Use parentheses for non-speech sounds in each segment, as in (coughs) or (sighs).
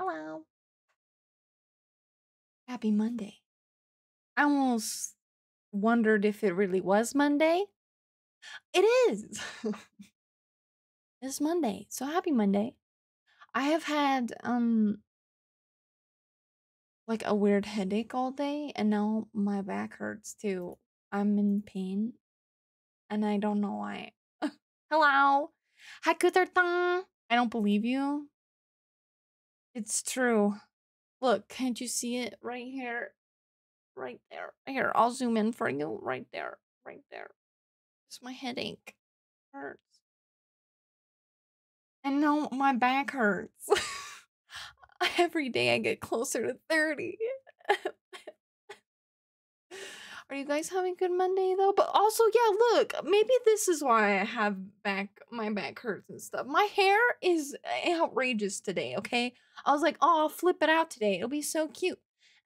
Hello. Happy Monday. I almost wondered if it really was Monday. It is. (laughs) it's Monday. So happy Monday. I have had um like a weird headache all day and now my back hurts too. I'm in pain and I don't know why. (laughs) Hello. Hi Kutartang. I don't believe you. It's true. Look, can't you see it right here? Right there. Here, I'll zoom in for you. Right there. Right there. It's my headache. Hurts. And now my back hurts. (laughs) Every day I get closer to 30. (laughs) Are you guys having a good Monday though? But also, yeah, look, maybe this is why I have back my back hurts and stuff. My hair is eh, outrageous today, okay? I was like, oh, I'll flip it out today. It'll be so cute.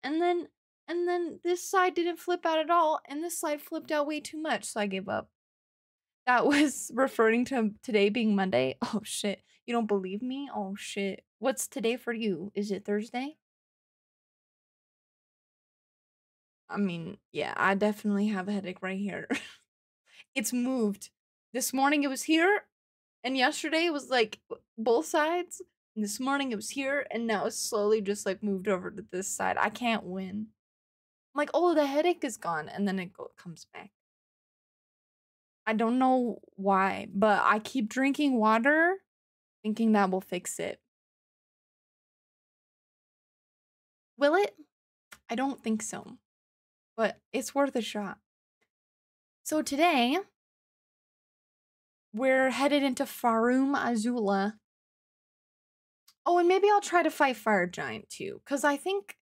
And then and then this side didn't flip out at all, and this side flipped out way too much, so I gave up. That (laughs) was referring to today being Monday. Oh shit. You don't believe me? Oh shit. What's today for you? Is it Thursday? I mean, yeah, I definitely have a headache right here. (laughs) it's moved. This morning it was here, and yesterday it was like both sides. And this morning it was here, and now it's slowly just like moved over to this side. I can't win. I'm like, oh, the headache is gone, and then it comes back. I don't know why, but I keep drinking water, thinking that will fix it. Will it? I don't think so but it's worth a shot. So today, we're headed into Farum Azula. Oh, and maybe I'll try to fight Fire Giant too, because I think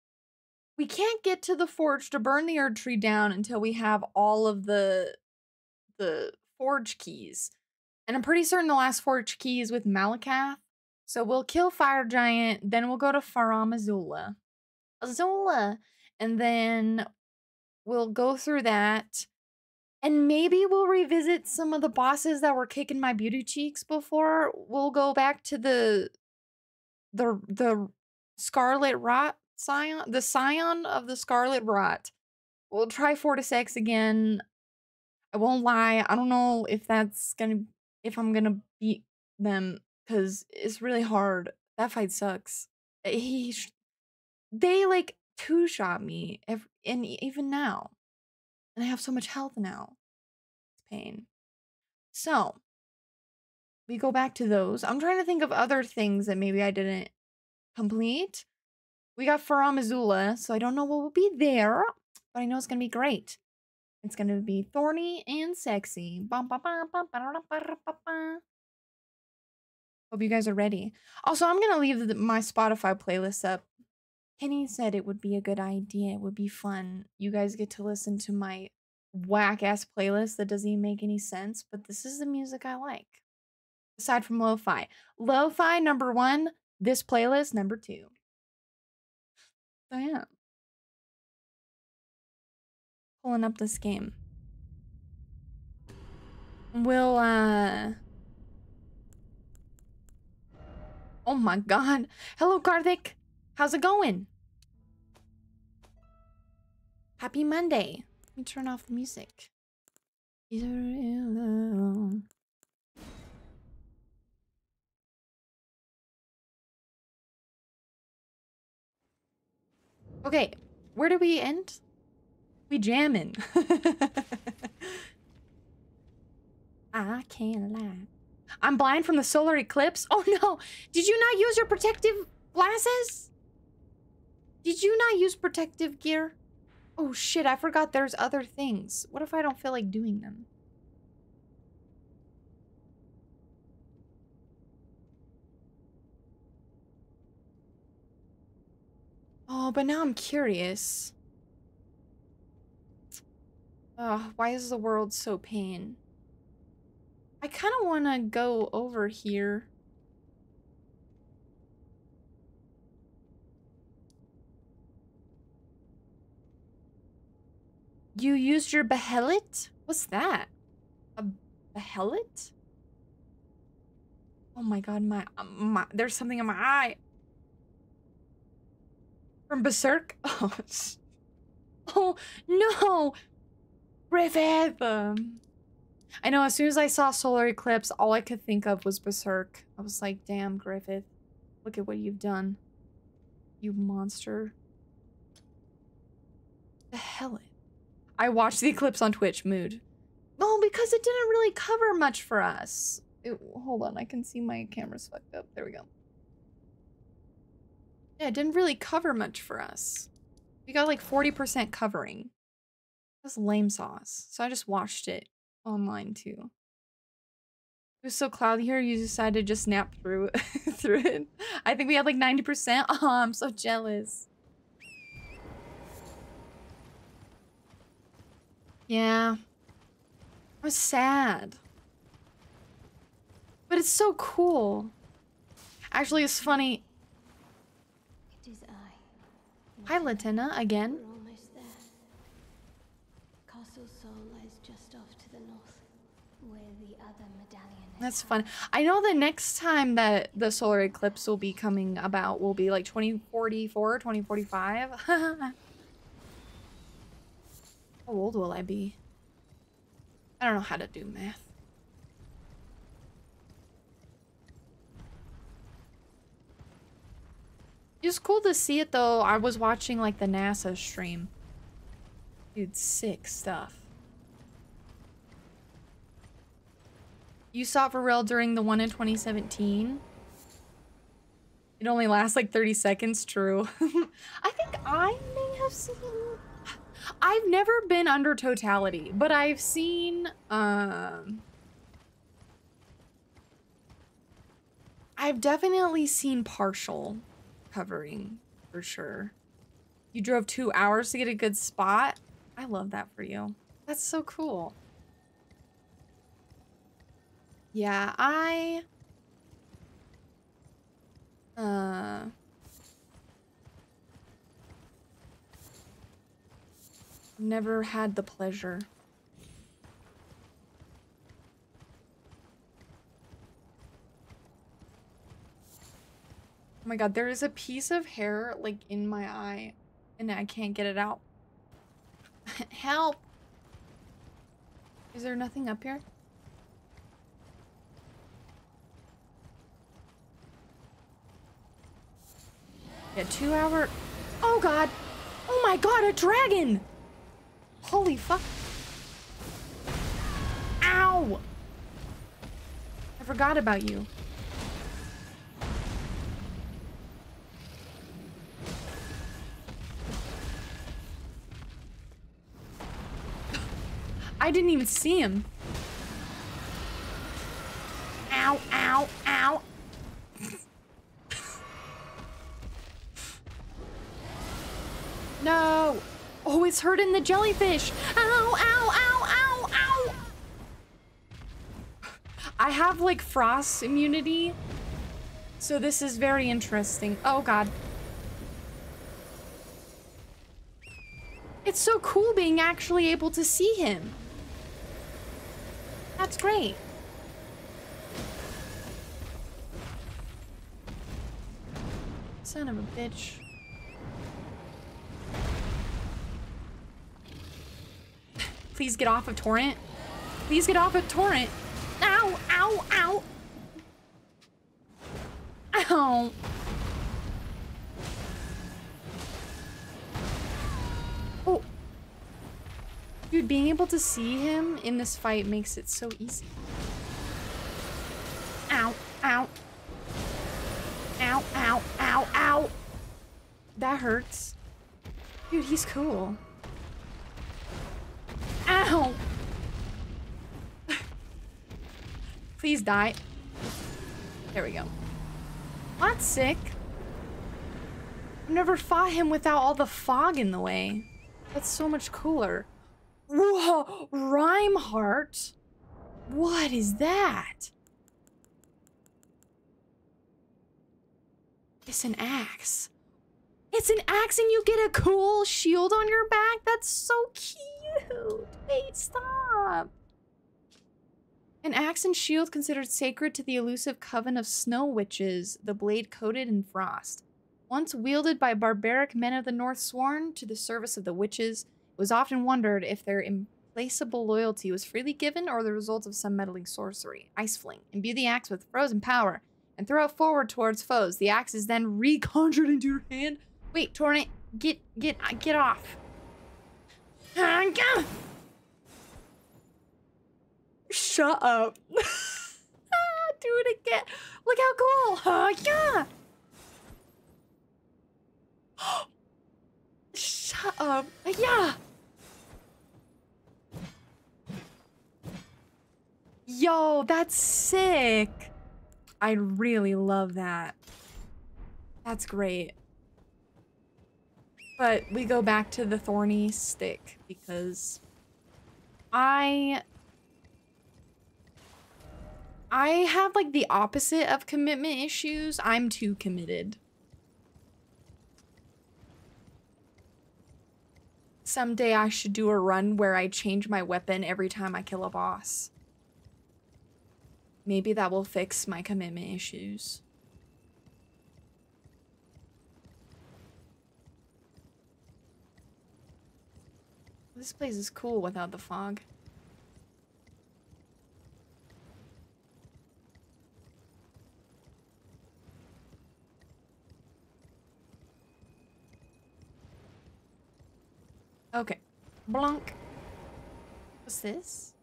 we can't get to the forge to burn the Erdtree down until we have all of the the forge keys. And I'm pretty certain the last forge key is with Maliketh. So we'll kill Fire Giant, then we'll go to Farum Azula. Azula. And then We'll go through that. And maybe we'll revisit some of the bosses that were kicking my beauty cheeks before. We'll go back to the the the Scarlet Rot Scion, the Scion of the Scarlet Rot. We'll try Fortissax again. I won't lie. I don't know if that's gonna if I'm gonna beat them because it's really hard. That fight sucks. Eh, he, they like two shot me every, and even now. And I have so much health now. It's pain. So, we go back to those. I'm trying to think of other things that maybe I didn't complete. We got Farum Azula, so I don't know what will be there, but I know it's going to be great. It's going to be thorny and sexy. Hope you guys are ready. Also, I'm going to leave my Spotify playlist up Kenny said it would be a good idea. It would be fun. You guys get to listen to my whack ass playlist that doesn't even make any sense, but this is the music I like. Aside from lo fi. Lo fi, number one. This playlist, number two. I am. Pulling up this game. We'll, uh. Oh my god. Hello, Karthik. How's it going? Happy Monday. Let me turn off the music. Okay, where do we end? We jamming. (laughs) I can't lie. I'm blind from the solar eclipse? Oh no! Did you not use your protective glasses? Did you not use protective gear? Oh shit, I forgot there's other things. What if I don't feel like doing them? Oh, but now I'm curious. Ugh, why is the world so pain? I kind of want to go over here. You used your behelit? What's that? A behelit? Oh my god, my, uh, my there's something in my eye. From Berserk? (laughs) Oh, oh no! Griffith! I know, as soon as I saw Solar Eclipse, all I could think of was Berserk. I was like, damn, Griffith. Look at what you've done. You monster. The hell. I watched the eclipse on Twitch, mood. Oh, because it didn't really cover much for us. It, hold on, I can see my camera's fucked up. There we go. Yeah, it didn't really cover much for us. We got like 40% covering. That's lame sauce. So I just watched it online too. It was so cloudy here, you decided to just nap through (laughs) through it. I think we had like 90%. (laughs) Oh, I'm so jealous. Yeah. I was sad. But it's so cool. Actually, it's funny. It is I. Hi, Latina, again. We're almost there. Castle Sol lies just off to the north, where the other medallion is. That's fun. I know the next time that the solar eclipse will be coming about will be like 2044, 2045. (laughs) How old will I be? I don't know how to do math. It's cool to see it though. I was watching like the NASA stream. Dude, sick stuff. You saw it for real during the one in 2017? It only lasts like 30 seconds, true. (laughs) I think I may have seen... I've never been under totality, but I've seen... Um... I've definitely seen partial covering, for sure. You drove two hours to get a good spot? I love that for you. That's so cool. Yeah, I... Uh... Never had the pleasure. Oh my god, there is a piece of hair, like, in my eye, and I can't get it out. (laughs) Help! Is there nothing up here? Yeah, two hour... Oh god! Oh my god, a dragon! Holy fuck. Ow! I forgot about you. I didn't even see him. Ow, ow, ow. no. Oh, it's hurting the jellyfish. Ow, ow, ow, ow, ow. I have like frost immunity. So this is very interesting. Oh, God. It's so cool being actually able to see him. That's great. Son of a bitch. Please get off of Torrent. Please get off of Torrent. Ow, ow, ow. Ow. Oh. Dude, being able to see him in this fight makes it so easy. Ow, ow. Ow, ow, ow, ow. That hurts. Dude, he's cool. Ow! Please die. There we go. That's sick. I've never fought him without all the fog in the way. That's so much cooler. Whoa! Rhymeheart? What is that? It's an axe. It's an axe and you get a cool shield on your back? That's so cute. Wait, stop. An axe and shield considered sacred to the elusive coven of snow witches, the blade coated in frost. Once wielded by barbaric men of the North sworn to the service of the witches, it was often wondered if their implacable loyalty was freely given or the result of some meddling sorcery. Ice Fling. Imbue the axe with frozen power and throw it forward towards foes. The axe is then reconjured into your hand. Wait, Torrent, get, get, get off. Shut up. (laughs) Ah, do it again. Look how cool. Yeah. (gasps) Shut up. Yeah. Yo, that's sick. I really love that. That's great. But we go back to the thorny stick because I I have like the opposite of commitment issues. I'm too committed. Someday I should do a run where I change my weapon every time I kill a boss. Maybe that will fix my commitment issues. This place is cool without the fog. Okay. Blanc. What's this?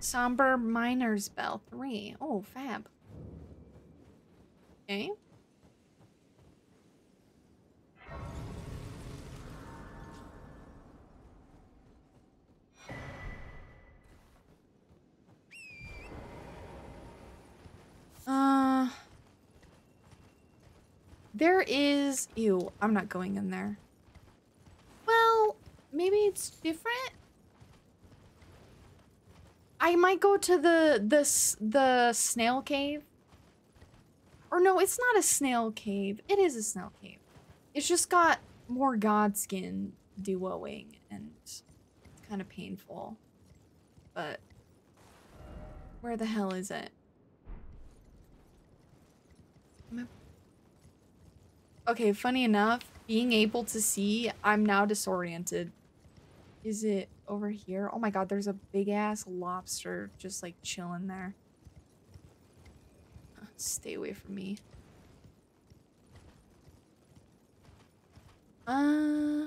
Somber Miner's Bell 3. Oh, fab. Okay. Uh... There is... Ew, I'm not going in there. Well, maybe it's different? I might go to the the the snail cave. Or no, it's not a snail cave. It is a snail cave. It's just got more god skin duoing and it's kind of painful. But where the hell is it? Okay, funny enough, being able to see, I'm now disoriented. Is it over here? Oh my god, there's a big ass lobster just like chilling there. Stay away from me. Uh...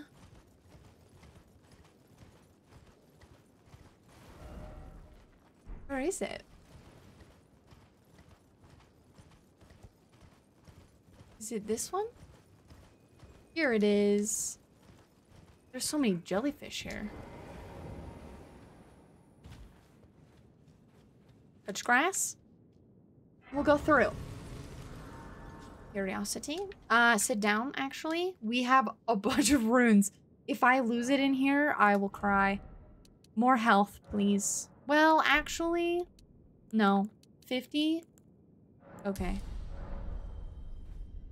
Where is it? Is it this one? Here it is. There's so many jellyfish here. Touch grass? We'll go through. Curiosity. Uh, sit down, actually. We have a (laughs) bunch of runes. If I lose it in here, I will cry. More health, please. Well, actually, no. 50? Okay.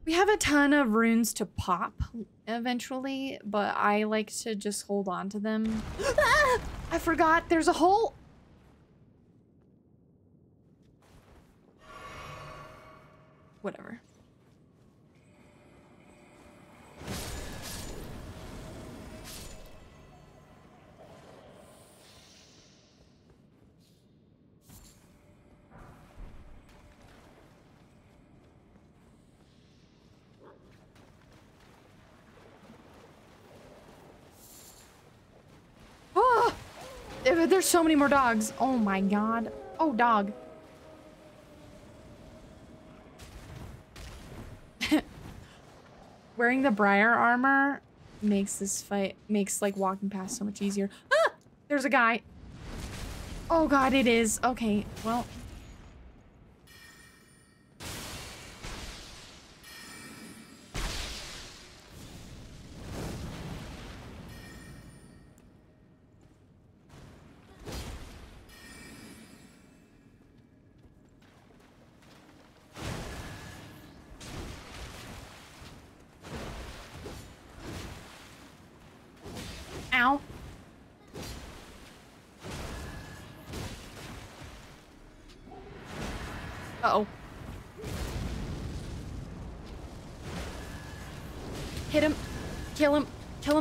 We have a ton of runes to pop eventually, but I like to just hold on to them. ah! (gasps) I forgot there's a hole. Whatever. There's so many more dogs. Oh my god. Oh, dog. (laughs) Wearing the Briar armor makes this fight, makes like walking past so much easier. Ah! There's a guy. Oh god, it is. Okay, well.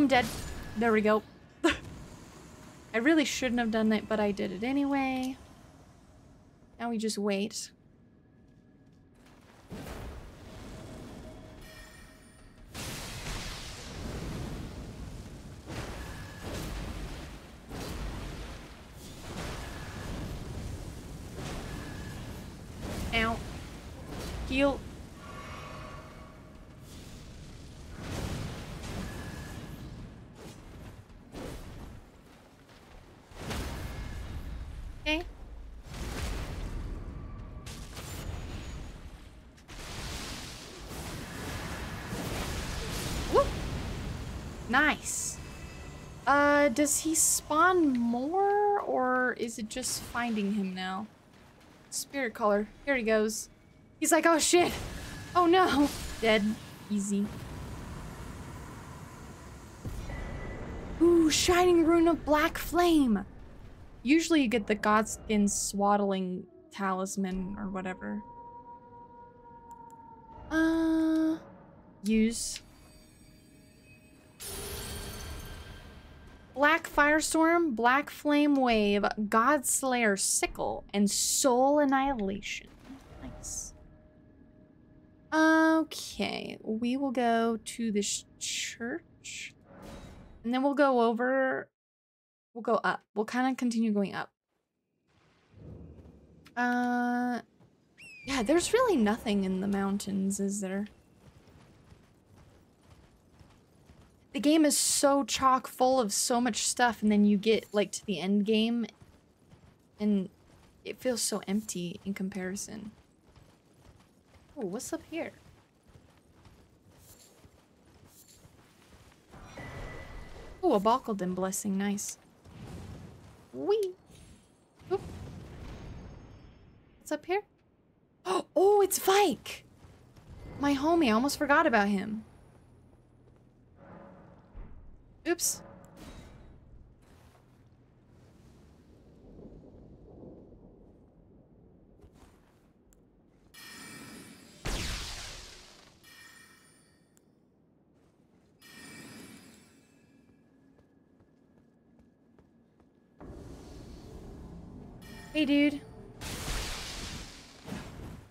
Dead. There we go. (laughs) I really shouldn't have done that, but I did it anyway. Now we just wait. Does he spawn more, or is it just finding him now? Spirit caller. Here he goes. He's like, oh shit. Oh no. Dead. Easy. Ooh, shining rune of black flame. Usually you get the Godskin swaddling talisman or whatever. Uh, use. Black Firestorm, Black Flame Wave, Godslayer Sickle, and Soul Annihilation. Nice. Okay, we will go to this church. And then we'll go over... We'll go up. We'll kind of continue going up. Uh... Yeah, there's really nothing in the mountains, is there? The game is so chock full of so much stuff and then you get like to the end game and it feels so empty in comparison. Oh, what's up here? Oh, a Baldachin blessing, nice. Wee. Oop. What's up here? (gasps) Oh, it's Vyke! My homie, I almost forgot about him. Oops. Hey, dude.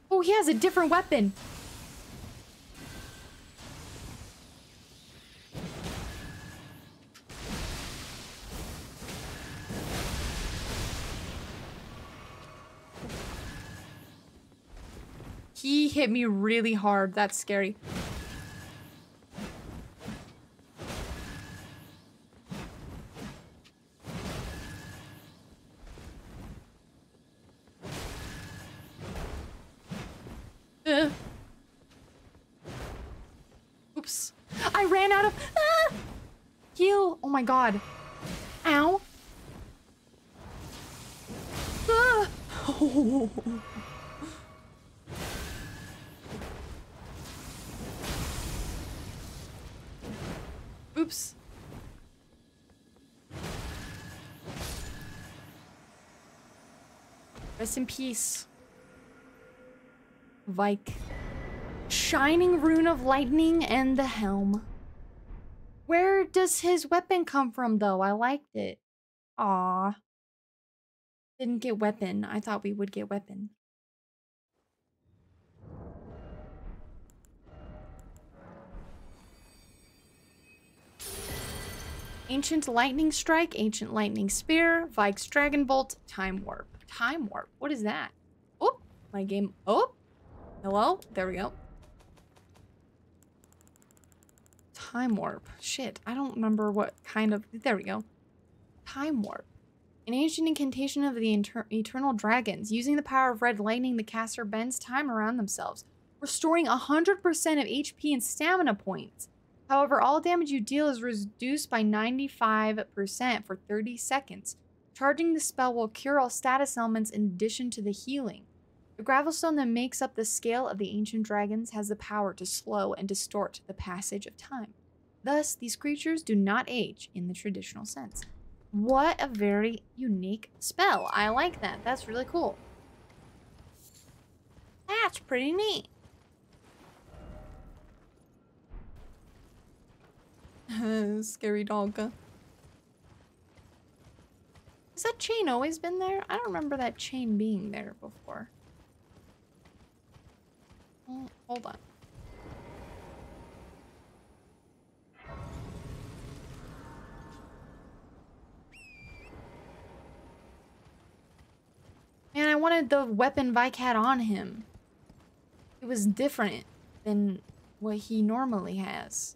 Oh, he has a different weapon. He hit me really hard. That's scary. Uh. Oops. I ran out of... Ah! Heal. Oh my god. Ow. Ah! Oh. (laughs) Rest in peace. Vyke. Shining Rune of Lightning and the Helm. Where does his weapon come from, though? I liked it. Ah. Didn't get weapon. I thought we would get weapon. Ancient Lightning Strike, Ancient Lightning Spear, Vyke's Dragon Bolt, Time Warp. Time Warp? What is that? Oh, my game. Oh, hello? There we go. Time Warp. Shit, I don't remember what kind of... There we go. Time Warp. An ancient incantation of the eternal dragons. Using the power of red lightning, the caster bends time around themselves, restoring 100% of HP and stamina points. However, all damage you deal is reduced by 95% for 30 seconds. Charging the spell will cure all status elements in addition to the healing. The gravelstone that makes up the scale of the ancient dragons has the power to slow and distort the passage of time. Thus, these creatures do not age in the traditional sense. What a very unique spell. I like that. That's really cool. That's pretty neat. (laughs) Scary dog. Has that chain always been there? I don't remember that chain being there before. Oh, hold on. Man, I wanted the weapon had on him. It was different than what he normally has.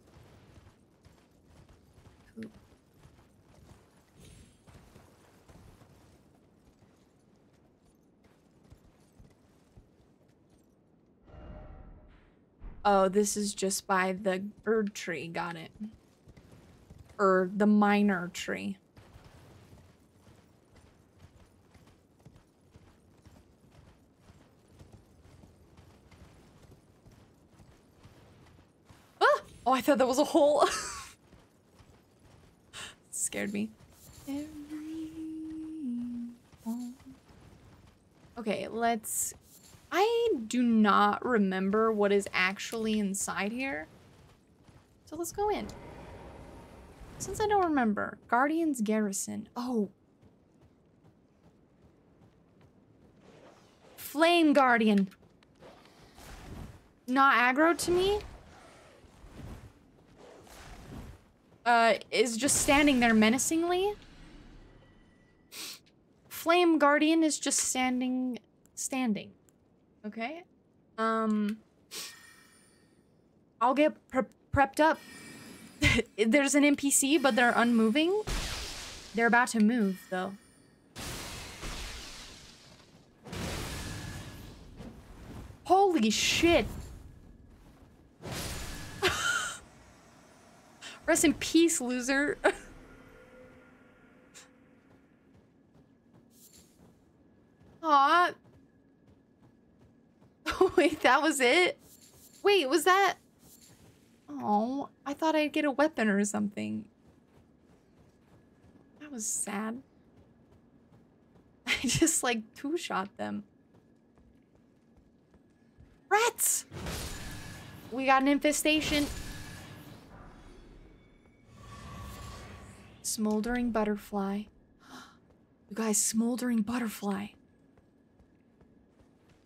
Oh, this is just by the bird tree. Got it. Or the minor tree. Ah! Oh, I thought that was a hole. (laughs) Scared me. Okay, let's... I do not remember what is actually inside here. So let's go in. Since I don't remember. Guardian's Garrison. Oh. Flame Guardian. Not aggro to me? Uh, is just standing there menacingly. Flame Guardian is just standing, standing. Okay. Um, I'll get pre prepped up. (laughs) There's an NPC, but they're unmoving. They're about to move, though. Holy shit. (laughs) Rest in peace, loser. (laughs) Aw. (laughs) Wait, that was it? Wait, was that... Oh, I thought I'd get a weapon or something. That was sad. (laughs) I just, like, two-shot them. Rats! We got an infestation. Smoldering butterfly. (gasps) You guys, smoldering butterfly.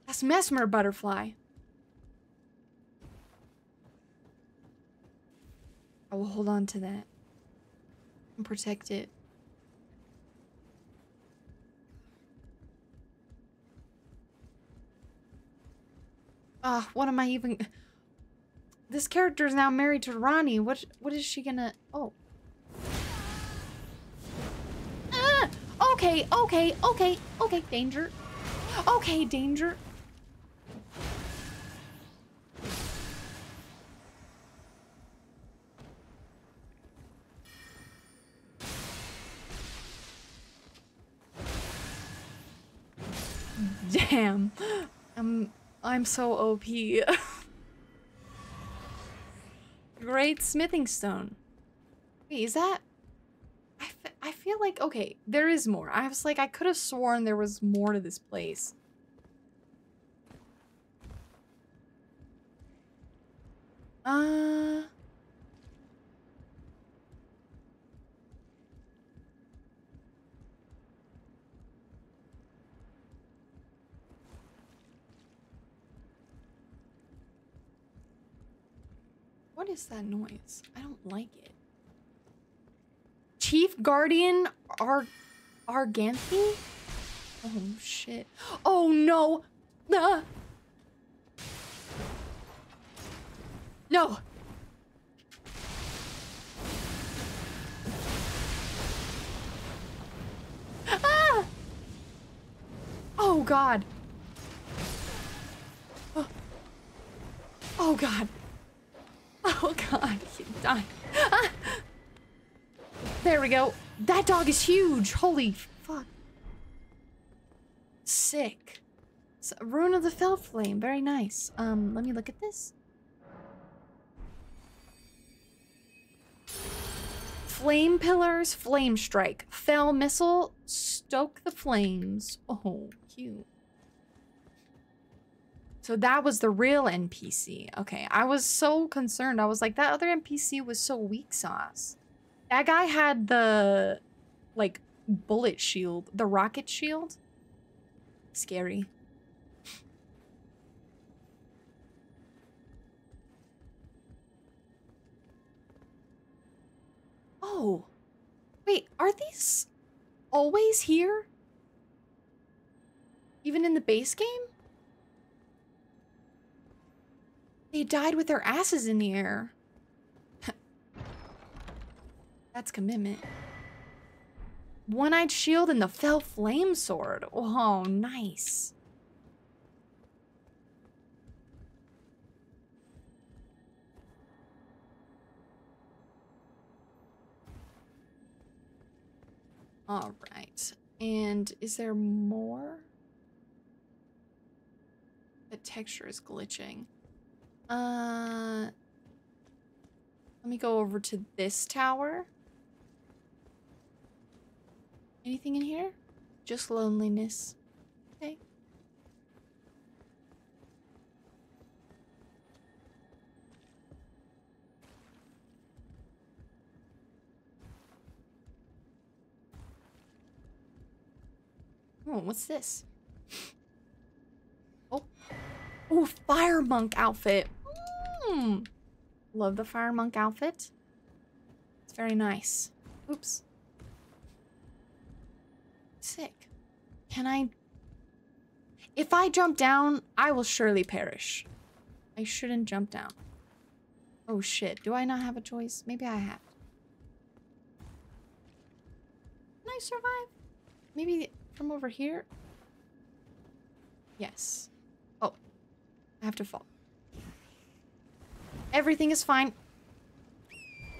That's Messmer butterfly. I will hold on to that and protect it. Ah, what am I even? This character is now married to Ranni. What? What is she gonna? Oh. Ah! Okay, okay, okay, okay. Danger. Okay, danger. Damn. I'm I'm so OP. (laughs) Great smithing stone. Wait, is that I, I feel like okay, there is more. I was like I could have sworn there was more to this place. Uh What is that noise? I don't like it. Chief Guardian Ar Arghanthy? Oh shit. Oh no! Ah. No! Ah! Oh god. Oh, oh god. Oh god, he died. Ah! There we go. That dog is huge. Holy fuck. Sick. So, Rune of the Fell Flame. Very nice. Um, let me look at this. Flame pillars, flame strike. Fell missile, stoke the flames. Oh, cute. So that was the real NPC. Okay, I was so concerned. I was like, that other NPC was so weak sauce. That guy had the, like, bullet shield, the rocket shield. Scary. Oh, wait, are these always here? Even in the base game? They died with their asses in the air. (laughs) That's commitment. One-eyed shield and the fell flame sword. Oh, nice. All right. And is there more? The texture is glitching. Uh, let me go over to this tower. Anything in here? Just loneliness. Okay. Oh, what's this? Oh. Oh, fire monk outfit. Mm. Love the fire monk outfit. It's very nice. Oops. Sick. Can I... If I jump down, I will surely perish. I shouldn't jump down. Oh shit, do I not have a choice? Maybe I have. Can I survive? Maybe from over here? Yes. I have to fall. Everything is fine.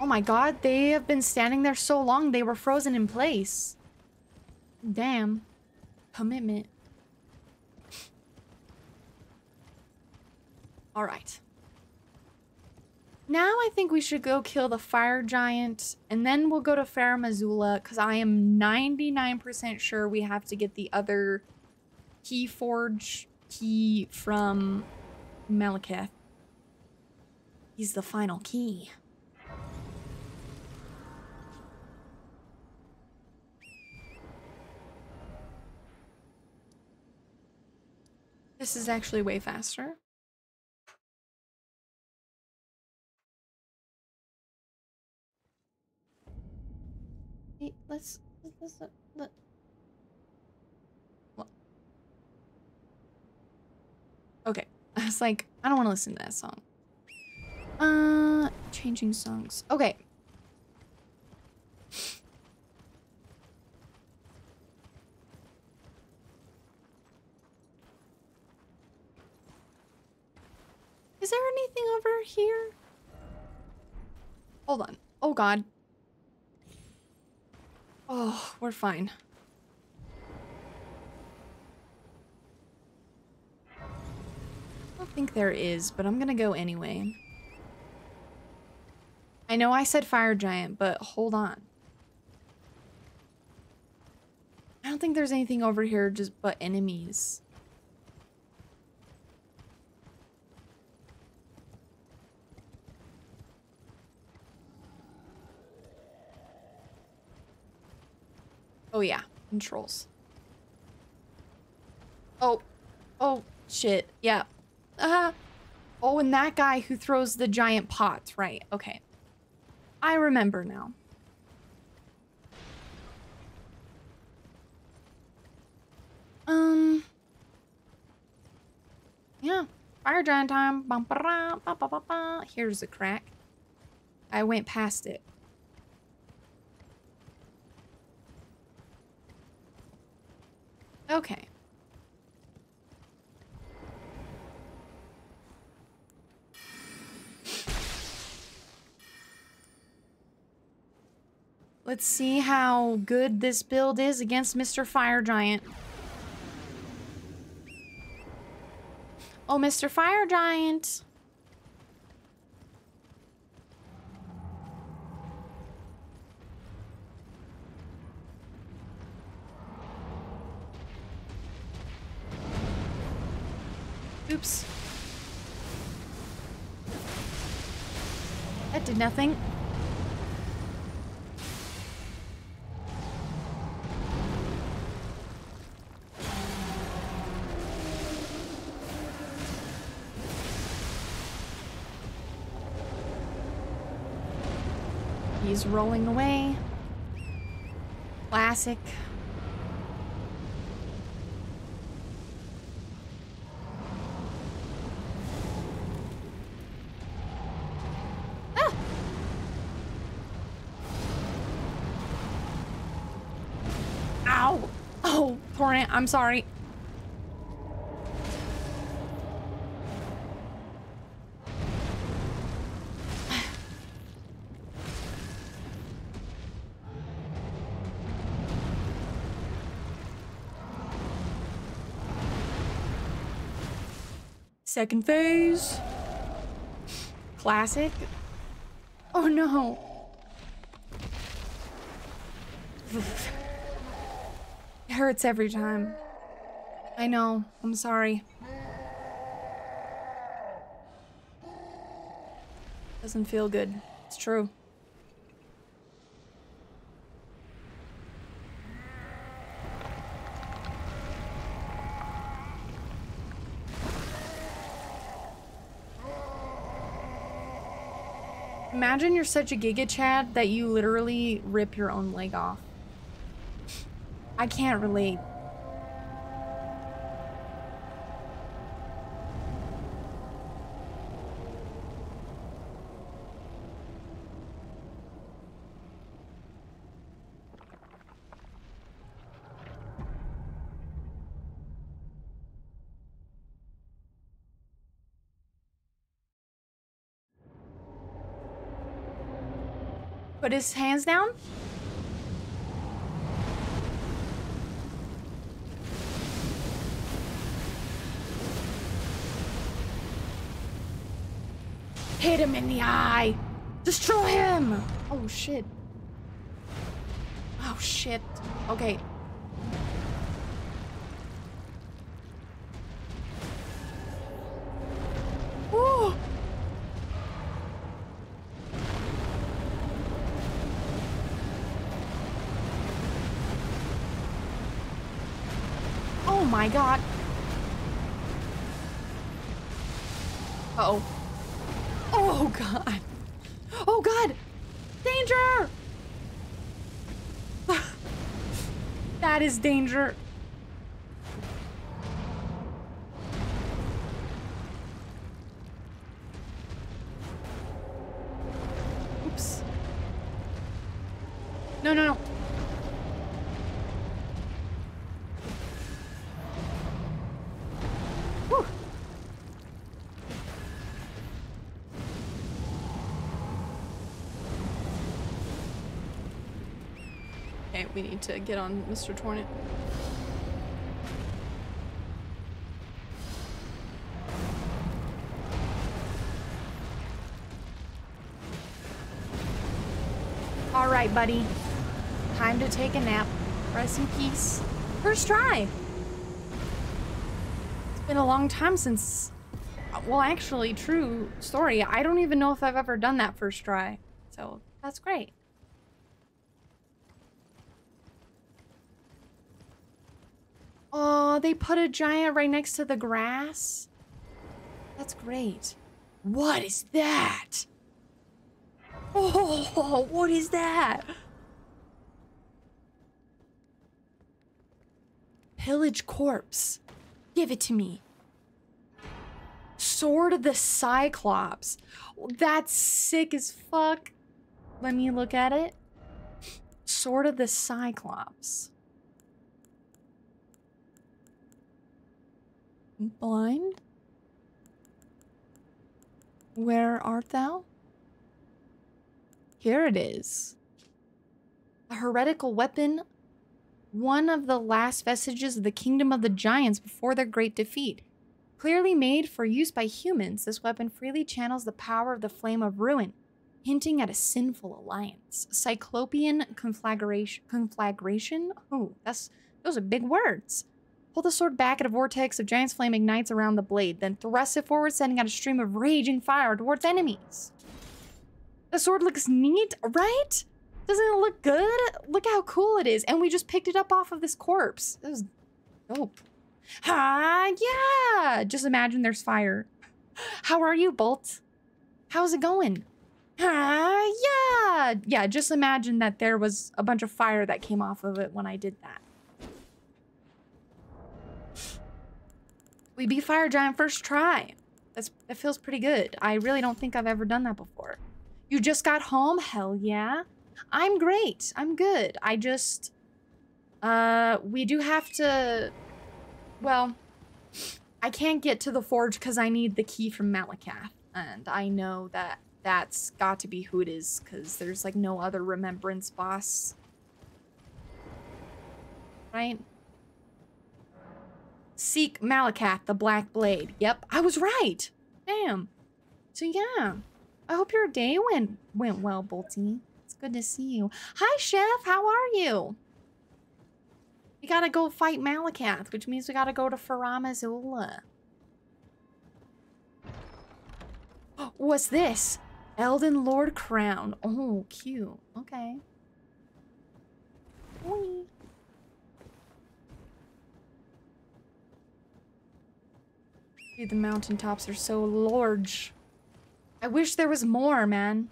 Oh my god, they have been standing there so long they were frozen in place. Damn. Commitment. Alright. Now I think we should go kill the fire giant and then we'll go to Azula because I am 99% sure we have to get the other key forge key from Maliketh. He's the final key. This is actually way faster. Hey, let's let's let, let what? Okay, I was like, I don't want to listen to that song. Uh, changing songs. Okay. Is there anything over here? Hold on. Oh god. Oh, we're fine. Think there is, but I'm gonna go anyway. I know I said fire giant, but hold on. I don't think there's anything over here just but enemies. Oh yeah, controls. Oh, oh shit, yeah. Uh, oh, and that guy who throws the giant pots, right, okay. I remember now. Um. Yeah. Fire giant time. Here's a crack. I went past it. Okay. Let's see how good this build is against Mr. Fire Giant. Oh, Mr. Fire Giant. Oops. That did nothing. He's rolling away. Classic. Ah! Ow! Oh, I'm sorry. Second phase. Classic. Oh no. It hurts every time. I know. I'm sorry. Doesn't feel good. It's true. Imagine you're such a Giga Chad that you literally rip your own leg off. I can't relate. Put his hands down. Hit him in the eye. Destroy him. Oh, shit. Oh, shit. Okay. My god. Uh oh. Oh god. Oh god. Danger! (sighs) that is danger. We need to get on Mr. Torrent. All right, buddy. Time to take a nap. Rest in peace. First try. It's been a long time since. Well, actually, true story. I don't even know if I've ever done that first try. So that's great. Oh, they put a giant right next to the grass. That's great. What is that? Oh, what is that? Pillage corpse. Give it to me. Sword of the Cyclops. That's sick as fuck. Let me look at it. Sword of the Cyclops. Blind? Where art thou? Here it is. A heretical weapon, one of the last vestiges of the kingdom of the giants before their great defeat. Clearly made for use by humans, this weapon freely channels the power of the flame of ruin, hinting at a sinful alliance. Cyclopean conflagration. Conflagration? Oh, that's those are big words. Pull the sword back at a vortex of giant's flame ignites around the blade, then thrust it forward, sending out a stream of raging fire towards enemies. The sword looks neat, right? Doesn't it look good? Look how cool it is. And we just picked it up off of this corpse. It was dope. Ah, yeah. Just imagine there's fire. How are you, Bolt? How's it going? Ah, yeah. Yeah, just imagine that there was a bunch of fire that came off of it when I did that. We beat Fire Giant first try. That's, that feels pretty good. I really don't think I've ever done that before. You just got home? Hell yeah. I'm great. I'm good. I just... Uh, we do have to... Well, I can't get to the forge because I need the key from Maliketh. And I know that that's got to be who it is because there's like no other remembrance boss. Right? Seek Maliketh, the Black Blade. Yep, I was right. Damn. So yeah, I hope your day went went well, Bolty. It's good to see you. Hi, Chef. How are you? We gotta go fight Maliketh, which means we gotta go to Farum Azula. (gasps) What's this? Elden Lord Crown. Oh, cute. Okay. Whee. Dude, the mountaintops are so large. I wish there was more, man.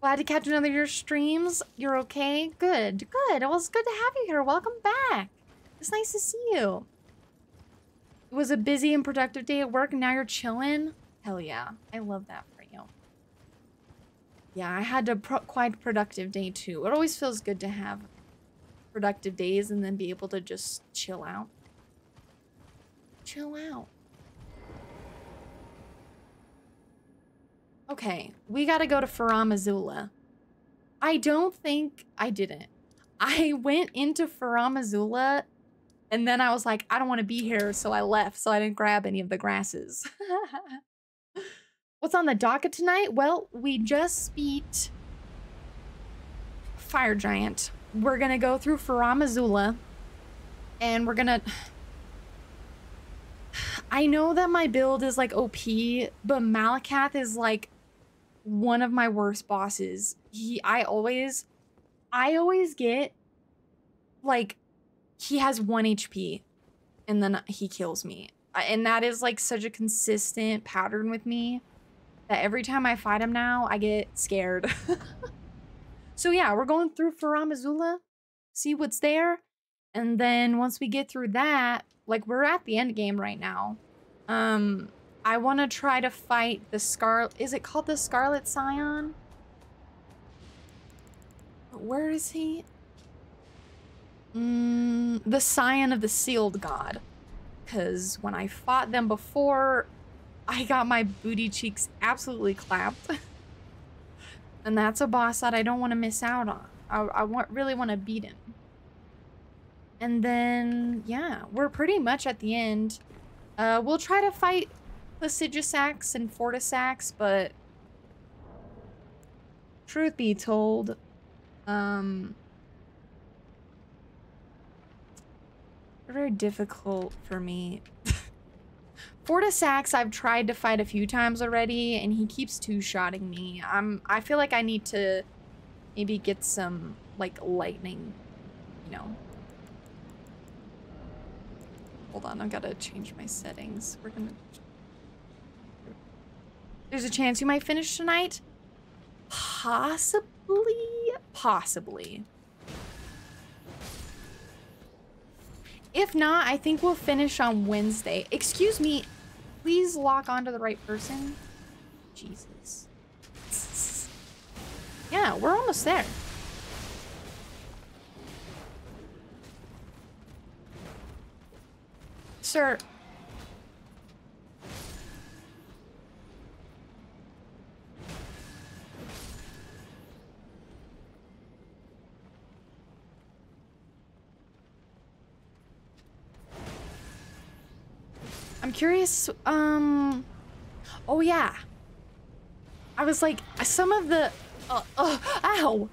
Glad to catch another of your streams. You're okay? Good, good. Well, it's good to have you here. Welcome back. It's nice to see you. It was a busy and productive day at work and now you're chilling? Hell yeah. I love that for you. Yeah, I had a pro quite productive day too. It always feels good to have productive days and then be able to just chill out. Chill out. Okay, we gotta go to Farum Azula. I don't think I didn't. I went into Farum Azula and then I was like, I don't want to be here, so I left, so I didn't grab any of the grasses. (laughs) What's on the docket tonight? Well, we just beat Fire Giant. We're gonna go through Farum Azula and we're gonna (sighs) I know that my build is like OP, but Maliketh is like one of my worst bosses. He I always I always get like he has 1 HP and then he kills me. And that is like such a consistent pattern with me that every time I fight him now, I get scared. (laughs) so yeah, we're going through Farum Azula, see what's there. And then once we get through that, like we're at the end game right now. Um I want to try to fight the Scar... Is it called the Scarlet Scion? Where is he? Mm, the Scion of the Sealed God. Because when I fought them before, I got my booty cheeks absolutely clapped. (laughs) and that's a boss that I don't want to miss out on. I, I want, really want to beat him. And then, yeah, we're pretty much at the end. Uh, we'll try to fight Placidusax and Fortissax, but truth be told, um, They're very difficult for me. (laughs) Fortissax I've tried to fight a few times already, and he keeps two-shotting me. I'm, I feel like I need to maybe get some, like, lightning, you know. Hold on, I've got to change my settings. We're gonna there's a chance you might finish tonight? Possibly. Possibly. If not, I think we'll finish on Wednesday. Excuse me. Please lock onto the right person. Jesus. Yeah, we're almost there. Sir, curious, um... Oh, yeah. I was like, some of the... Uh, uh, ow!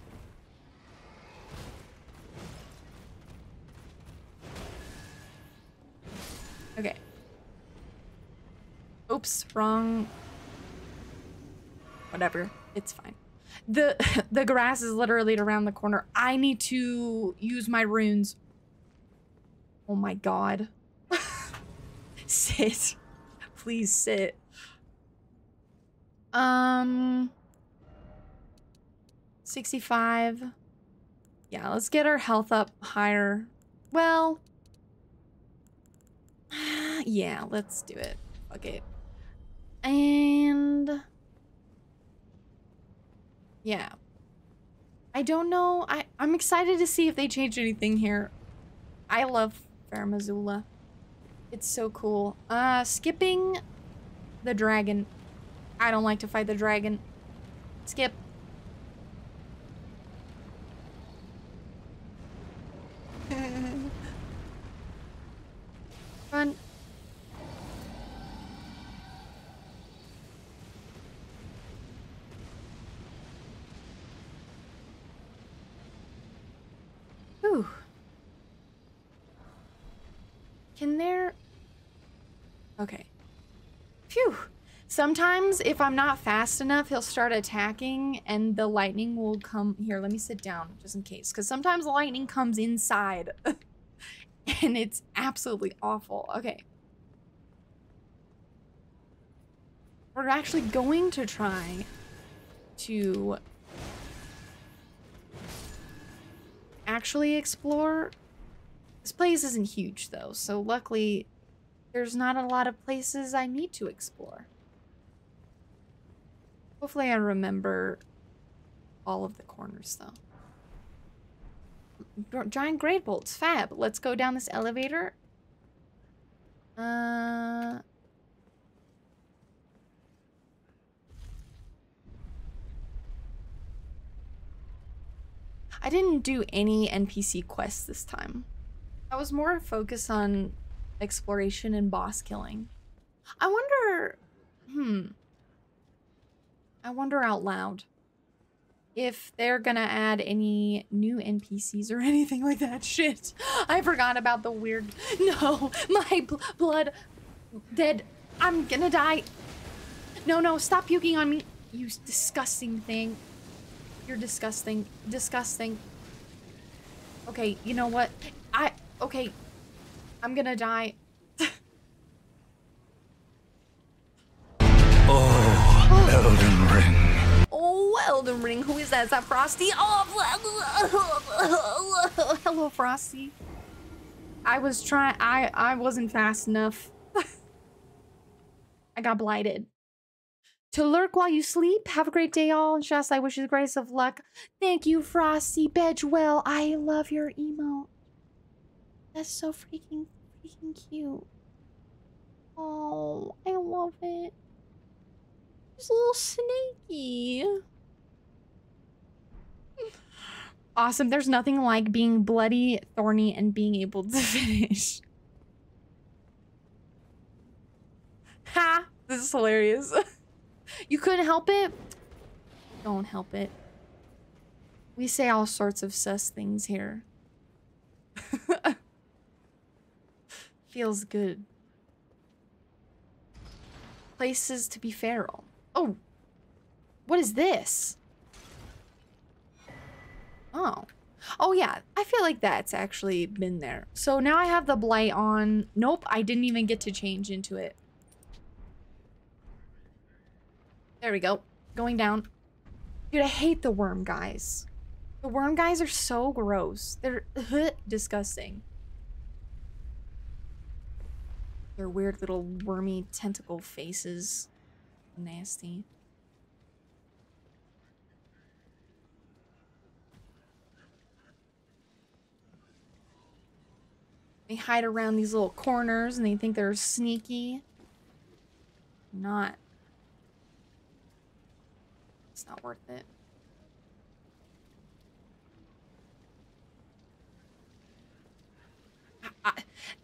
Okay. Oops, wrong. Whatever. It's fine. The (laughs) the grass is literally around the corner. I need to use my runes. Oh my god. Sit. (laughs) Please sit. Um 65. Yeah, let's get our health up higher. Well, (sighs) yeah, let's do it. Fuck it. And yeah. I don't know. I, I'm excited to see if they change anything here. I love Farum Azula. It's so cool. Uh, skipping the dragon. I don't like to fight the dragon. Skip. (laughs) Run. Whew. Can there... Okay. Phew. Sometimes if I'm not fast enough, he'll start attacking and the lightning will come... Here, let me sit down just in case. Because sometimes the lightning comes inside. (laughs) and it's absolutely awful. Okay. We're actually going to try to actually explore. This place isn't huge though, so luckily there's not a lot of places I need to explore. Hopefully I remember all of the corners though. Giant great bolts, fab. Let's go down this elevator. Uh... I didn't do any NPC quests this time. I was more focused on exploration and boss killing. I wonder... Hmm. I wonder out loud if they're gonna add any new NPCs or (laughs) anything like that. Shit. I forgot about the weird... (laughs) No, my bl blood dead. I'm gonna die. No, no, stop puking on me. You disgusting thing. You're disgusting. Disgusting. Okay, you know what? I... Okay. I'm gonna die. (laughs) oh, Elden Ring. Oh, Elden Ring. Who is that? Is that Frosty? Oh, (laughs) hello, Frosty. I was trying... I, I wasn't fast enough. (laughs) I got blighted to lurk while you sleep. Have a great day, all. And Shasta, I wish you the greatest of luck. Thank you, Frosty Bedgewell. I love your emote. That's so freaking, freaking cute. Oh, I love it. He's a little snaky. Awesome. There's nothing like being bloody, thorny, and being able to (laughs) finish. Ha! This is hilarious. (laughs) You couldn't help it? Don't help it. We say all sorts of sus things here. (laughs) Feels good. Places to be feral. Oh. What is this? Oh. Oh yeah, I feel like that's actually been there. So now I have the blight on. Nope, I didn't even get to change into it. There we go. Going down. Dude, I hate the worm guys. The worm guys are so gross. They're (laughs) disgusting. Their weird little wormy tentacle faces. Nasty. They hide around these little corners and they think they're sneaky. Not. It's not worth it.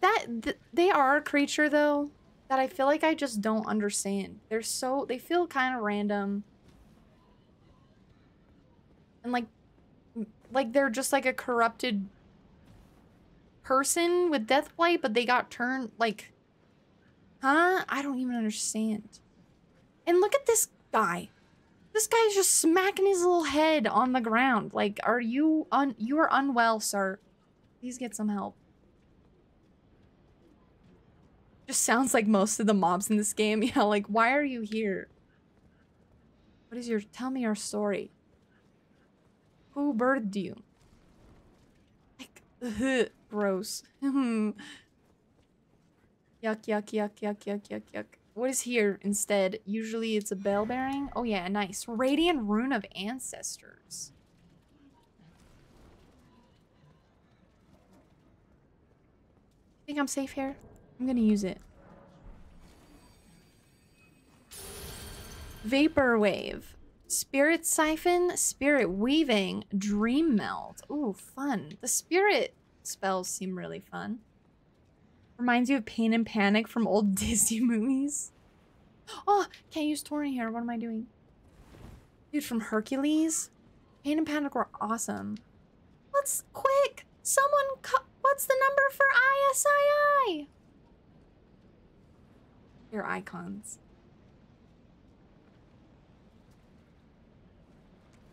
That th they are a creature though that I feel like I just don't understand. They're so they feel kind of random. And like like they're just like a corrupted person with death blight but they got turned like huh? I don't even understand. And look at this guy. This guy's just smacking his little head on the ground. Like, are you un you are unwell, sir. Please get some help. Just sounds like most of the mobs in this game. (laughs) Yeah, like, why are you here? What is your tell me your story? Who birthed you? Like, ugh, (laughs) gross. (laughs) yuck, yuck, yuck, yuck, yuck, yuck, yuck. What is here instead? Usually it's a bell bearing. Oh yeah, nice. Radiant Rune of Ancestors. Think I'm safe here? I'm gonna use it. Vaporwave. Spirit Siphon, Spirit Weaving, Dream Melt. Ooh, fun. The spirit spells seem really fun. Reminds you of Pain and Panic from old (laughs) Disney movies. Oh, can't use Torrent here. What am I doing? Dude, from Hercules? Pain and Panic were awesome. Let's quick! Someone what's the number for ISII? Your icons.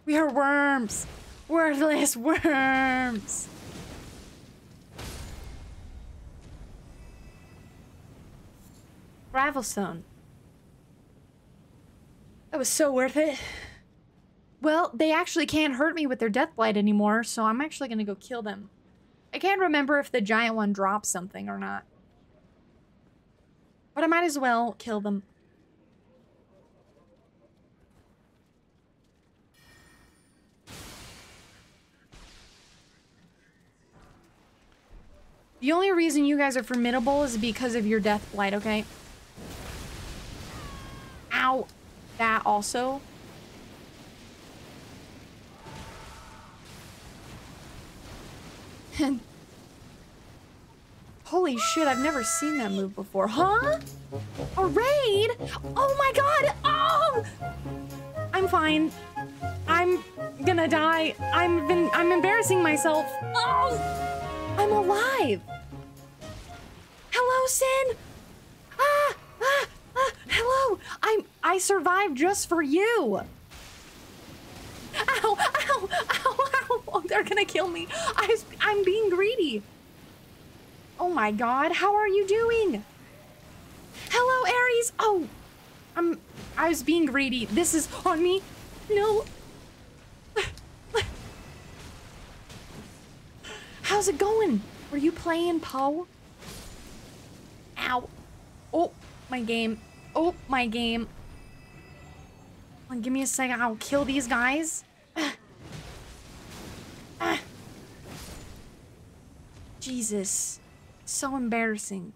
We are worms! Worthless worms! Gravelstone. That was so worth it. Well, they actually can't hurt me with their death blight anymore, so I'm actually gonna go kill them. I can't remember if the giant one drops something or not. But I might as well kill them. The only reason you guys are formidable is because of your death blight, okay? Ow. That also. (laughs) Holy shit, I've never seen that move before. Huh? A raid? Oh my god! Oh! I'm fine. I'm gonna die. I'm been I'm embarrassing myself. Oh! I'm alive. Hello, Sin. Ah! Ah! Ah! Hello. I'm I survived just for you. Ow! Ow! Ow! Ow! Oh, (laughs) they're gonna kill me. I I'm being greedy. Oh my god, how are you doing? Hello, Ares. Oh, I'm. I was being greedy. This is on me. No. How's it going? Were you playing Poe? Ow. Oh, my game. Oh, my game. On, give me a second. I'll kill these guys. (sighs) Jesus. So embarrassing.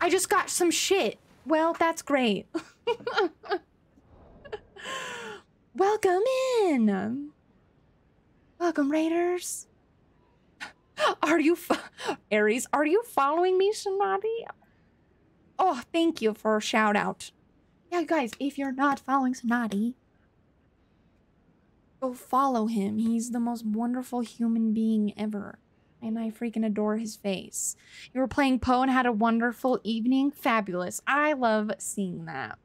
I just got some shit. Well, that's great. (laughs) Welcome in. Welcome, Raiders. Are you, Aries, are you following me, Sonati? Oh, thank you for a shout out. Yeah, guys, if you're not following Sonati, go follow him. He's the most wonderful human being ever. And I freaking adore his face. You were playing Poe and had a wonderful evening? Fabulous. I love seeing that.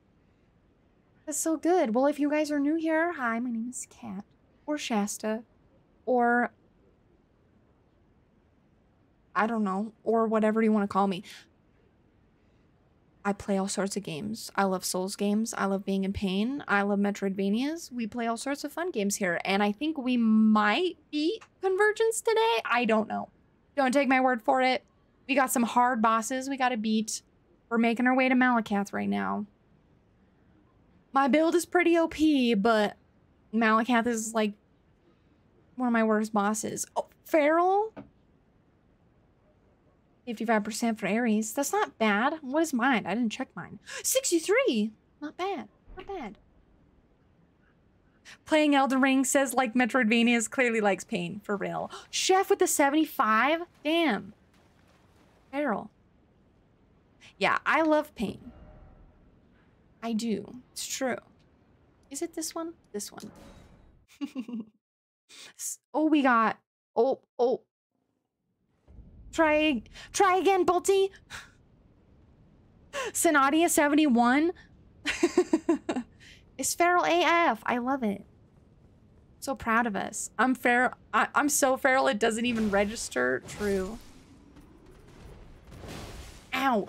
That's so good. Well, if you guys are new here, hi, my name is Kat. Or Shasta. Or I don't know, or whatever you want to call me. I play all sorts of games. I love Souls games. I love being in pain. I love Metroidvanias. We play all sorts of fun games here. And I think we might beat Convergence today. I don't know. Don't take my word for it. We got some hard bosses we got to beat. We're making our way to Maliketh right now. My build is pretty OP, but Maliketh is like one of my worst bosses. Oh, Feral? 55% for Aries. That's not bad. What is mine? I didn't check mine. 63! Not bad. Not bad. Playing Elden Ring says like Metroidvanias clearly likes pain. For real. Chef with the 75? Damn. Feral. Yeah, I love pain. I do. It's true. Is it this one? This one. (laughs) oh, we got... Oh, oh, Try try again, Bolty. Sonadia 71. (laughs) It's feral AF. I love it. So proud of us. I'm feral. I, I'm so feral it doesn't even register. True. Ow.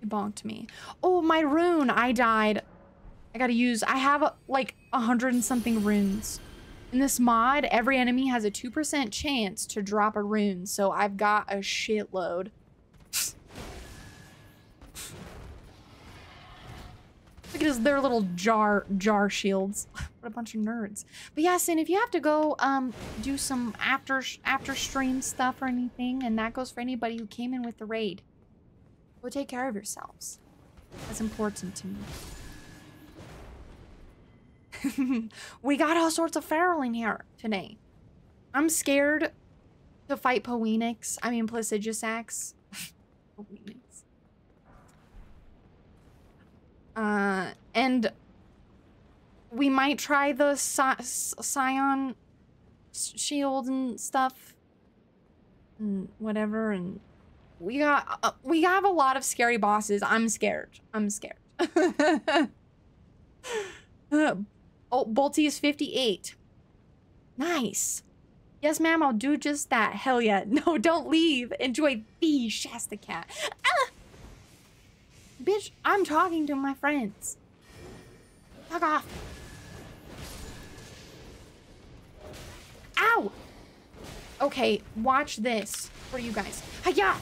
He bonked me. Oh, my rune. I died. I gotta use. I have like a hundred and something runes. In this mod, every enemy has a 2% chance to drop a rune, so I've got a shitload. Look at his, their little jar jar shields. (laughs) what a bunch of nerds. But yeah, Sin, if you have to go um do some after after stream stuff or anything, and that goes for anybody who came in with the raid, go take care of yourselves. That's important to me. (laughs) we got all sorts of feral in here today. I'm scared to fight Poenix. I mean, Placidusax. (laughs) Poenix. Uh, and we might try the Scion shield and stuff. And whatever, and we got uh, we have a lot of scary bosses. I'm scared. I'm scared. (laughs) Oh, Bolty is 58. Nice. Yes, ma'am, I'll do just that. Hell yeah. (laughs) No, don't leave. Enjoy the Shasta Kat. Ah! Bitch, I'm talking to my friends. Fuck off. Ow! Okay, watch this for you guys. Hiya!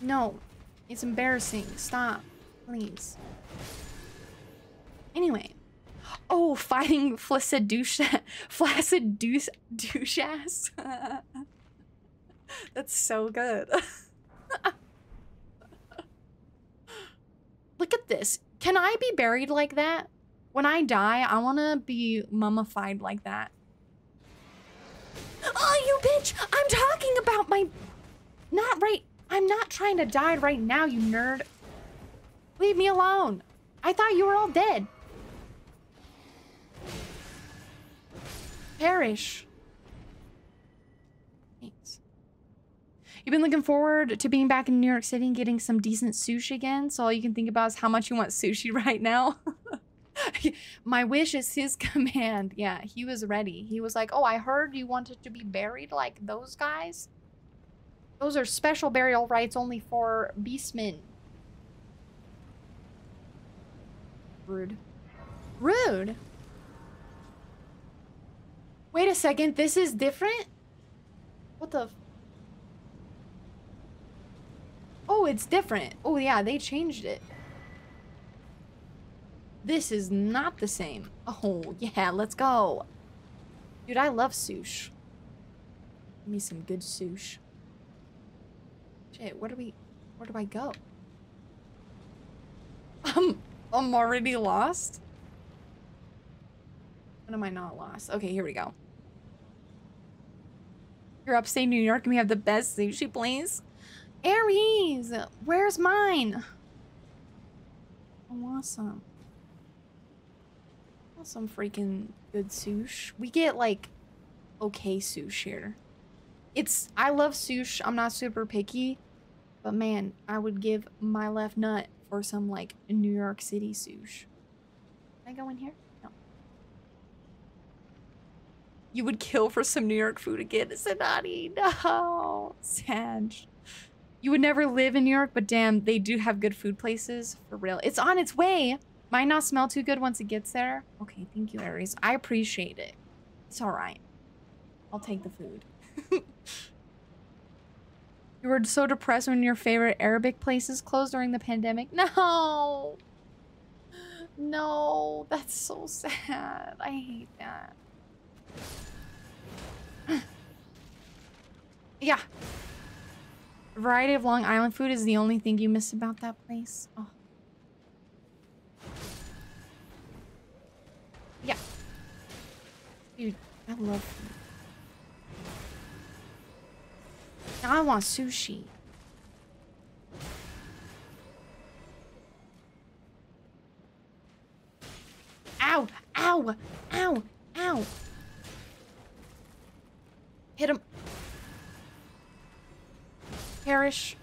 No, it's embarrassing. Stop, please. Anyway. Oh, fighting flaccid douche, (laughs) flaccid douche, douche ass. (laughs) That's so good. (laughs) Look at this. Can I be buried like that? When I die, I want to be mummified like that. Oh, you bitch! I'm talking about my... Not right... I'm not trying to die right now, you nerd. Leave me alone. I thought you were all dead. Perish. Thanks. You've been looking forward to being back in New York City and getting some decent sushi again, so all you can think about is how much you want (laughs) sushi right now. (laughs) My wish is his (laughs) command. Yeah, he was ready. He was like, oh, I heard you wanted to be buried like those guys. Those are special burial rites only for beastmen. Rude. Rude? Wait a second, this is different? What the? Oh, it's different. Oh yeah, they changed it. This is not the same. Oh, yeah, let's go. Dude, I love sush. Give me some good sush. Shit, where do we... Where do I go? (laughs) I'm, I'm already lost? When am I not lost? Okay, here we go. You're upstate New York and we have the best sushi place. Aries, where's mine? Oh, I want some. Some freaking good sushi. We get like okay sushi here. It's, I love sushi. I'm not super picky, but man, I would give my left nut for some like New York City sushi. Can I go in here? You would kill for some New York food again. Sanani, no. Sad. You would never live in New York, but damn, they do have good food places. For real. It's on its way. Might not smell too good once it gets there. Okay, thank you, Aries. I appreciate it. It's alright. I'll take the food. (laughs) you were so depressed when your favorite Arabic places closed during the pandemic? (laughs) No! No, that's so sad. I hate that. (sighs) yeah. Variety of Long Island food is the only thing you miss about that place. Oh. Yeah. Dude, I love food. Now I want sushi. Ow! Ow! Ow! Ow! Hit him. Perish.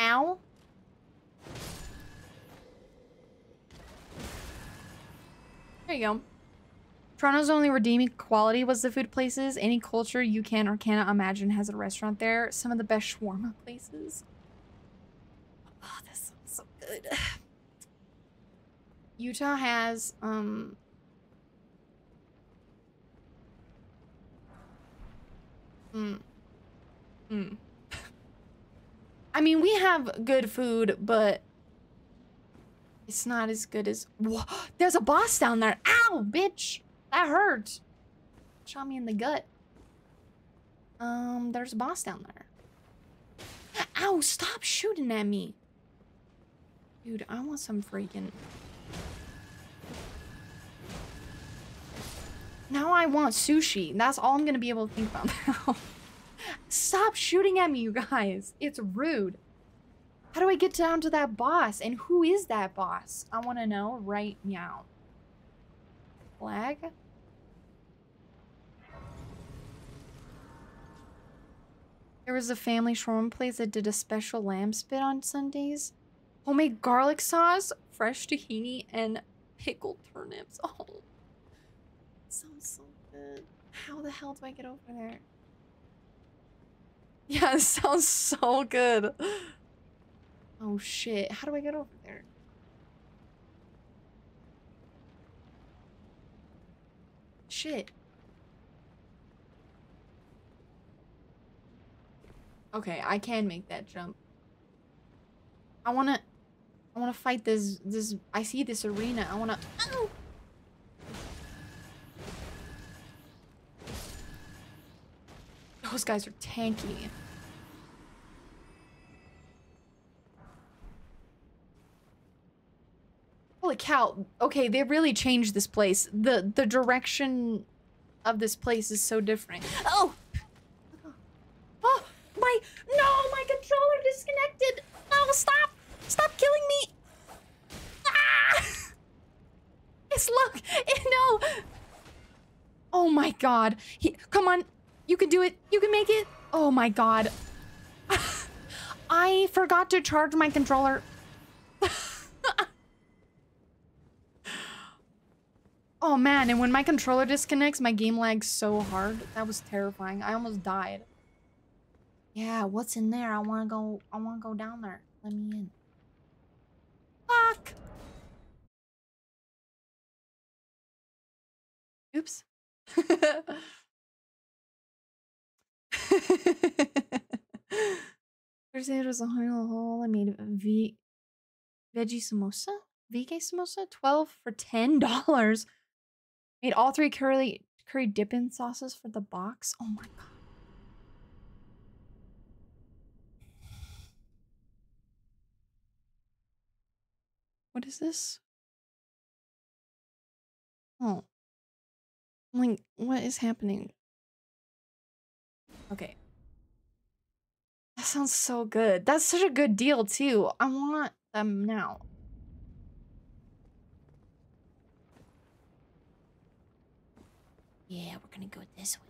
Ow. There you go. Toronto's only redeeming quality was the food places. Any culture you can or cannot imagine has a restaurant there. Some of the best shawarma places. Oh, this sounds so good. Utah has um Mm. Mm. I mean, we have good food, but it's not as good as. Whoa, there's a boss down there. Ow, bitch! That hurt. Shot me in the gut. Um, there's a boss down there. Ow, stop shooting at me. Dude, I want some freaking... Now I want sushi. That's all I'm gonna be able to think about now. (laughs) Stop shooting at me, you guys. It's rude. How do I get down to that boss? And who is that boss? I want to know right now. Flag? There was a family shawarma place that did a special lamb spit on Sundays. Homemade garlic sauce, fresh tahini, and pickled turnips. (laughs) Oh, sounds so good. How the hell do I get over there? (laughs) Yeah, it sounds so good. Oh shit, how do I get over there? Shit. Okay, I can make that jump. I wanna... I wanna fight this... this... I see this arena. I wanna... Ow! Those guys are tanky. Holy cow. Okay, they really changed this place. The the direction of this place is so different. Oh! Oh, my no, my controller disconnected. No, stop. Stop killing me. Ah! (laughs) It's look. (laughs) No. Oh my god. He, come on. You can do it. You can make it. Oh my god. (laughs) I forgot to charge my controller. oh man, and when my controller disconnects, my game lags so hard. That was terrifying. I almost died. Yeah, what's in there? I want to go I want to go down there. Let me in. Fuck. Oops. (laughs) Thursday was a hole. I made v veggie samosa, VK samosa, twelve for ten dollars. Made all three curry curry dipping sauces for the box. Oh my god. What is this? Oh. Like, what is happening? Okay. That sounds so good. That's such a good deal, too. I want them now. Yeah, we're gonna go this way.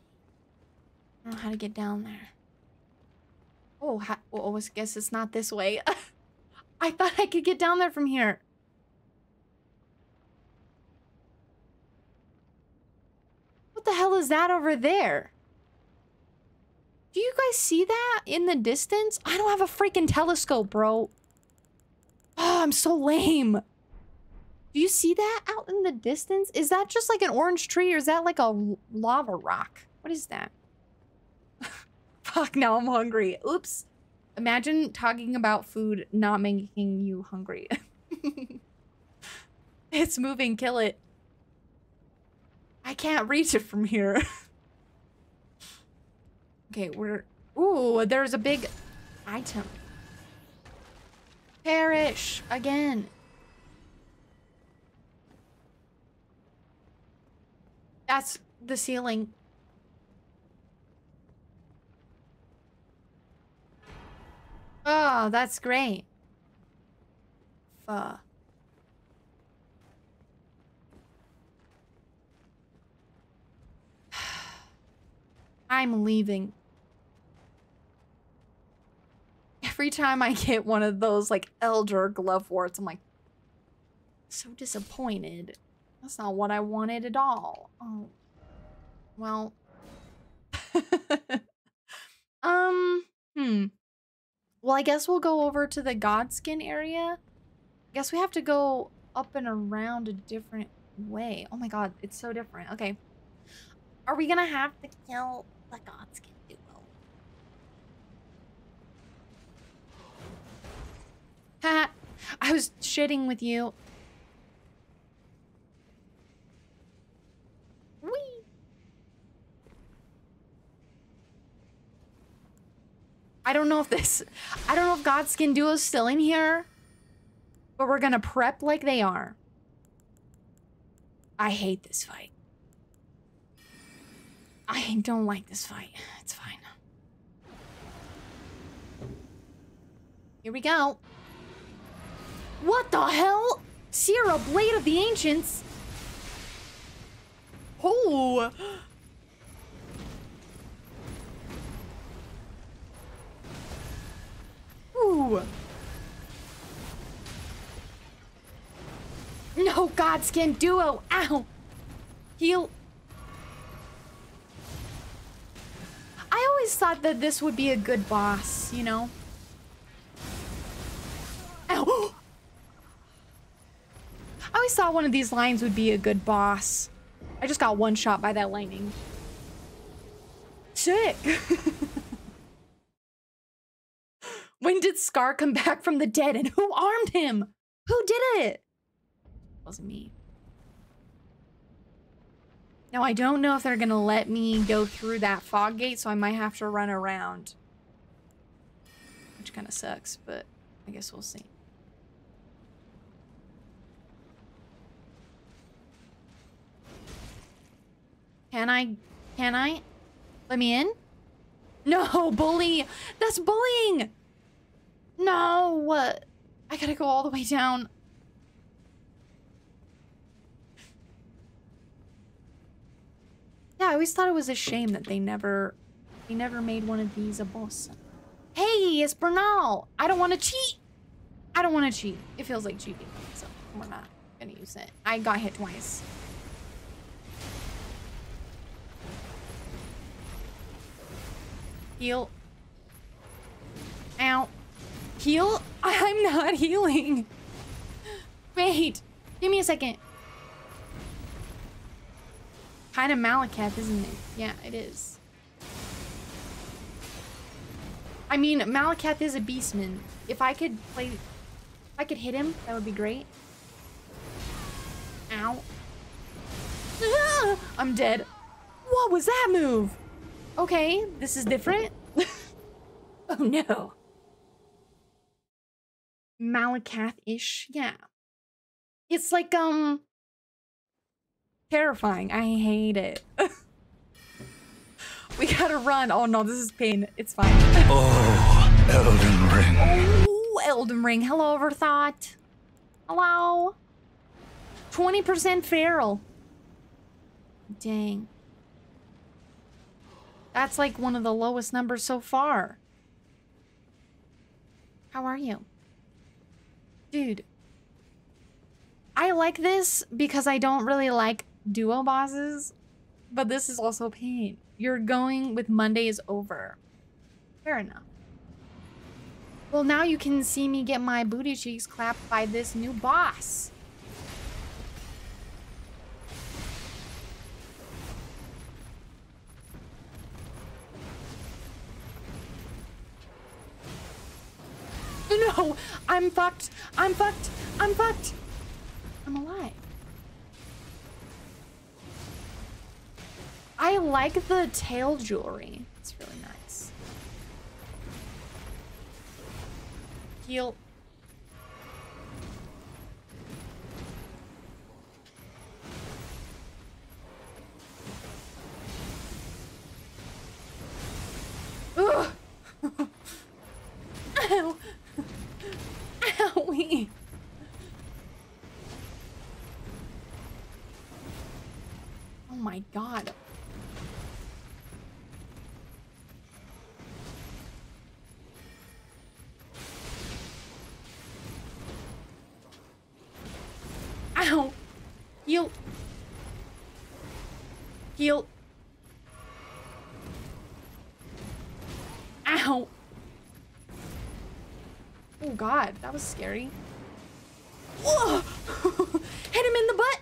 I don't know how to get down there. Oh, well, I guess it's not this way. (laughs) I thought I could get down there from here. What the hell is that over there? Do you guys see that in the distance? I don't have a freaking telescope, bro. Oh, I'm so lame. Do you see that out in the distance? Is that just like an orange tree or is that like a lava rock? What is that? (laughs) Fuck, now I'm hungry. Oops. Imagine talking about food not making you hungry. (laughs) it's moving, kill it. I can't reach it from here. (laughs) Okay, we're... Ooh, there's a big item. Perish! Again. That's the ceiling. Oh, that's great. Fuh. I'm leaving. every time I get one of those like elder gloveworts, I'm like so disappointed. That's not what I wanted at all. Oh. Well. (laughs) um, hmm. Well, I guess we'll go over to the Godskin area. I guess we have to go up and around a different way. Oh my god, it's so different. Okay. Are we gonna have to kill the Godskin duo? Ha! I was shitting with you. I don't know if this... I don't know if Godskin Duo is still in here. But we're gonna prep like they are. I hate this fight. I don't like this fight. It's fine. Here we go. What the hell? Sierra, Blade of the Ancients? Oh! Ooh! No, Godskin Duo! Ow! Heal. I always thought that this would be a good boss, you know? Ow! (gasps) I always thought one of these lines would be a good boss. I just got one shot by that lightning. Sick! (laughs) when did Scar come back from the dead and who armed him? Who did it? wasn't me. Now, I don't know if they're gonna let me go through that fog gate, so I might have to run around. Which kind of sucks, but I guess we'll see. Can I? Can I? Let me in? No, (laughs) bully! That's bullying! No! What I gotta go all the way down. Yeah, I always thought it was a shame that they never they never made one of these a boss. Hey, it's Bernahl! I don't want to cheat! I don't want to cheat. It feels like cheating, so we're not gonna use it. I got hit twice. Heal. Ow. Heal? (laughs) I'm not healing. Wait. Give me a second. Kind of Maliketh, isn't it? Yeah, it is. I mean, Maliketh is a beastman. If I could play... If I could hit him, that would be great. Ow. Ah, (laughs) I'm dead. What was that move? Okay, this is different. (laughs) oh no. Maliketh-ish, yeah. It's like, um, terrifying. I hate it. (laughs) we gotta run. Oh no, this is pain. It's fine. Oh, Elden Ring. Oh, Elden Ring. Hello, Overthought. Hello. 20% feral. Dang. That's like one of the lowest numbers so far. How are you? Dude. I like this because I don't really like duo bosses, but this is also pain. You're going with Monday is over. Fair enough. Well, now you can see me get my booty cheeks clapped by this new boss. No, I'm fucked. I'm fucked. I'm fucked. I'm alive. I like the tail jewelry. It's really nice. Heal. (laughs) (laughs) Oh my god. Ow! Heal! Heal! Ow! Oh god, that was scary. Whoa! (laughs) Hit him in the butt!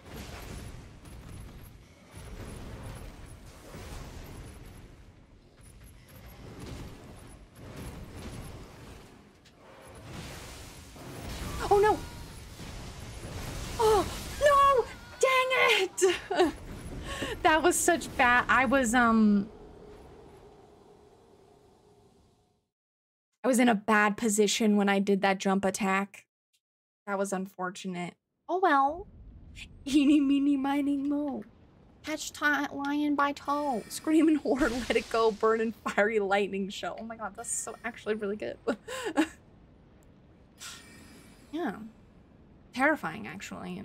Oh no! That was such bad. I was um. I was in a bad position when I did that jump attack. That was unfortunate. Oh well. Eeny, meeny, miny, mo. Catch lion by toe. Screaming horde, (laughs) let it go. Burn and fiery lightning show. Oh my god, that's so actually really good. (laughs) yeah. Terrifying, actually.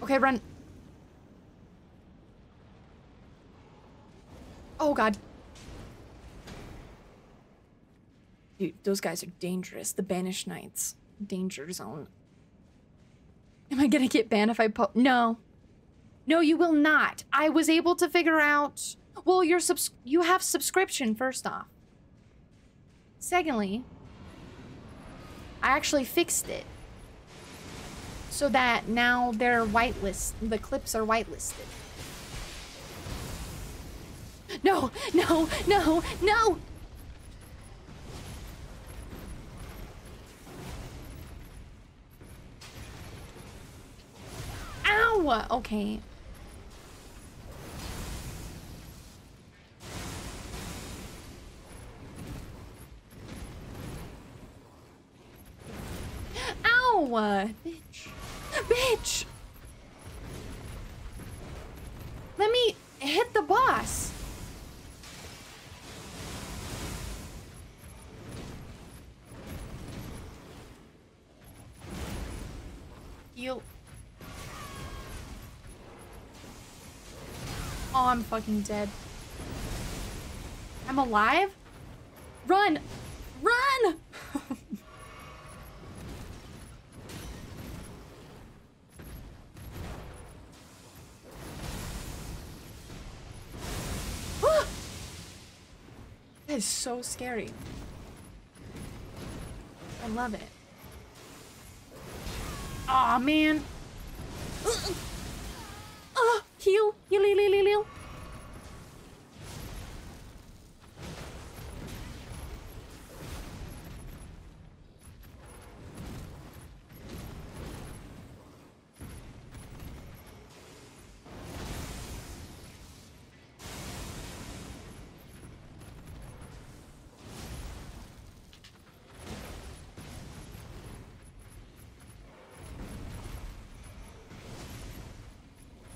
Okay, run. Oh god. Dude, those guys are dangerous. The Banished Knights. Danger zone. Am I gonna get banned if I po- No. No, you will not. I was able to figure out... Well, you're subs- you have subscription, first off. Secondly, I actually fixed it. So that now they're whitelist. The clips are whitelisted. No, no, no, no! Ow! Okay. Ow! Bitch. Bitch! Let me hit the boss. Heal. Oh, I'm fucking dead. I'm alive? Run! Run! (laughs) that is so scary. I love it. Aw, oh, man. Uh, uh, oh, heal, heal, heal, heal, heal.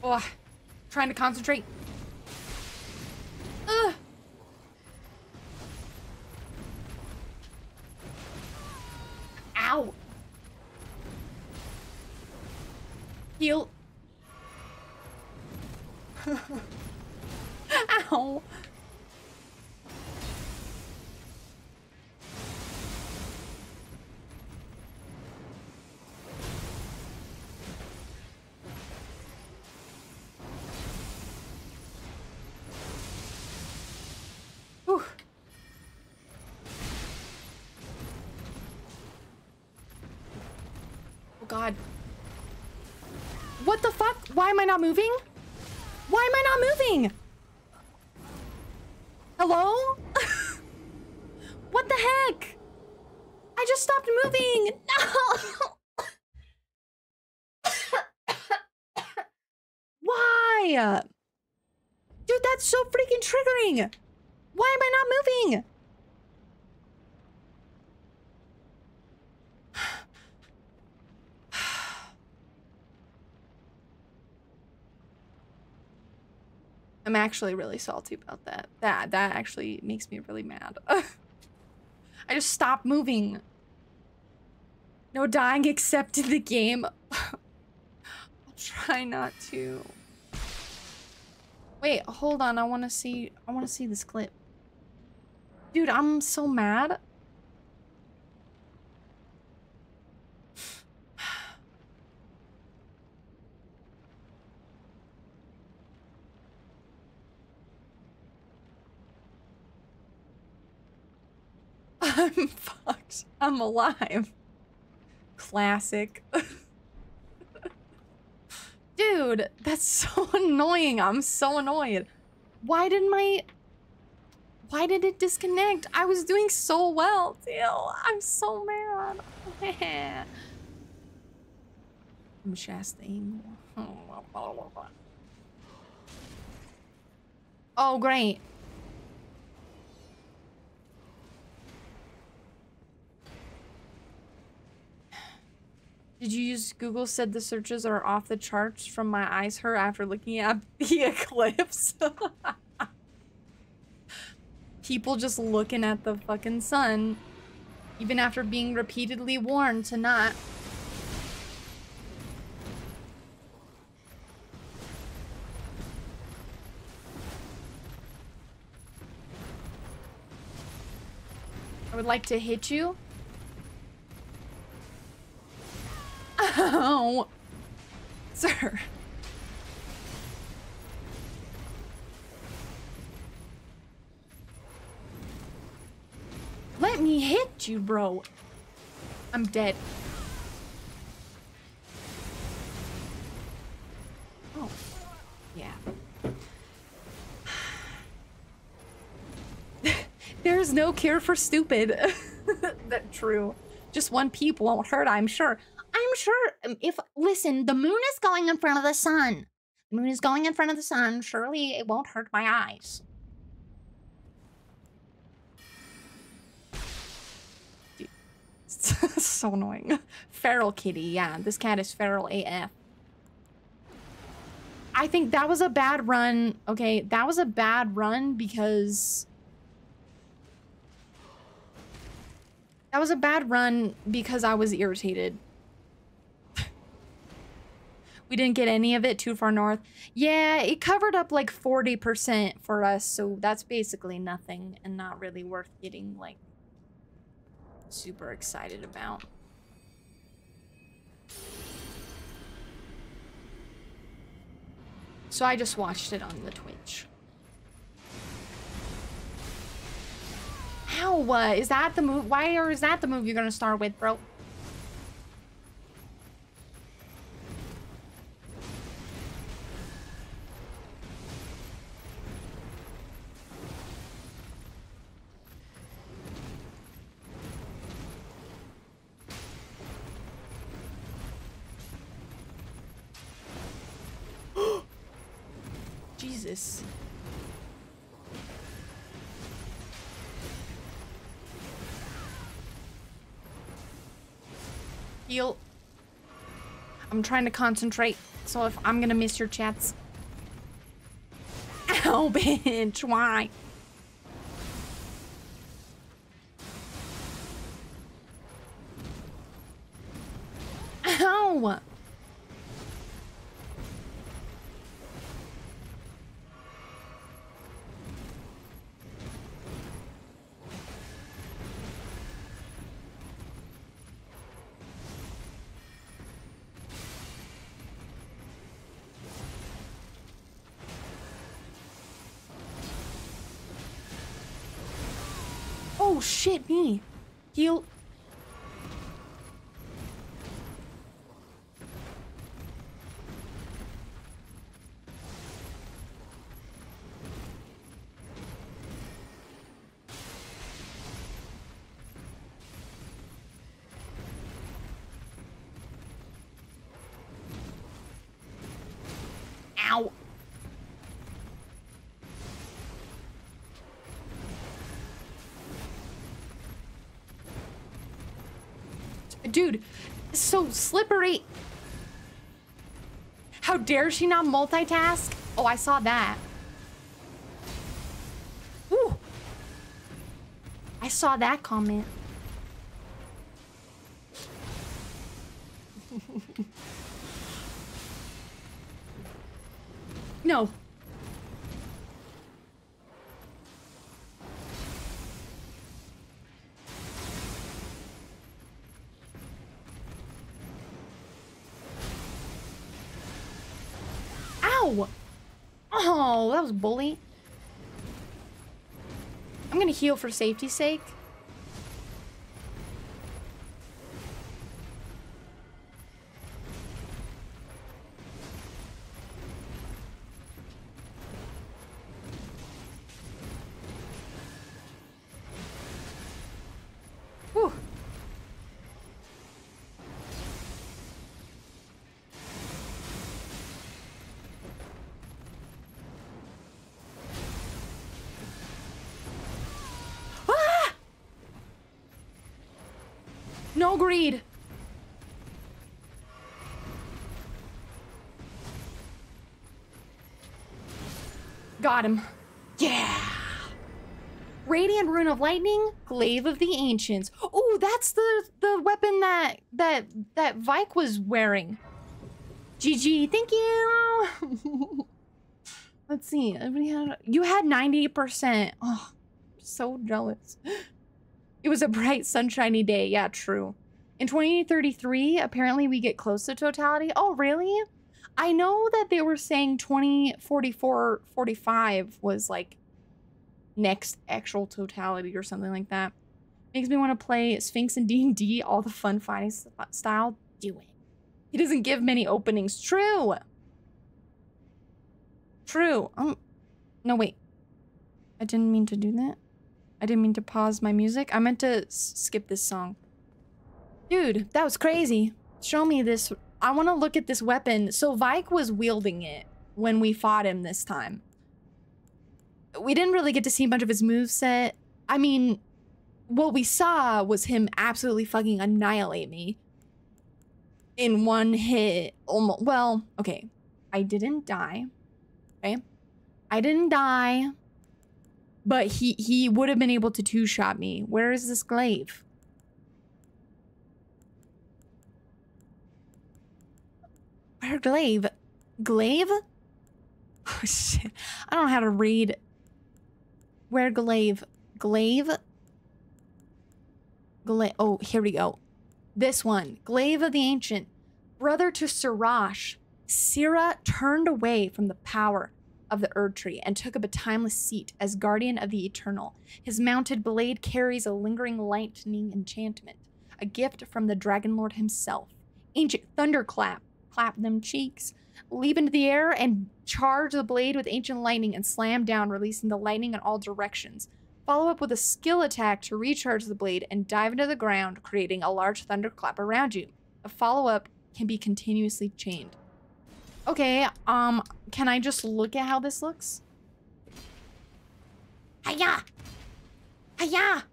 Oh, trying to concentrate. Why am I not moving? Why am I not moving? Hello? (laughs) what the heck? I just stopped moving. No. (coughs) Why? Dude, that's so freaking triggering. Why am I not moving? I'm actually really salty about that. That that actually makes me really mad. (laughs) I just stopped moving. No dying except in the game. (laughs) I'll try not to. Wait, hold on. I want to see I want to see this clip. Dude, I'm so mad. I'm fucked. I'm alive. Classic. (laughs) Dude, that's so (laughs) annoying. I'm so annoyed. Why did my... Why did it disconnect? I was doing so well, Teal. I'm so mad. (laughs) I'm Chastain. Oh, great. Did you use Google said the searches are off the charts from my eyes hurt after looking at (laughs) the eclipse? (laughs) People just looking at the fucking sun, even after being repeatedly warned to not. I would like to hit you. Oh, (laughs) sir. Let me hit you, bro. I'm dead. Oh, yeah. (sighs) There's no cure for stupid. (laughs) that true. Just one peep won't hurt, I'm sure. I'm sure um, if listen, the moon is going in front of the sun. The moon is going in front of the sun. Surely it won't hurt my eyes. (laughs) So annoying. Feral kitty, yeah. This cat is feral AF. I think that was a bad run. Okay, that was a bad run because That was a bad run because I was irritated. We didn't get any of it too far north. Yeah, it covered up like 40% for us, so that's basically nothing and not really worth getting like super excited about. So I just watched it on the Twitch. How? Uh, is that the move? Why or is that the move you're gonna start with, bro? I'm trying to concentrate, so if I'm gonna miss your chats. (laughs) Ow, bitch, why? Ow! Shit, me. Heal. Ow. Dude, so slippery. How dare she not multitask? Oh, I saw that. Ooh. I saw that comment. Heal for safety's sake. Got him. Yeah. Radiant Rune of Lightning, Glaive of the Ancients. Oh, that's the the weapon that that that Vyke was wearing. GG, thank you. (laughs) Let's see. Everybody had you had 98%. Oh, so jealous. It was a bright, sunshiny day. Yeah, true. In 2033, apparently we get close to totality. Oh, really? I know that they were saying 2044 45 was like next actual totality or something like that. Makes me want to play Sphinx and D&D, all the fun fighting style. Do it. He doesn't give many openings. True. True. Um, no, wait. I didn't mean to do that. I didn't mean to pause my music. I meant to skip this song. Dude, that was crazy. Show me this. I want to look at this weapon. So Vyke was wielding it when we fought him this time. We didn't really get to see much of his move set. I mean, what we saw was him absolutely fucking annihilate me in one hit. Almost. Well, okay. I didn't die. Okay. I didn't die. But he he would have been able to two-shot me. Where is this glaive? Where glaive? Glaive? Oh (laughs) shit. I don't know how to read. Where glaive? Glaive? Glaive. Oh, here we go. This one. Glaive of the Ancient. Brother to Siraj. Sira turned away from the power of the Erd Tree and took up a timeless seat as guardian of the eternal. His mounted blade carries a lingering lightning enchantment, a gift from the Dragon Lord himself. Ancient thunderclap, clap them cheeks, leap into the air and charge the blade with ancient lightning and slam down, releasing the lightning in all directions. Follow up with a skill attack to recharge the blade and dive into the ground, creating a large thunderclap around you. A follow up can be continuously chained. Okay, um, can I just look at how this looks? Hiya! Hiya!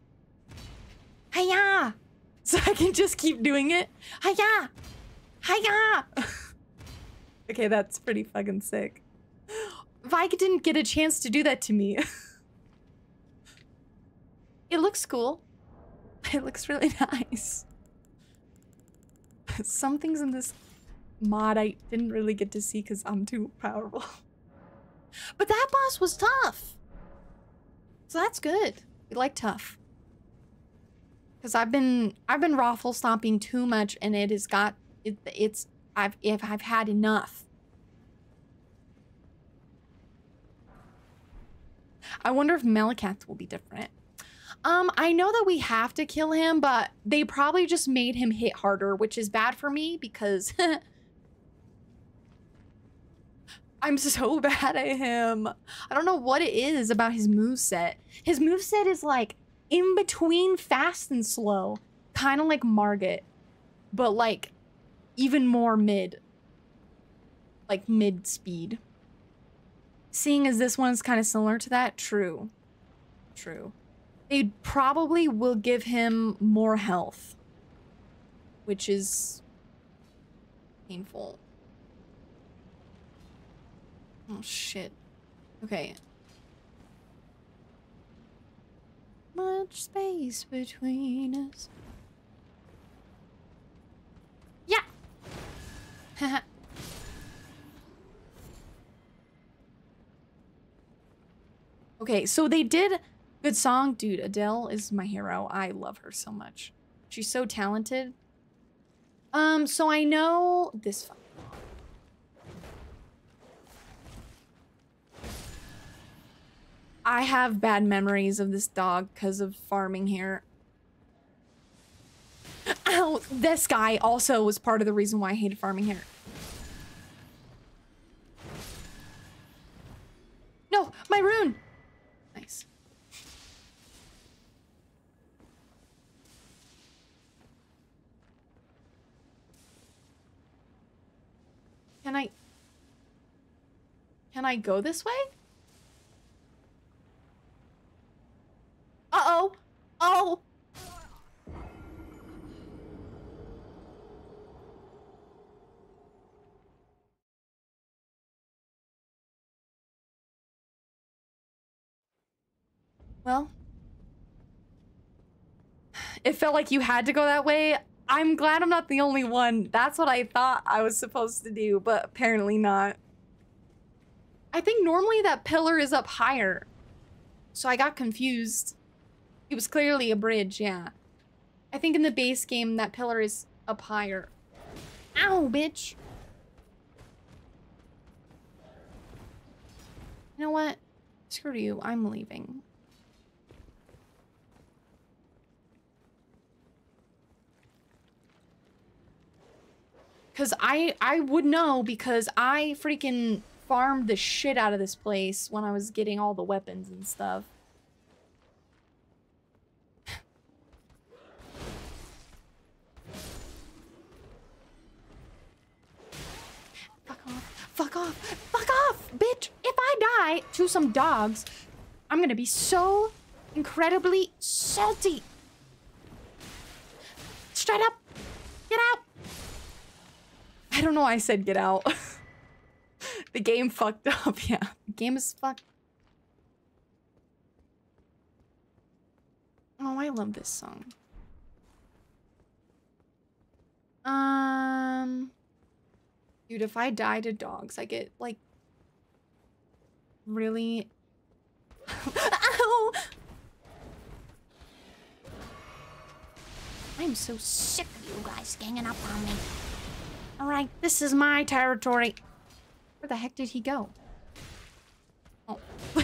Hiya! (laughs) So I can just keep doing it. Hiya! Hiya! okay, that's pretty fucking sick. Vyke didn't get a chance to do that to me. it looks cool. It looks really (laughs) nice. Some things in this mod I didn't really get to see because I'm too powerful. but that boss was tough. So that's good. We like tough. Because I've been I've been raffle stomping too much and it has got it, it's I've if I've had enough. I wonder if Maliketh will be different. Um, I know that we have to kill him, but they probably just made him hit harder, which is bad for me because (laughs) I'm so (laughs) bad at him. I don't know what it is about his move set. His move set is like in between fast and slow, kind of like Margit, but like even more mid, like mid speed. Seeing as this one's kind of similar to that, true, true. They probably will give him more health, which is painful. Oh, shit. Okay. Much space between us. Yeah! (laughs) okay, so they did good song. Dude, Adele is my hero. I love her so much. She's so talented. Um, so I know this I have bad memories of this dog because of farming here. Oh, this guy also was part of the reason why I hated farming here. No, my rune! Nice. Can I... Can I go this way? Uh-oh. Oh. Well, it felt like you had to go that way. I'm glad I'm not the only one. That's what I thought I was supposed to do, but apparently not. I think normally that pillar is up higher. So I got confused. It was clearly a bridge, yeah. I think in the base game that pillar is up higher. Ow, bitch. You know what? Screw you. I'm leaving. Cause I I would know because I freaking farmed the shit out of this place when I was getting all the weapons and stuff. Fuck off. Fuck off. Fuck off, bitch. If I die to some dogs, I'm gonna be so incredibly salty. Straight up. Get out. I don't know why I said get out. (laughs) the game fucked up, (laughs) yeah. The game is fucked. Oh, I love this song. Um... Dude, if I die to dogs, I get, like... Really... (laughs) Ow! I'm so sick of you guys ganging up on me. Alright, this is my territory. Where the heck did he go? Oh. (laughs)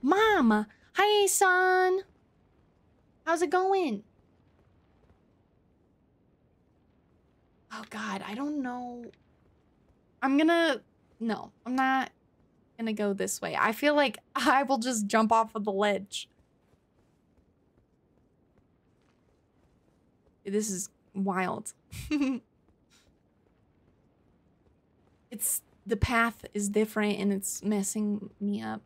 Mom! Hi, son! How's it going? Oh god, I don't know. I'm gonna... No, I'm not gonna go this way. I feel like (laughs) I will just jump off of the ledge. This is wild. (laughs) it's... The path is different and it's messing me up.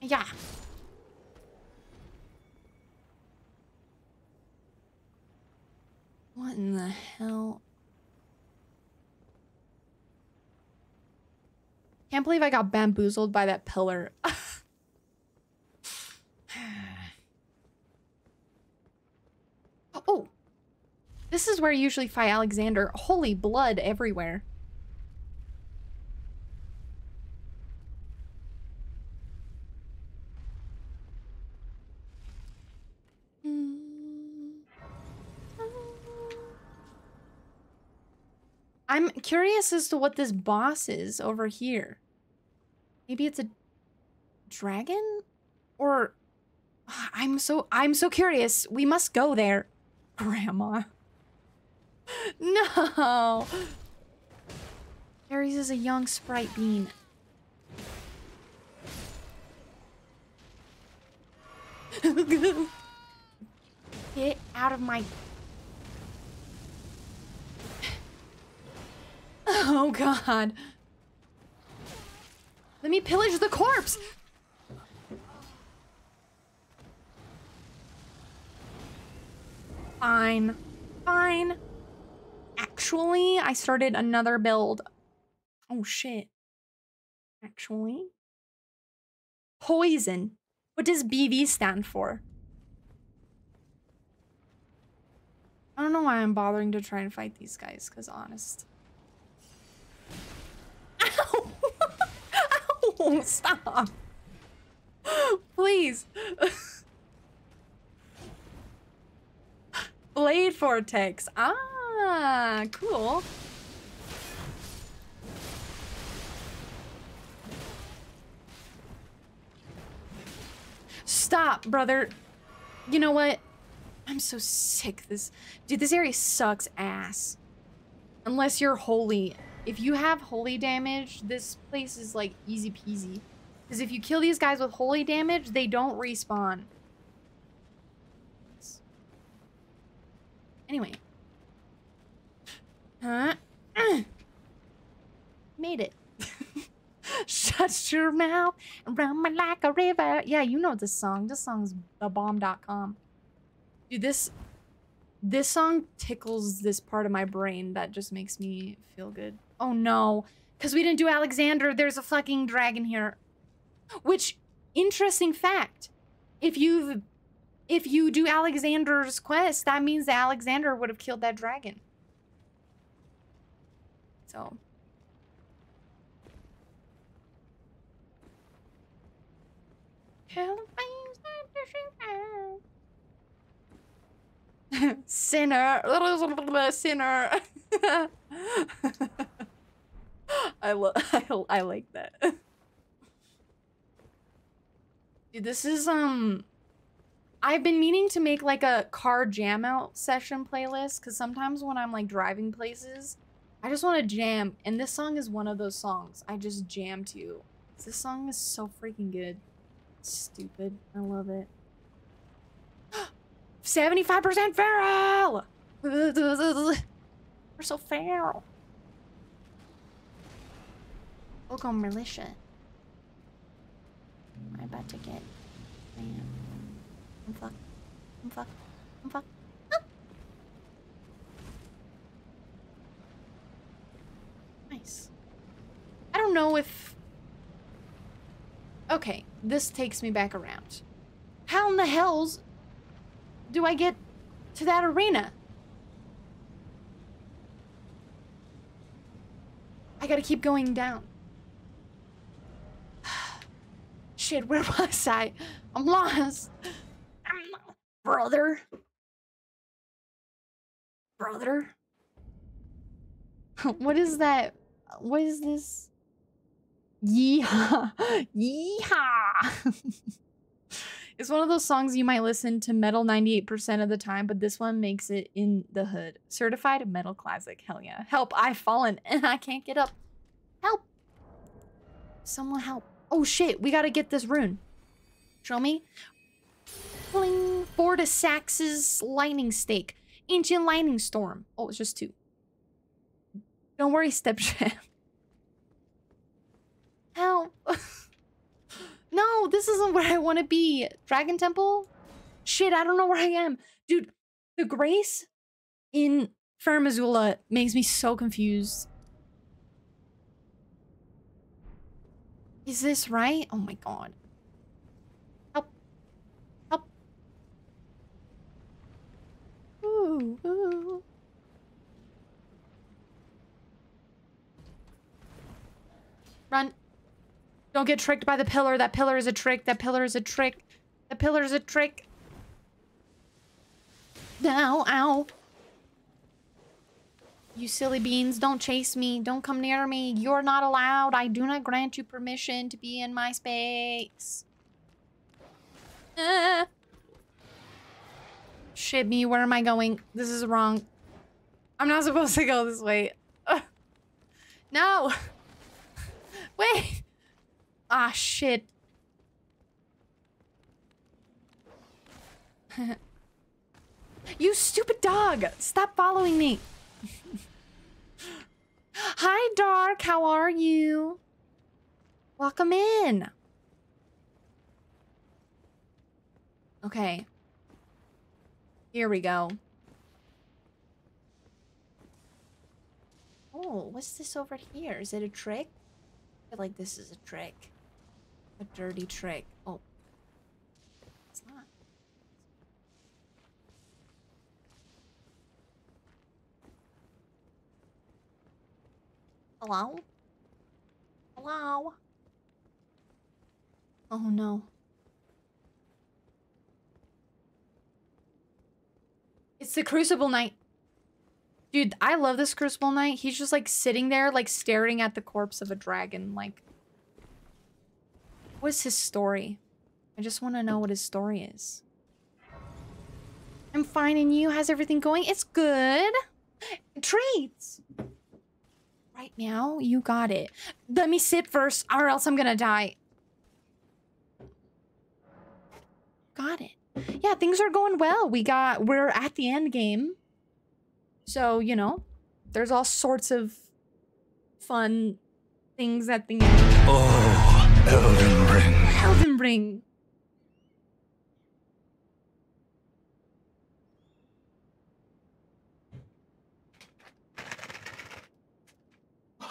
Yeah. What in the hell? Can't believe I got bamboozled by that pillar. (laughs) oh. This is where usually fight Alexander. Holy blood everywhere. I'm curious as to what this boss is over here. Maybe it's a dragon? Or ah, I'm so I'm so curious. We must go there. Grandma. (laughs) No. Ares is a young sprite bean. (laughs) Get out of my (laughs) Oh god. Let me pillage the corpse! Fine. Fine. Actually, I started another build. Oh shit. Actually. Poison. What does BV stand for? I don't know why I'm bothering to try and fight these guys, because honest. Ow! Ow! Stop! Please! Blade Vortex. Ah, cool. Stop, brother. You know what? I'm so sick. This dude, this area sucks ass. Unless you're holy. If you have holy damage, this place is like easy peasy. Because if you kill these guys with holy damage, they don't respawn. Anyway. Huh? (clears throat) Made it. (laughs) Shut your mouth and run me like a river. Yeah, you know this song. This song's thebomb.com. Dude, this this song tickles this part of my brain that just makes me feel good. Oh no, because we didn't do Alexander. There's a fucking dragon here. Which, interesting fact, if you if you do Alexander's quest, that means that Alexander would have killed that dragon. So. (laughs) Sinner, (laughs) sinner. (laughs) (laughs) I love. (laughs) I, I like that. Dude, this is um. I've been meaning to make like a car jam out session playlist because sometimes when I'm like driving places, I just want to jam, and this song is one of those songs I just jam to. This song is so freaking good. Stupid. I love it. (gasps) 75% feral! (laughs) We're so feral. Welcome, militia. I'm about to get. Man. I'm fucked. I'm fucked. I'm fucked. Ah! Nice. I don't know if. Okay, this takes me back around. How in the hells do I get to that arena? I gotta keep going down. Shit, where (laughs) was I? I'm lost. I'm. Brother. Brother. (laughs) what is that? What is this? Yeehaw. (laughs) Yeehaw. it's one of those songs you might listen to metal 98% of the time, but this one makes it in the hood. Certified metal classic. Hell yeah. Help, I've fallen and I can't get up. Help. Someone help. Oh shit, we gotta get this rune. Show me. Fling Fortissax's lightning stake. Ancient lightning storm. Oh, it's just two. Don't worry, stepchef. Help. (laughs) no, this isn't where I want to be. Dragon Temple? Shit, I don't know where I am. Dude, the grace in Azula makes me so confused. Is this right? Oh my god. Help. Help. Ooh, ooh. Run. Don't get tricked by the pillar. That pillar is a trick. That pillar is a trick. The pillar is a trick. Ow, ow. You silly beans, don't chase me. Don't come near me. You're not allowed. I do not grant you permission to be in my space. Uh. Shit me, where am I going? This is wrong. I'm not supposed to go this way. Uh. No! (laughs) Wait! Ah, shit. (laughs) you stupid dog! Stop following me! Hi, Dark. How are you? Welcome in. Okay. Here we go. Oh, what's this over here? Is it a trick? I feel like this is a trick. A dirty trick. Oh. It's not. Hello? Hello? Oh no. It's the Crucible Knight. Dude, I love this Crucible Knight. He's just like sitting there, like staring at the corpse of a dragon. Like, what's his story? I just want to know what his story is. I'm fine and you? How's everything going? It's good. Treats. Right now, you got it. Let me sit first or else I'm gonna die. Got it. Yeah, things are going well. We got, we're at the end game. So, you know, there's all sorts of fun things at the end. Oh, Elden Ring. Elden Ring.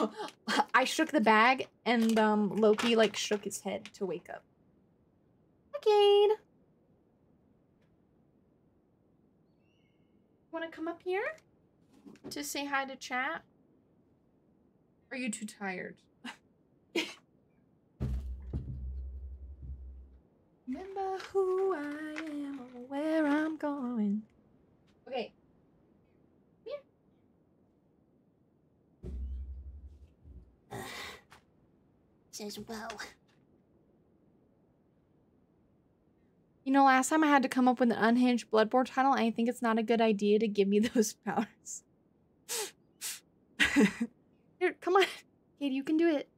(laughs) I shook the bag and um Loki like shook his head to wake up. Okay. Want to come up here to say hi to chat? Are you too tired? (laughs) Remember who I am or where I'm going. Okay. Says well. You know, last time I had to come up with an unhinged Bloodborne title, I think it's not a good idea to give me (laughs) those powers. (laughs) Here, come on. Cade, you can do it.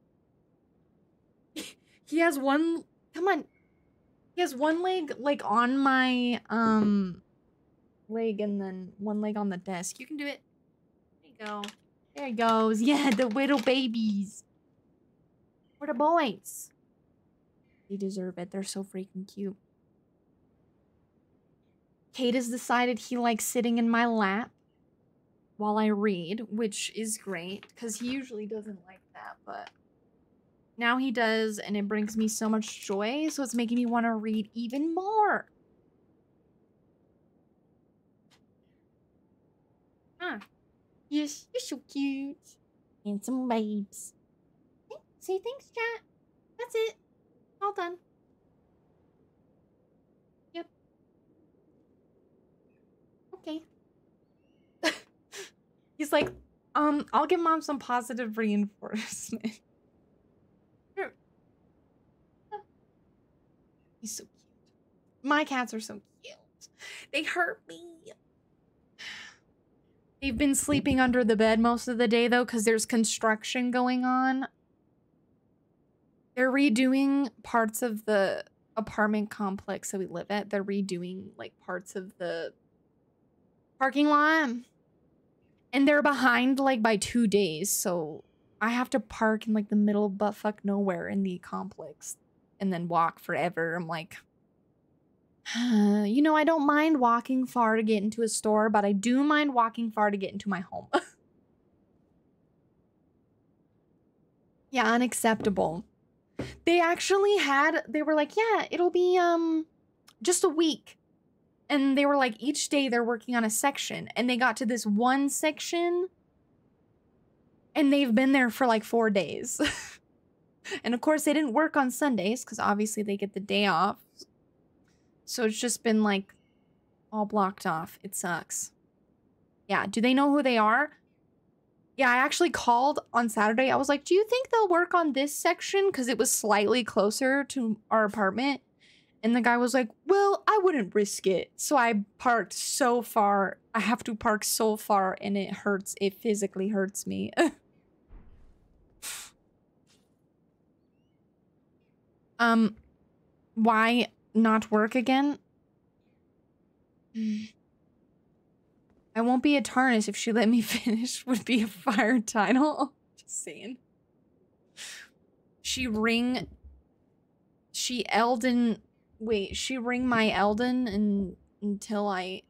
He has one come on. He has one leg like on my um leg and then one leg on the desk. You can do it. There you go. There he goes. Yeah, the little babies. We're the boys. They deserve it. They're so freaking cute. Cade has decided he likes sitting in my lap while I read, which is great because he usually doesn't like that, but now he does, and it brings me so much joy. So it's making me want to read even more. Huh. Yes, you're so cute. Handsome babes. Say thanks, chat. That's it. All done. Yep. Okay. (laughs) He's like, um, I'll give mom some positive reinforcement. (laughs) Sure. He's so cute. My cats are so cute. They hurt me. (sighs) They've been sleeping under the bed most of the day though, because there's construction going on. They're redoing parts of the apartment complex that we live at. They're redoing like parts of the parking lot. And they're behind like by two days, so I have to park in like the middle of butt fuck nowhere in the complex and then walk forever. I'm like, (sighs) you know, I don't mind walking far to get into a store, but I do mind walking far to get into my home. (laughs) yeah, unacceptable. They actually had, they were like, yeah, it'll be um just a week. And they were like, each day they're working on a section. And they got to this one section and they've been there for like four days. (laughs) and of course, they didn't work on Sundays because obviously they get the day off. So it's just been like all blocked off. It sucks. Yeah. Do they know who they are? Yeah, I actually called on Saturday. I was like, do you think they'll work on this section? Because it was slightly closer to our apartment. And the guy was like, well, I wouldn't risk it. So I parked so far. I have to park so far and it hurts. It physically hurts me. (laughs) um, why not work again? I won't be a tarnish if she let me (laughs) finish would be a fire title. (laughs) Just saying. She ring she Elden wait, she ring my Elden and until I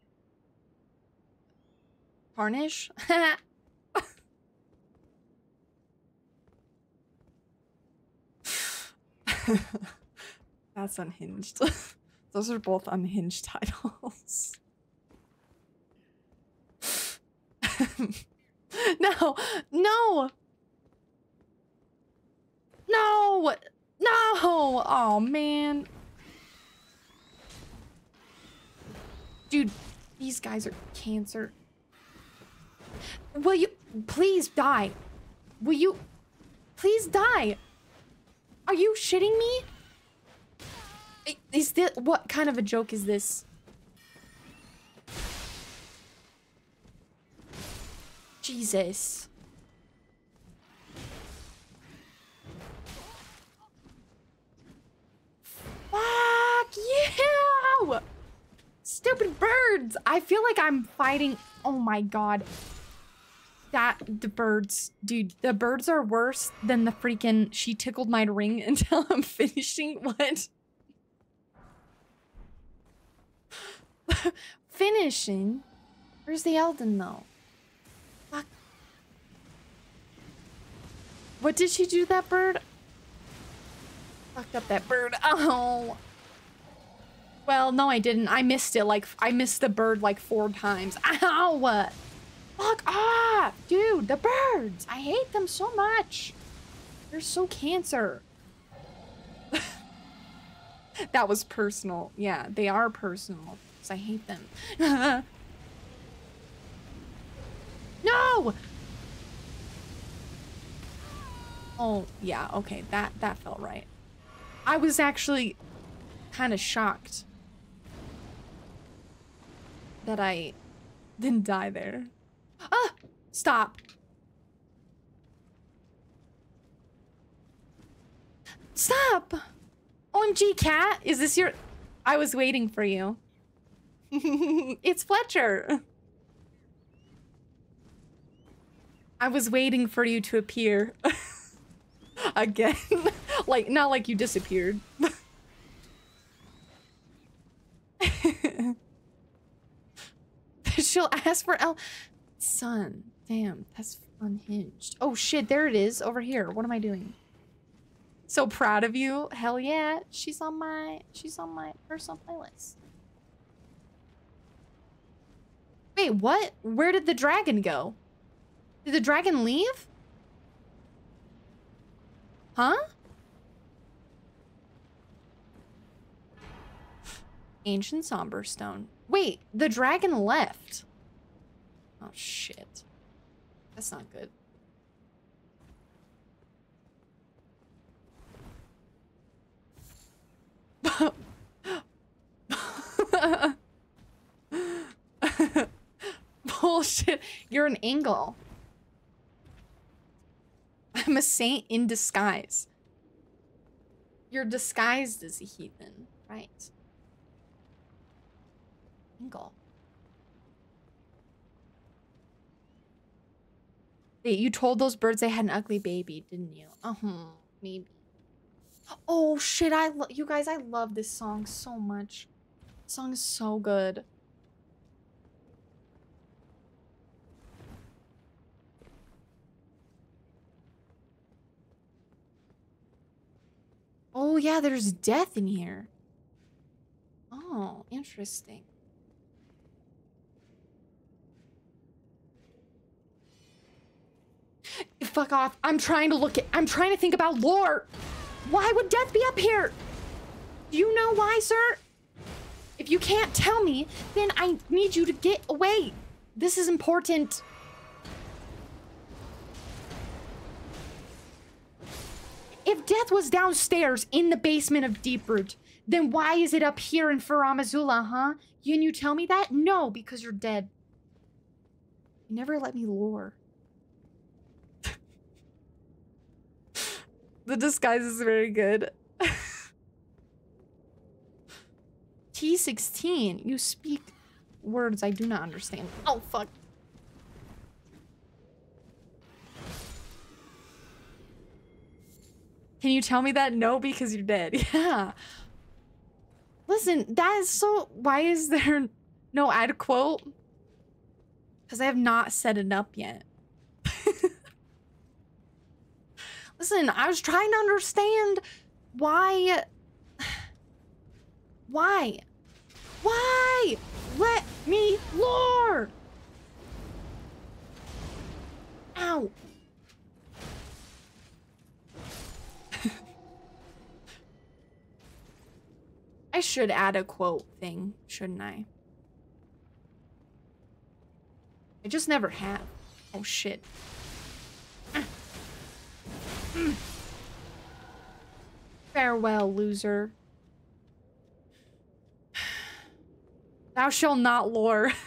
tarnish? (laughs) That's unhinged. Those are both unhinged titles. (laughs) no, no, no, no. Oh man, dude, these guys are cancer. Will you please die? Will you please die? Are you shitting me? Is this what kind of a joke is this? Jesus. Fuck you! Stupid birds! I feel like I'm fighting. Oh my god. That, the birds. Dude, the birds are worse than the freaking. She tickled my ring (laughs) until I'm finishing. What? (laughs) finishing? Where's the Elden though? What did she do that bird? Fucked up that bird. (laughs) Oh. Well, no, I didn't. I missed it. Like, I missed the bird like four times. (laughs) Ow! Fuck off! Dude, the birds! I hate them so much. They're so cancer. (laughs) that was personal. Yeah, they are personal. Because I hate them. no! Oh, yeah, okay. That, that felt right. I was actually kind of shocked that I didn't die there. Ah! Stop. Stop! OMG, cat! Is this your... I was waiting for you. (laughs) it's Fletcher. I was waiting for you to appear. (laughs) (laughs) Again. (laughs) like, not like you disappeared. (laughs) She'll ask for El... Son. Damn, that's unhinged. Oh shit, there it is, over here. What am I doing? So proud of you. Hell yeah. She's on my... She's on my personal playlist. Wait, what? Where did the dragon go? Did the dragon leave? Huh? Ancient Somber Stone. Wait, the dragon left. Oh, shit. That's not good. (laughs) Bullshit. You're an angle. I'm a saint in disguise. You're disguised as a heathen, right? Angle. You told those birds they had an ugly baby, didn't you? Uh-huh, maybe. Oh shit, I you guys, I love this song so much. This song is so good. Oh yeah, there's death in here. Oh, interesting. Fuck off. I'm trying to look at I'm trying to think about lore. Why would death be up here? Do you know why, sir? If you can't tell me, then I need you to get away. This is important. If death was downstairs in the basement of Deeproot, then why is it up here in Farum Azula, huh? Can you tell me that? No, because you're dead. You never let me lure. (laughs) the disguise is very good. (laughs) T16, you speak words I do not understand. Oh, fuck. Can you tell me that? No, because you're dead. (laughs) Yeah. Listen, that is so... Why is there (laughs) no ad quote? Because I have not set it up yet. (laughs) Listen, I was trying to understand why... (sighs) Why? Why? Let me lore! Ow. I should add a quote thing, shouldn't I? I just never have. Oh shit. Farewell, loser. Thou shalt not lore. (laughs)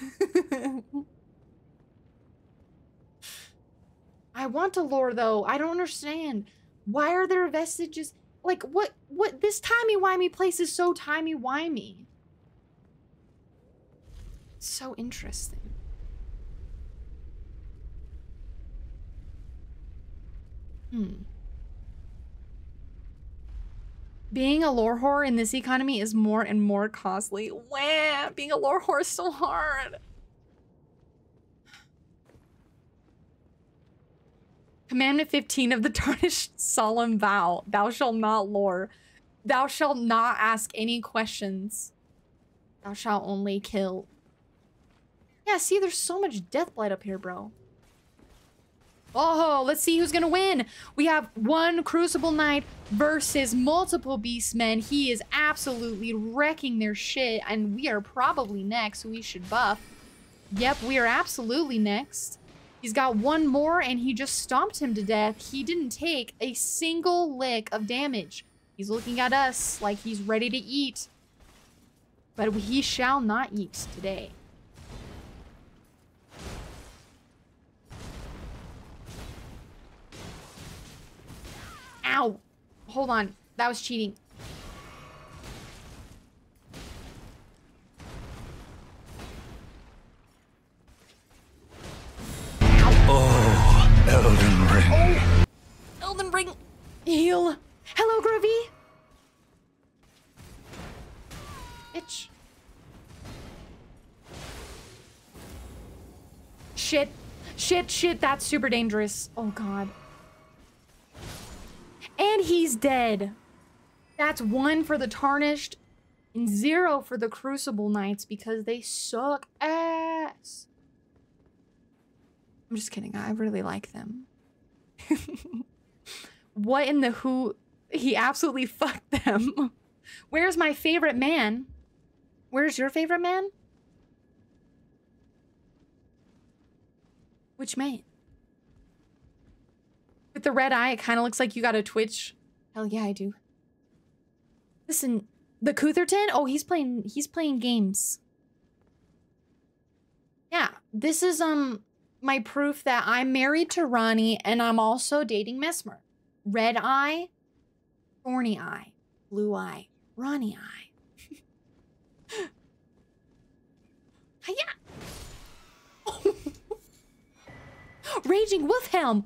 I want to lore though. I don't understand. Why are there vestiges? Like what what this timey-wimey place is so timey-wimey. So interesting. Hmm. Being a lore whore in this economy is more and more costly. Wah! Being a lore whore is so hard. Commandment 15 of the Tarnished Solemn Vow. Thou shalt not lore. Thou shalt not ask any questions. Thou shalt only kill. Yeah, see, there's so much death blight up here, bro. Oh, let's see who's gonna win. We have one Crucible Knight versus multiple Beastmen. He is absolutely wrecking their shit, and we are probably next, we should buff. Yep, we are absolutely next. He's got one more, and he just stomped him to death. He didn't take a single lick of damage. He's looking at us like he's ready to eat. But he shall not eat today. Ow! Hold on. That was cheating. Oh, Elden Ring. Oh, Elden Ring. Heal. Hello, Groovy. Itch. Shit. Shit, shit, that's super dangerous. Oh, God. And he's dead. That's one for the Tarnished and zero for the Crucible Knights because they suck ass. I'm just kidding. I really like them. (laughs) what in the who? He absolutely (laughs) fucked them. Where's my favorite man? Where's your favorite man? Which man? With the red eye, it kind of looks like you got a twitch. Hell yeah, I do. Listen, the Cutherton? Oh, he's playing he's playing games. Yeah, this is um my proof that I'm married to Ranni and I'm also dating Messmer. Red eye, thorny eye, blue eye, Ranni eye. (laughs) Hiya! (laughs) Raging Wolfhelm!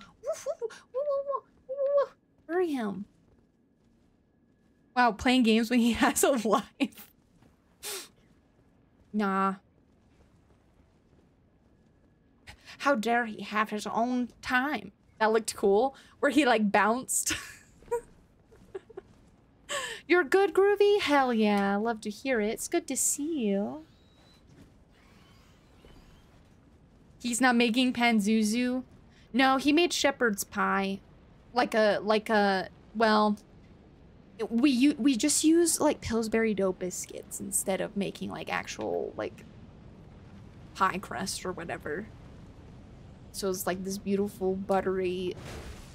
Bury him. Wow, playing games when he (laughs) has a life. nah. How dare he have his own time? That looked cool. Where he like bounced. (laughs) You're good, Groovy? Hell yeah. Love to hear it. It's good to see you. He's not making Panzuzu. No, he made shepherd's pie. Like a, like a, well, we we just use like Pillsbury dough biscuits instead of making like actual like pie crust or whatever. So it's like this beautiful buttery,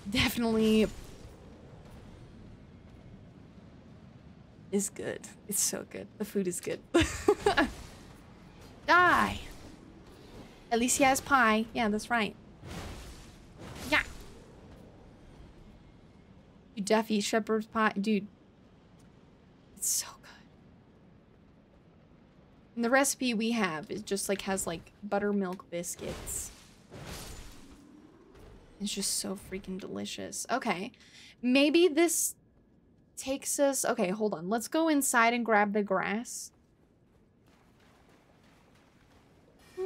definitely is good. It's so good. The food is good. (laughs) Die. At least he has pie. Yeah, that's right. Yeah. You Duffy shepherd's pie, dude. It's so good. And the recipe we have is just like has like buttermilk biscuits. It's just so freaking delicious. Okay. Maybe this takes us... Okay, hold on. Let's go inside and grab the grass. (gasps)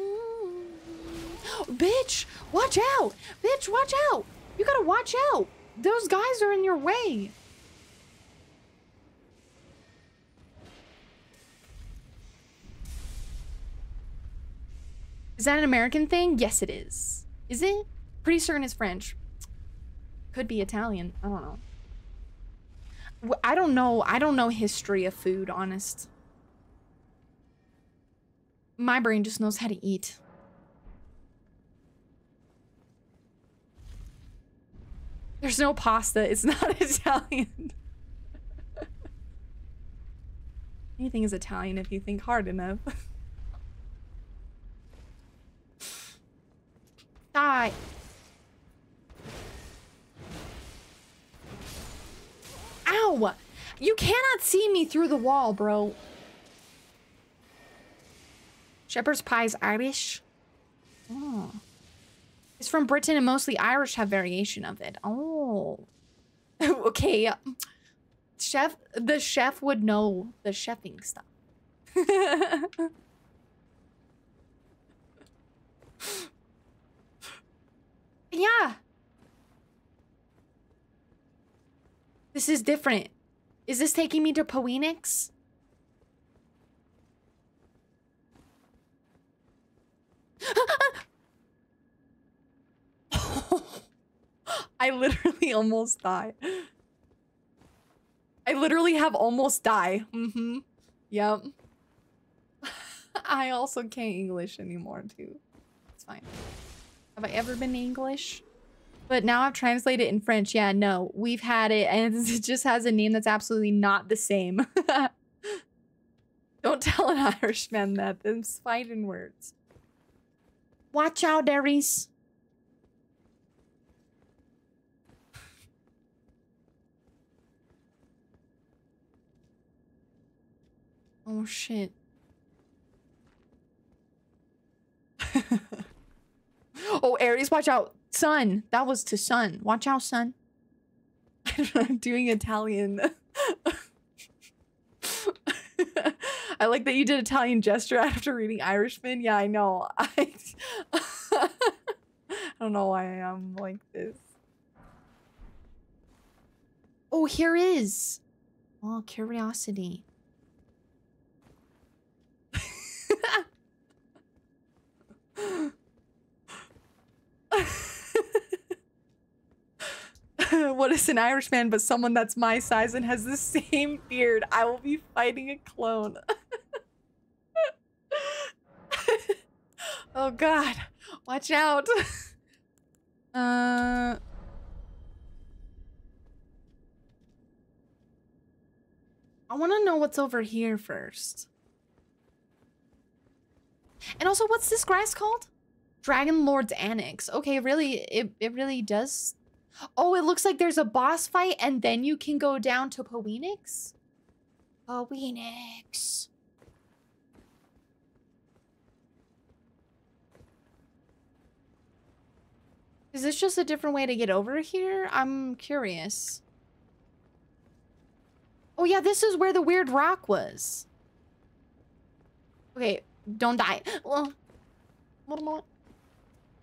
Bitch! Watch out! Bitch, watch out! You gotta watch out! Those guys are in your way! Is that an American thing? Yes, it is. Is it? Pretty certain it's French. Could be Italian. I don't know. I don't know. I don't know history of food, honest. My brain just knows how to eat. There's no pasta. It's (laughs) not Italian. (laughs) Anything is Italian if you think hard enough. (laughs) Die. Ow! You cannot see me through the wall, bro. Shepherd's pie's Irish. Oh. It's from Britain and mostly Irish have variation of it. Oh. (laughs) okay. Um, chef, the chef would know the chefing stuff. (laughs) yeah. This is different. Is this taking me to Poenix? (laughs) I literally almost died. I literally have almost die. Mm-hmm. Yep. (laughs) I also can't English anymore too. It's fine. Have I ever been English? But now I've translated it in French. Yeah, no, we've had it and (laughs) it just has a name that's absolutely not the same. (laughs) Don't tell an Irishman that. Them's fighting words. Watch out, Aries. Oh shit. (laughs) oh, Aries, watch out. Sun. That was to sun. Watch out, sun. (laughs) I'm doing Italian. (laughs) I like that you did Italian gesture after reading Irishman. Yeah, I know. I, (laughs) I don't know why I'm like this. Oh, here is. Oh, curiosity. (laughs) what is an Irishman but someone that's my size and has the same beard? I will be fighting a clone. (laughs) oh god. Watch out. (laughs) uh I want to know what's over here first. And also, what's this grass called? Dragon Lord's Annex. Okay, really, it, it really does. Oh, it looks like there's a boss fight and then you can go down to Poenix? Oh, Poenix. Is this just a different way to get over here? I'm curious. Oh yeah, this is where the weird rock was. Okay, don't die. Well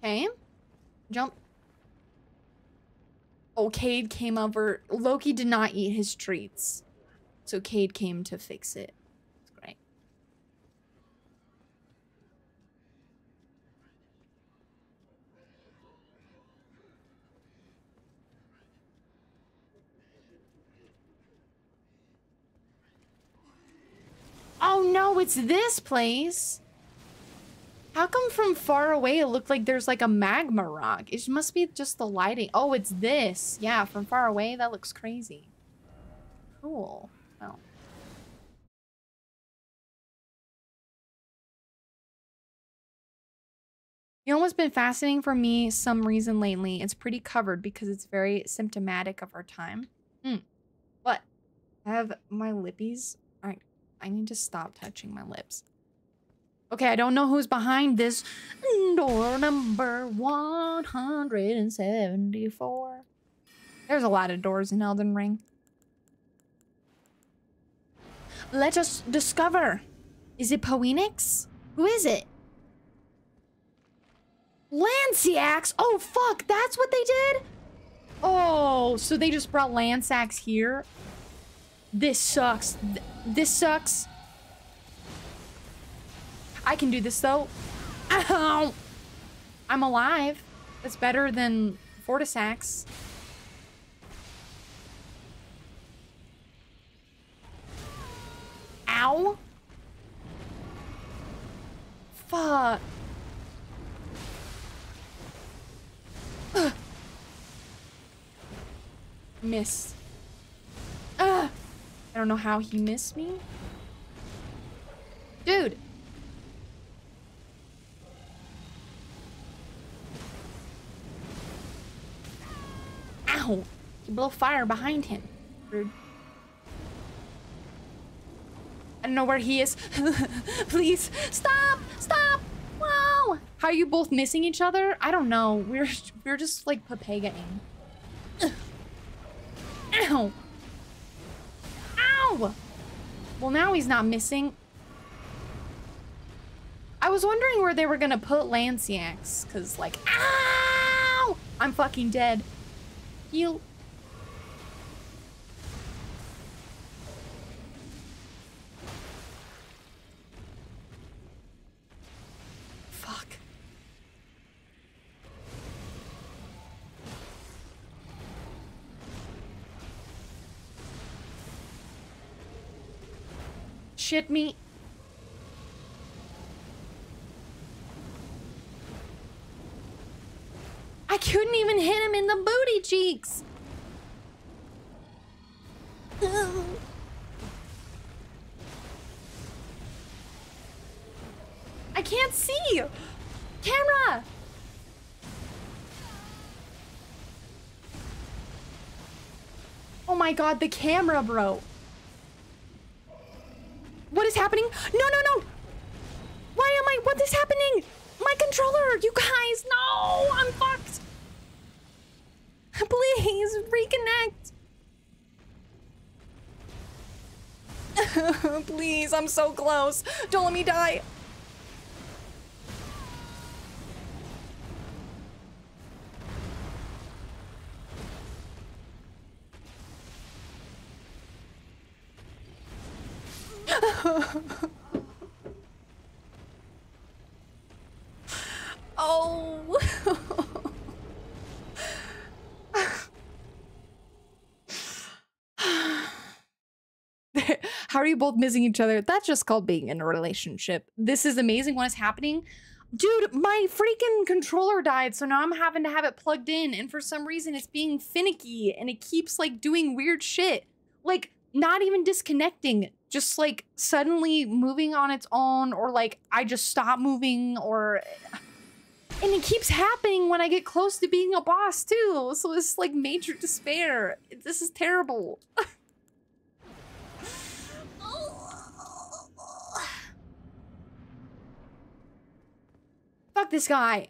Okay. Jump. Oh, Cade came over. Loki did not eat his treats. So Cade came to fix it. It's great. Oh no, it's this place. How come from far away it looked like there's like a magma rock? It must be just the lighting. Oh, it's this. Yeah, from far away, that looks crazy. Cool. Oh. You know what's been fascinating for me some reason lately? It's pretty covered because it's very symptomatic of our time. Hmm. What? I have my lippies. Alright, I need to stop touching my lips. Okay, I don't know who's behind this. Door number 174. There's a lot of doors in Elden Ring. Let us discover. Is it Poenix? Who is it? Lansseax? Oh, fuck, that's what they did? Oh, so they just brought Lansseax here? This sucks. Th this sucks. I can do this though. Ow! I'm alive. That's better than Fortissax. Ow! Fuck. Missed. Ugh. I don't know how he missed me. Dude. Ow! He blew fire behind him. Rude. I don't know where he is. (laughs) Please, stop! Stop! Wow! How are you both missing each other? I don't know. We're we're just like Papegaing. Ow! Ow! Well, now he's not missing. I was wondering where they were gonna put Lansseax, cause like, ow! I'm fucking dead heal. Fuck. Shit me. My god, the camera, bro. What is happening? No, no, no. Why am I? What is happening? My controller, you guys. No, I'm fucked. (laughs) Please reconnect. (laughs) Please, I'm so close. Don't let me die. oh. How are you both missing each other? That's just called being in a relationship. This is amazing what is happening. Dude, my freaking controller died, so now I'm having to have it plugged in, and for some reason it's being finicky and it keeps like doing weird shit. Like, not even disconnecting, just like suddenly moving on its own, or like I just stop moving, or. (sighs) And it keeps happening when I get close to being a boss, too. So it's like major despair. This is terrible. (laughs) Fuck this guy.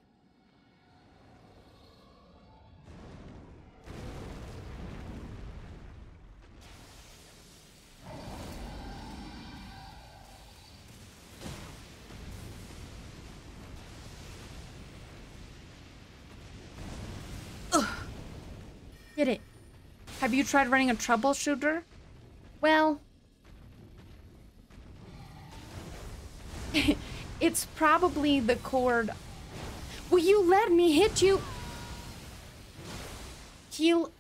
Ugh. Get it. Have you tried running a troubleshooter? Well, (laughs) it's probably the cord. Will you let me hit you? Heal.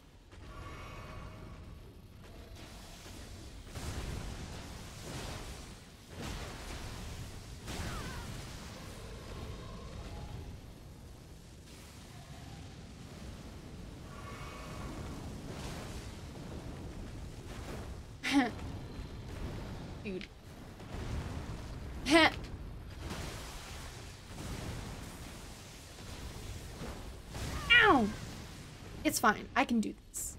Fine. I can do this.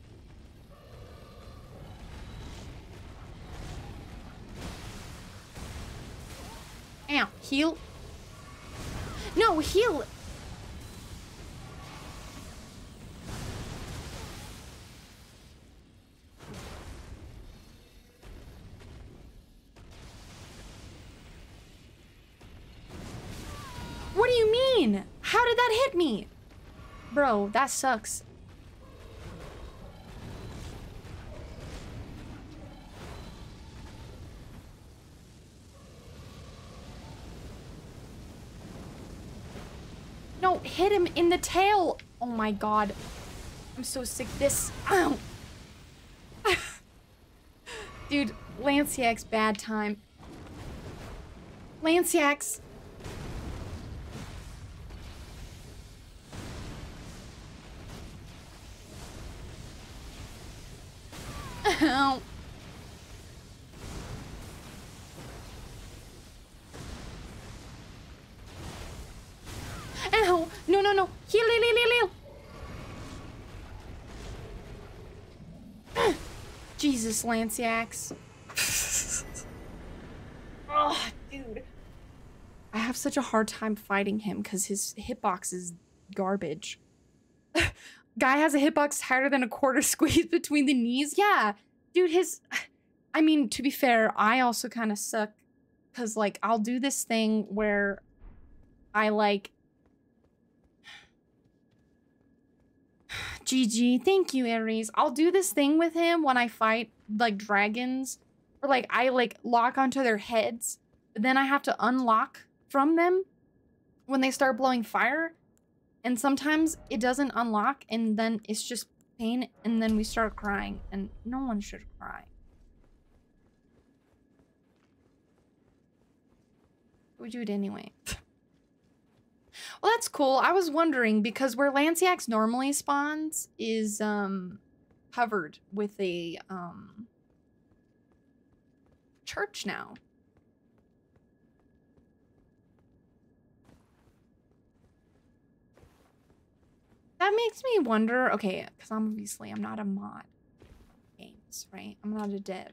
Ow. Heal. No, heal. What do you mean? How did that hit me? Bro, that sucks. No, hit him in the tail. Oh my god. I'm so sick. This. Ow. Dude, Lansseax bad time. Lansseax. Jesus, Lansseax. oh, (laughs) dude. I have such a hard time fighting him because his hitbox is garbage. (laughs) Guy has a hitbox tighter than a quarter (laughs) squeeze between the knees. Yeah, dude, his. I mean, to be fair, I also kind of suck because, like, I'll do this thing where I like. GG, thank you, Aries. I'll do this thing with him when I fight like dragons, or like I like lock onto their heads, but then I have to unlock from them when they start blowing fire. And sometimes it doesn't unlock, and then it's just pain, and then we start crying, and no one should cry. We do it anyway. (laughs) well, that's cool. I was wondering because where Lansseax normally spawns is um covered with a um church now. That makes me wonder. Okay, because obviously I'm not a mod games, right? I'm not a dev.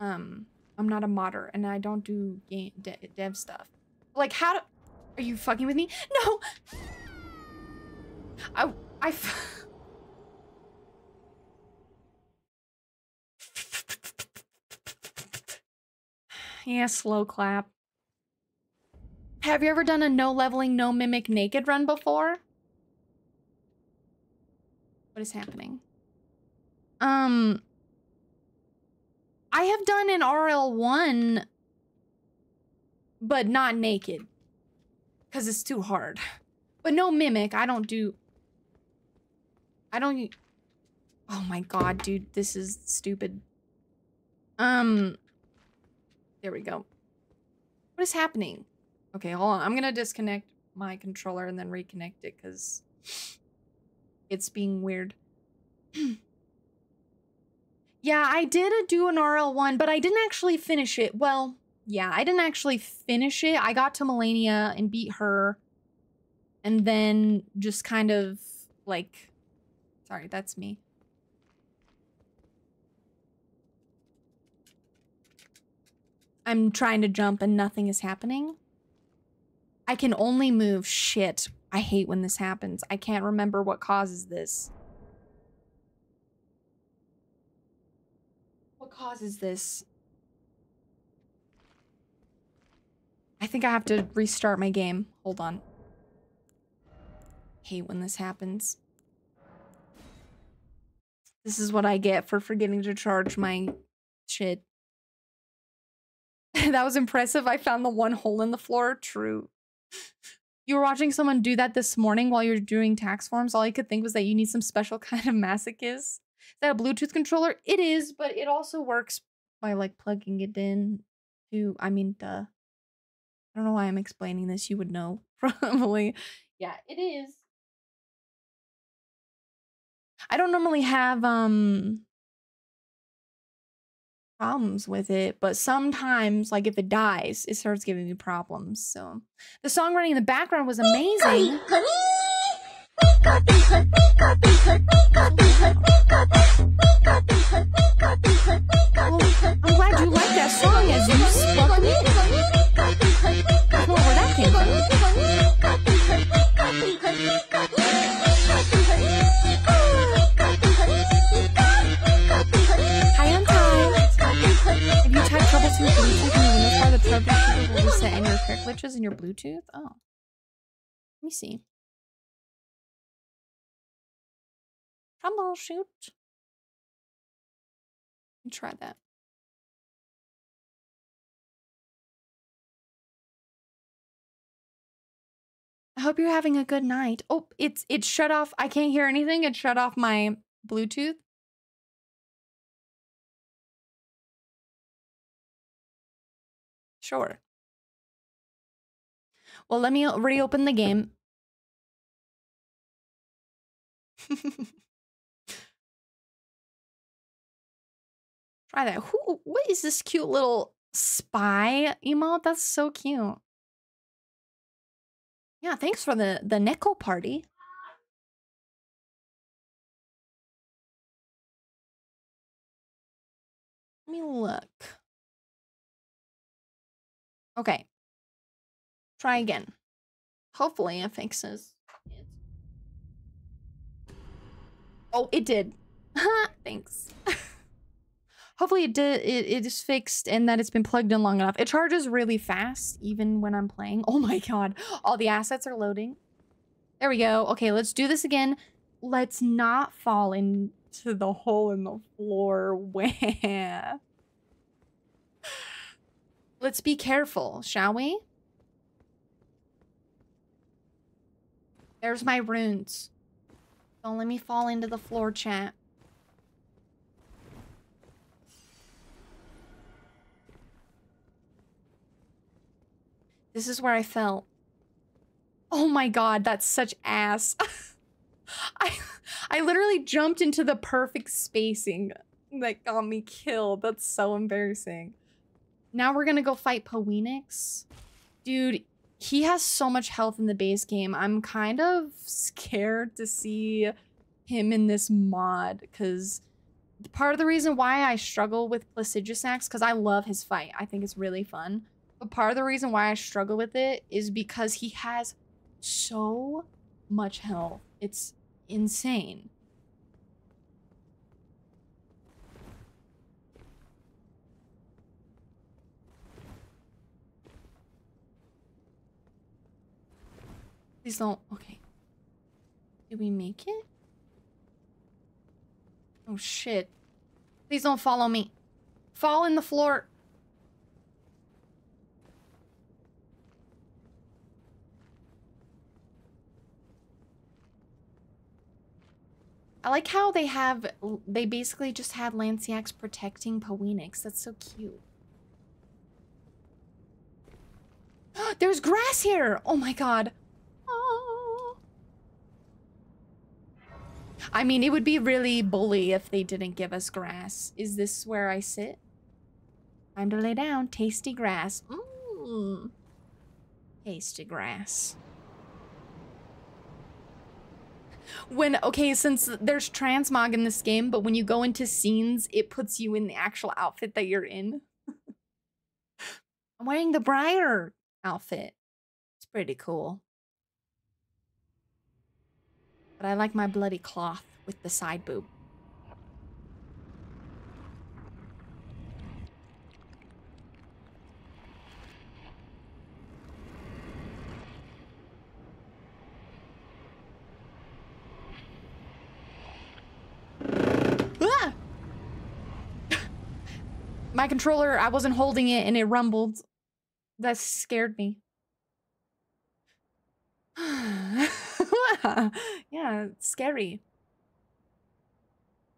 Um, I'm not a modder, and I don't do game de dev stuff. Like, how do? Are you fucking with me? No. I I. yeah, slow clap. Have you ever done a no leveling, no mimic naked run before? What is happening? Um, I have done an RL1, but not naked. Because it's too hard. But no mimic. I don't do... I don't... Oh my god, dude. This is stupid. Um... There we go. What is happening? Okay, hold on. I'm gonna disconnect my controller and then reconnect it because it's being weird. (clears throat) yeah, I did a do an RL1, but I didn't actually finish it. Well, yeah, I didn't actually finish it. I got to Malenia and beat her. And then just kind of like sorry, that's me. I'm trying to jump and nothing is happening. I can only move shit. I hate when this happens. I can't remember what causes this. What causes this? I think I have to restart my game. Hold on. Hate when this happens. This is what I get for forgetting to charge my shit. (laughs) that was impressive. I found the one hole in the floor. True. You were watching someone do that this morning while you're doing tax forms. All I could think was that you need some special (laughs) kind of masochist. Is that a Bluetooth controller? It is, but it also works by like plugging it in to, I mean, duh. I don't know why I'm explaining this. You would know (laughs) probably. Yeah, it is. I don't normally have um problems with it, but sometimes, like if it dies, it starts giving me problems. So the song running in the background was amazing. Well, I'm glad you like that song as you stuck me. I came from. Hi, Ty. If you the troubleshooter will reset any repair glitches in your Bluetooth. Oh. Let me see. Troubleshoot. Try that. I hope you're having a good night. Oh, it's it's shut off. I can't hear anything. It shut off my Bluetooth. Sure. Well, let me reopen the game. (laughs) Try that. Who? What is this cute little spy emote? That's so cute. Yeah, thanks for the the Neko party. Let me look. Okay. Try again. Hopefully it fixes. Oh, it did. (laughs) Thanks. (laughs) Hopefully it did it, it is fixed and that it's been plugged in long enough. It charges really fast even when I'm playing. (laughs) Oh my god. All the assets are loading. There we go. Okay, let's do this again. Let's not fall into the hole in the floor. (laughs) Let's be careful, shall we? There's my runes. Don't let me fall into the floor, chat. This is where I fell. Oh my god, that's such ass. (laughs) I I literally jumped into the perfect spacing that got me killed. That's so embarrassing. Now we're gonna go fight Phoenix. Dude, he has so much health in the base game. I'm kind of scared to see him in this mod because part of the reason why I struggle with Placidusax because I love his fight. I think it's really fun. But part of the reason why I struggle with it is because he has so much health. It's insane. Please don't. Okay. Did we make it? Oh shit. Please don't follow me. Fall in the floor. I like how they have, they basically just had Lansseax protecting Phoenix. That's so cute. (gasps) There's grass here! Oh my god. Oh. I mean, it would be really bully if they didn't give us grass. Is this where I sit? Time to lay down. Tasty grass. Mmm. Tasty grass. When, okay, since there's transmog in this game, but when you go into scenes, it puts you in the actual outfit that you're in. I'm wearing the Briar outfit. It's pretty cool. But I like my bloody cloth with the side boob. Ah! My controller, I wasn't holding it and it rumbled. That scared me. (sighs) yeah, scary.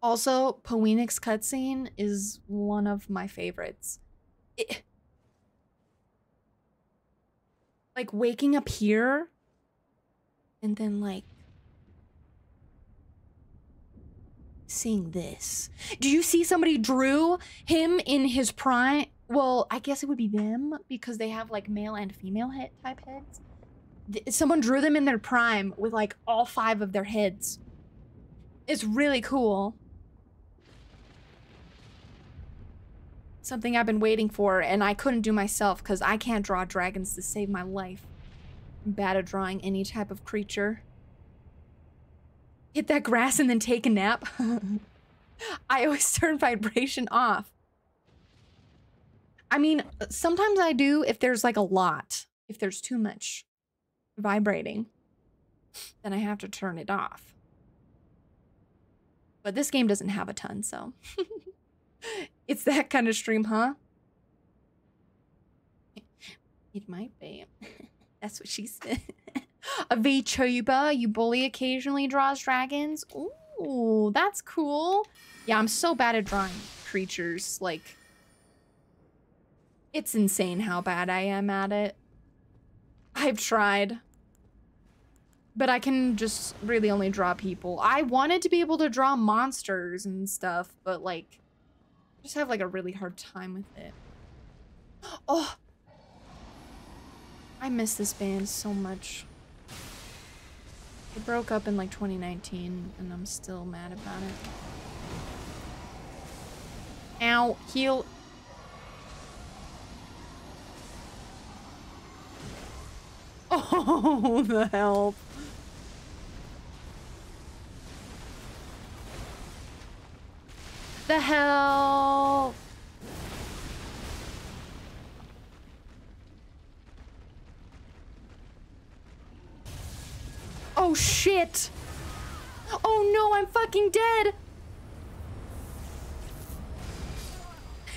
Also, Poenix cutscene is one of my favorites. It, like waking up here and then like seeing this. Do you see somebody drew him in his prime? Well, I guess it would be them because they have like male and female head type heads. Someone drew them in their prime with like all five of their heads. It's really cool. Something I've been waiting for and I couldn't do myself because I can't draw dragons to save my life. I'm bad at drawing any type of creature hit that grass and then take a nap. (laughs) I always (laughs) turn vibration off. I mean, sometimes I do if there's like a lot, if there's too much vibrating, then I have to turn it off. But this game doesn't have a ton, so (laughs) it's that kind of stream, huh? It might be. That's what she said. A VTuber you bully occasionally draws dragons. Ooh, that's cool. Yeah, I'm so bad at drawing creatures. Like, it's insane how bad I am at it. I've tried. But I can just really only draw people. I wanted to be able to draw monsters and stuff, but like, just have like a really hard time with it. Oh! I miss this band so much. It broke up in like 2019 and I'm still mad about it. Ow, heal. (laughs) Oh, the help. The hell. Oh shit! Oh no, I'm fucking dead!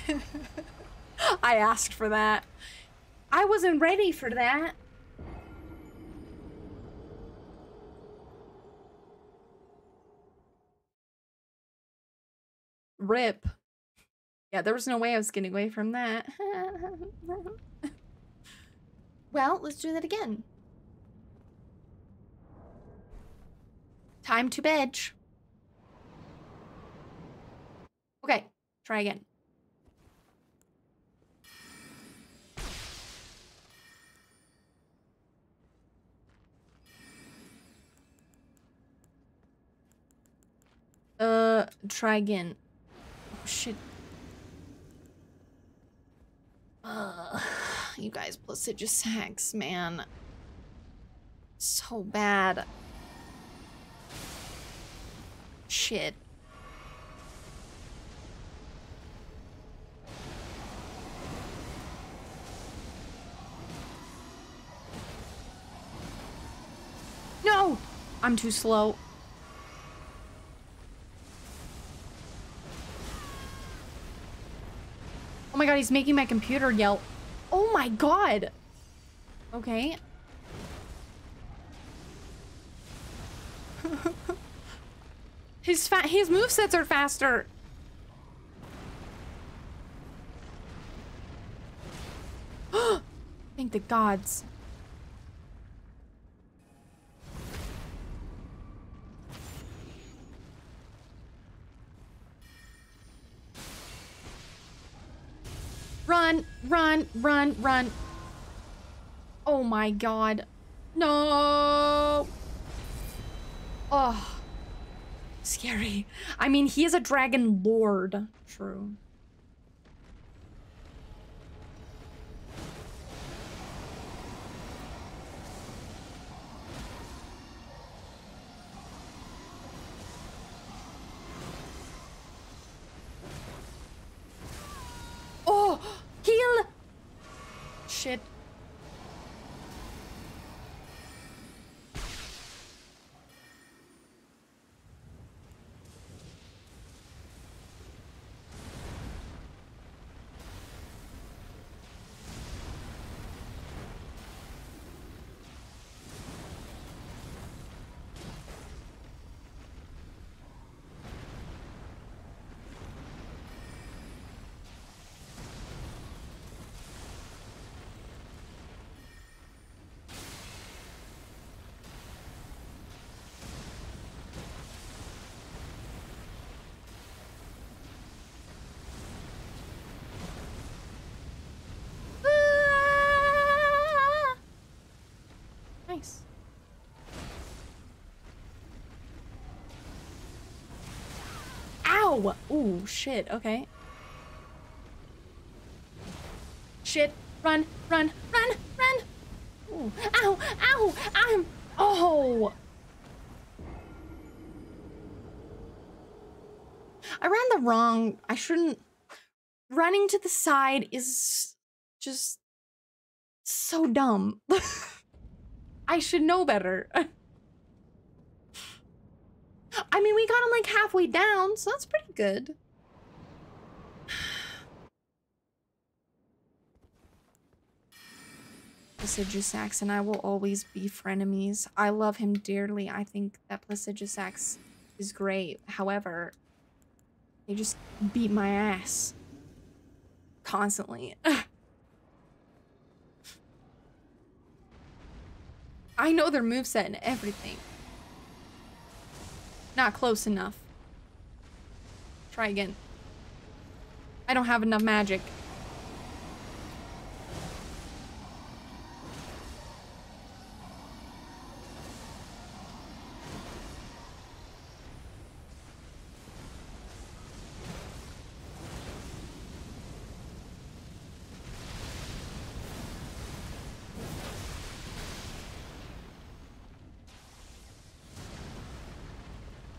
(laughs) I asked for that. I wasn't ready for that. Rip. Yeah, there was no way I was getting away from that. (laughs) Well, let's do that again. Time to bed. Okay, try again. Uh, try again. Oh, shit. Uh, you guys, Placidusax, man. So bad. Shit. No! I'm too slow. Oh my god, he's making my computer yell. Oh my god! Okay. His fa his movesets are faster. (gasps) Thank the gods. Run, run, run, run. Oh my god. No. Oh. Scary. I mean, he is a dragon lord. True. Ow! Ooh, shit. Okay. Shit. Run, run, run, run! Ooh. Ow! Ow! I'm... Oh! I ran the wrong... I shouldn't... Running to the side is just so dumb. (laughs) I should know better. (laughs) I mean, we got him like halfway down, so that's pretty good. (sighs) Placidusax and I will always be frenemies. I love him dearly. I think that Placidusax is great. However, they just beat my ass constantly. (sighs) I know their moveset and everything. Not close enough. Try again. I don't have enough magic.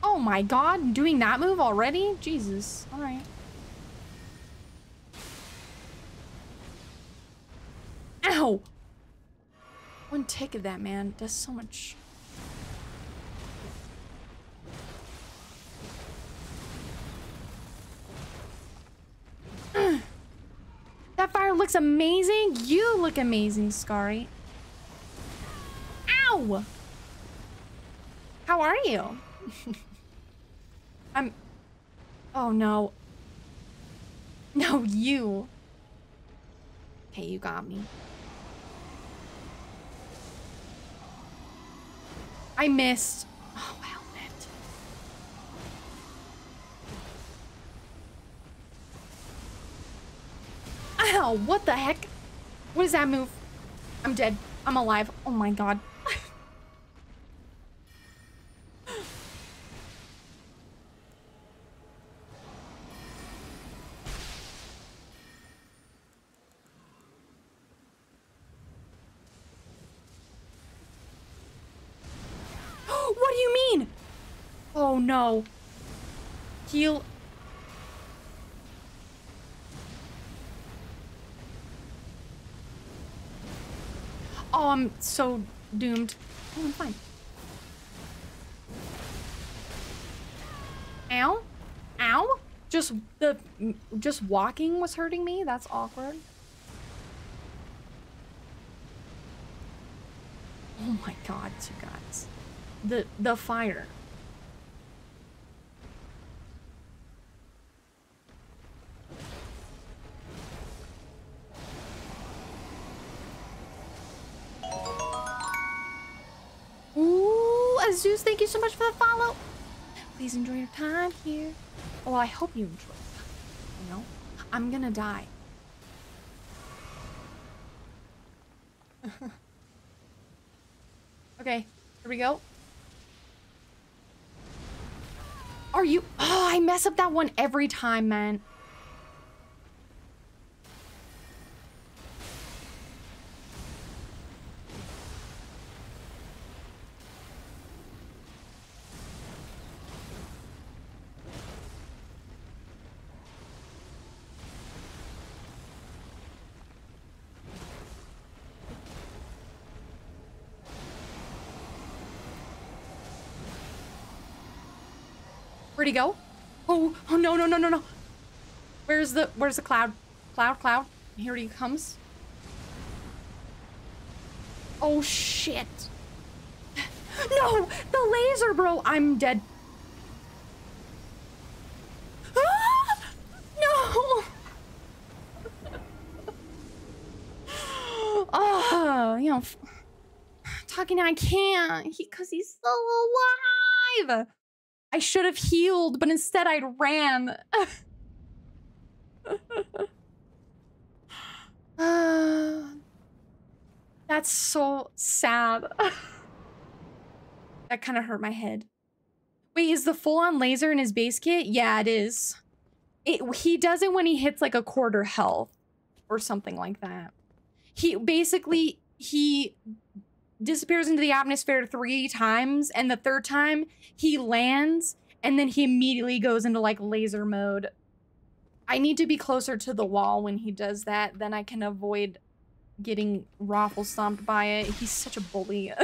Oh my god, doing that move already? Jesus. Alright. Ow! One tick of that, man, does so much. (clears throat) that fire looks amazing. You look amazing, Scary. Ow! How are you? (laughs) I'm... Oh, no. No, you. Okay, you got me. I missed. Oh, helmet. Ow, what the heck? What is that move? I'm dead. I'm alive. Oh my god. No. Heal. Oh, I'm so doomed. Oh, I'm fine. Ow? Ow? Just the just walking was hurting me. That's awkward. Oh my god, you guys. The the fire. You so much for the follow. Please enjoy your time here. Oh, I hope you enjoy. You know, I'm gonna die. (laughs) okay, here we go. Are you? Oh, I mess up that one every time, man. Where'd he go? Oh, oh no, no, no, no, no. Where's the, where's the cloud? Cloud, cloud. Here he comes. Oh, shit. (laughs) No, the laser, bro. I'm dead. Ah! No. Oh, (laughs) you know, (sighs) talking I can't, he, cause he's still alive. I should have healed, but instead I ran. Uh, (sighs) that's so sad. that kind of hurt my head. Wait, is the full-on laser in his base kit? Yeah, it is. It, he does it when he hits like a quarter health or something like that. He basically he disappears into the atmosphere three times, and the third time he lands, and then he immediately goes into like laser mode. I need to be closer to the wall when he does that, then I can avoid getting raffle stomped by it. He's such a bully. (laughs)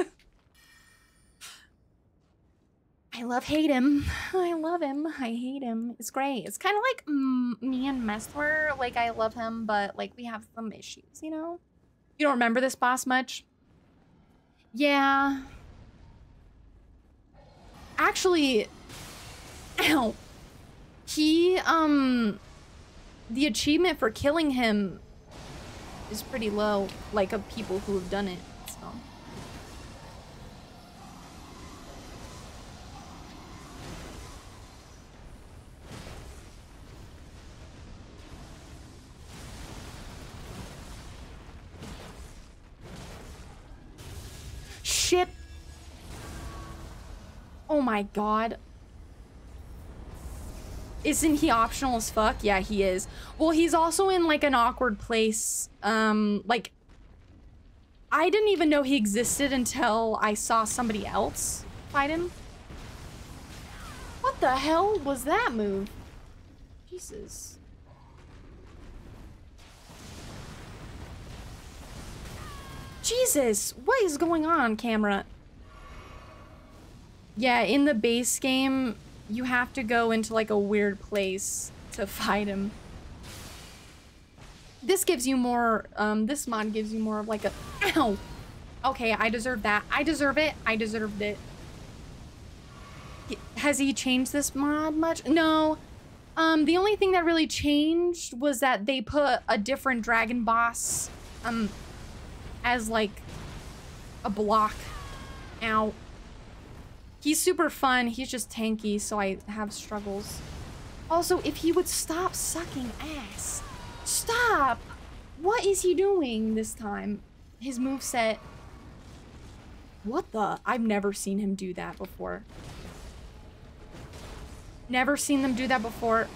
I love hate him. I love him. I hate him. It's great. It's kind of like me and Messmer. Like I love him, but like we have some issues, you know? You don't remember this boss much? Yeah. Actually, ow. He, um, the achievement for killing him is pretty low, like of people who have done it, Oh my god. Isn't he optional as fuck? Yeah, he is. Well, he's also in like an awkward place. Um, like I didn't even know he existed until I saw somebody else fight him. What the hell was that move? Jesus. Jesus, what is going on, camera? Yeah, in the base game, you have to go into like a weird place to fight him. This gives you more, um, this mod gives you more of like a, ow! (coughs) Okay, I deserve that. I deserve it. I deserved it. Has he changed this mod much? No. Um, the only thing that really changed was that they put a different dragon boss, um, as like a block. Ow. He's super fun. He's just tanky, so I have struggles. Also, if he would stop sucking ass. Stop! What is he doing this time? His move set. What the? I've never seen him do that before. Never seen them do that before.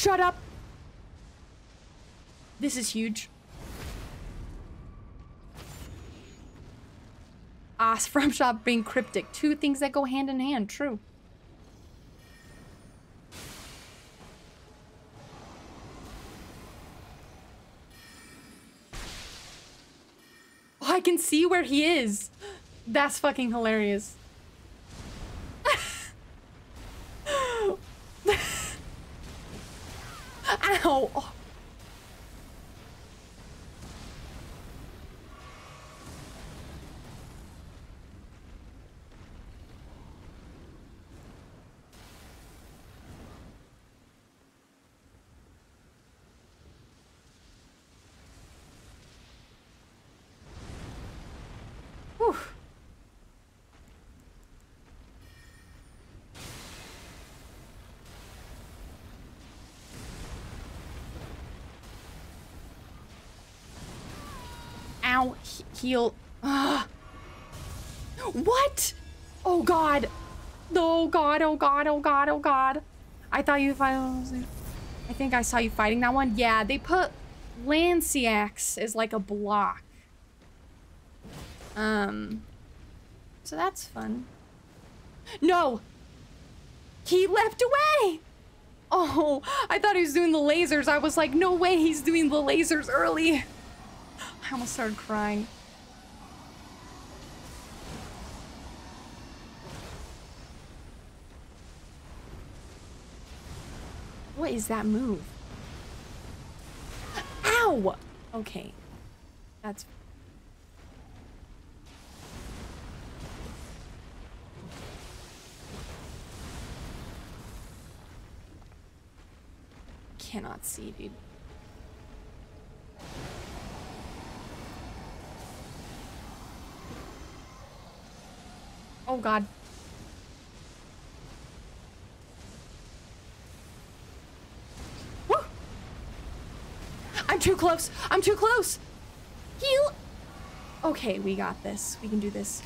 Shut up. This is huge. Ah, from (laughs) shop being cryptic. Two things that go hand in hand. True. Oh, I can see where he is. That's fucking hilarious. (laughs) (laughs) (laughs) Ow. Oh. Whew. Ow, he- heal. Ugh. What? Oh god. Oh god, oh god, oh god, oh god. I thought you fight. I think I saw you fighting that one. Yeah, they put Lansseax as like a block. Um, so that's fun. No! He leapt away! Oh, I thought he was doing the lasers. I was like, no way he's doing the lasers early. I almost started crying. What is that move? Ow! Okay. That's cannot see, dude. Oh god. Too close. I'm too close. You. Okay, we got this. We can do this.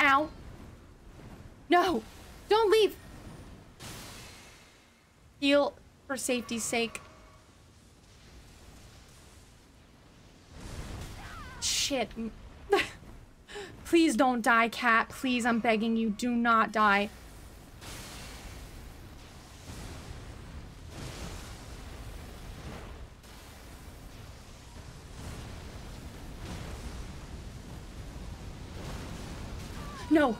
Ow. No. Don't leave. Heal for safety's sake. Shit. (laughs) Please don't die, cat. Please, I'm begging you, do not die. No.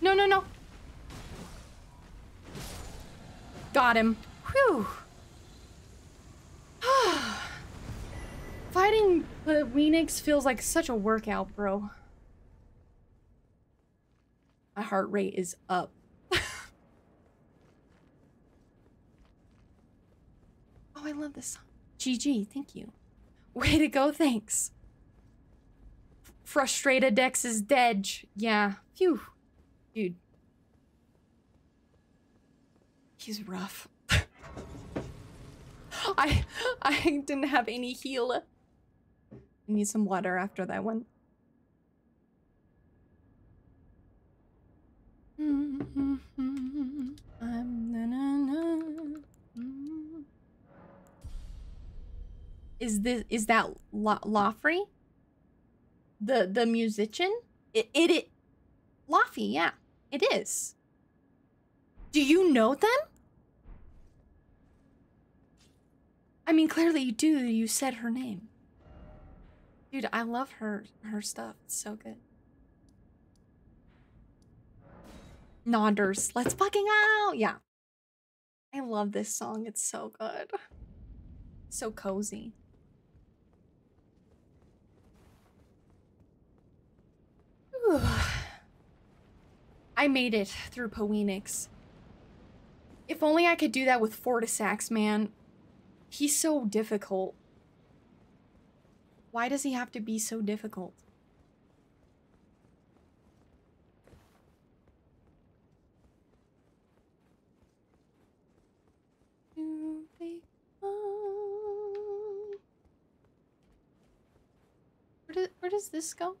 No, no, no. Got him. Whew. Fighting the Phoenix feels like such a workout, bro. My heart rate is up. (laughs) oh, I love this song. GG, thank you. Way to go, thanks. Frustrated Dex is dead. Yeah. Phew. Dude. He's rough. (laughs) I I didn't have any heal. I need some water after that one. (laughs) Is this is that La? The the musician? It it, it Laffy, yeah. It is. Do you know them? I mean, clearly you do. You said her name. Dude, I love her her stuff. It's so good. Nodders. Let's fucking out. Yeah. I love this song. It's so good. So cozy. Whew. (sighs) I made it through Poenix. If only I could do that with Fortissax, man. He's so difficult. Why does he have to be so difficult? Where, do, where does this go?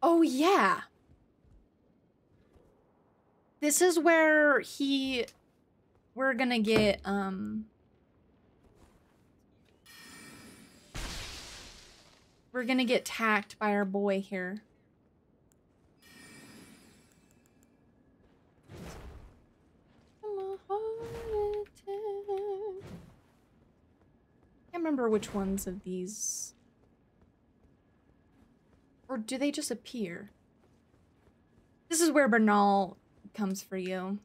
Oh, yeah. This is where he... We're gonna get, um... We're gonna get tacked by our boy here. Can't remember which ones of these or do they just appear? This is where Bernahl comes for you.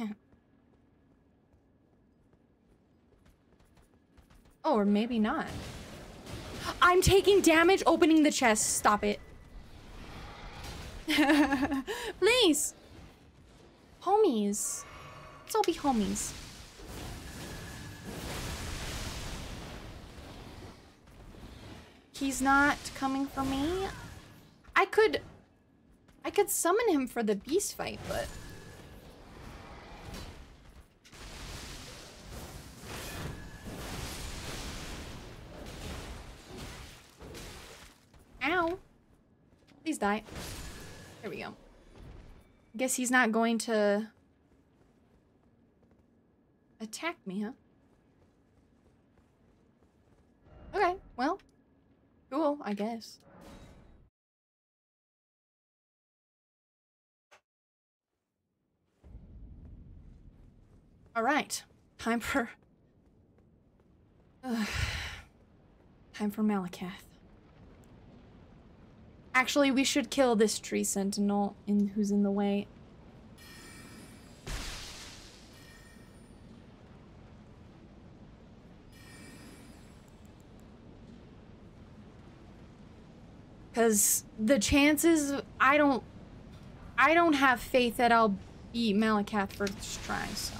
oh, (laughs) or maybe not. I'm taking damage opening the chest. Stop it. (laughs) Please. Homies. Let's all be homies. He's not coming for me. I could... I could summon him for the beast fight, but... Ow. Please die. There we go. Guess he's not going to... attack me, huh? Okay, well, Cool, I guess. All right, time for. (sighs) Time for Maliketh. Actually, we should kill this tree sentinel in who's in the way. Because the chances, I don't, I don't have faith that I'll beat Maliketh first try, so.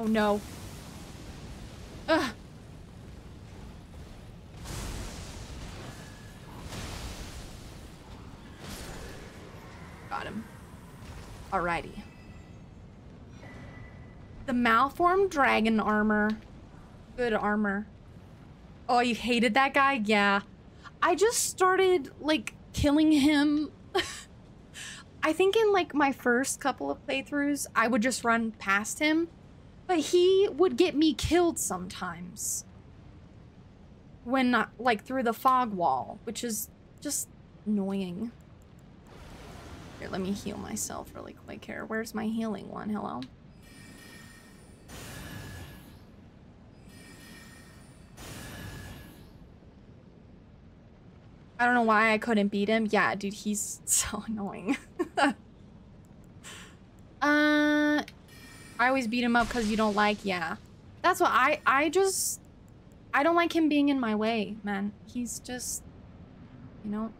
Oh no. Ugh. Got him. Alrighty. The malformed dragon armor. Good armor. Oh, you hated that guy? Yeah. I just started, like, killing him. (laughs) I think in, like, my first couple of playthroughs, I would just run past him but he would get me killed sometimes. When, uh, like, through the fog wall, which is just annoying. Here, let me heal myself really quick here. Where's my healing one? Hello? I don't know why I couldn't beat him. Yeah, dude, he's (laughs) so annoying. (laughs) uh, I always beat him up because you don't like, yeah. That's what I, I just, I don't like him being in my way, man. He's just, you know.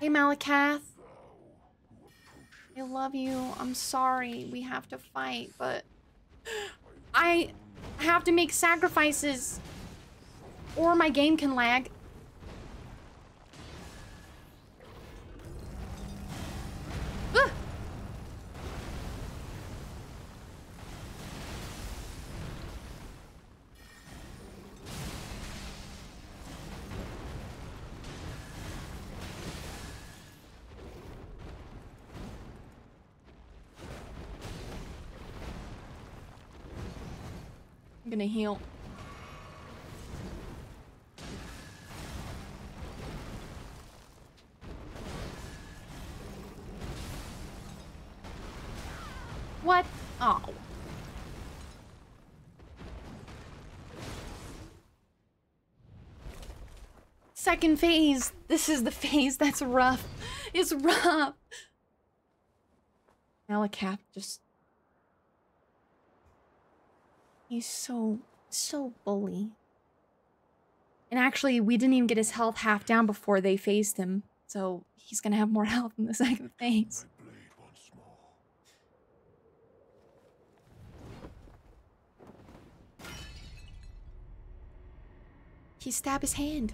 Hey, Maliketh. I love you. I'm sorry. We have to fight, but I have to make sacrifices or my game can lag. Ugh. Gonna heal. What? Oh. Second phase. This is the phase that's rough. It's rough. Maliketh just. He's so, so bully. And actually, we didn't even get his health half down before they phased him. So he's gonna have more (laughs) health in the second phase. He stabbed his hand.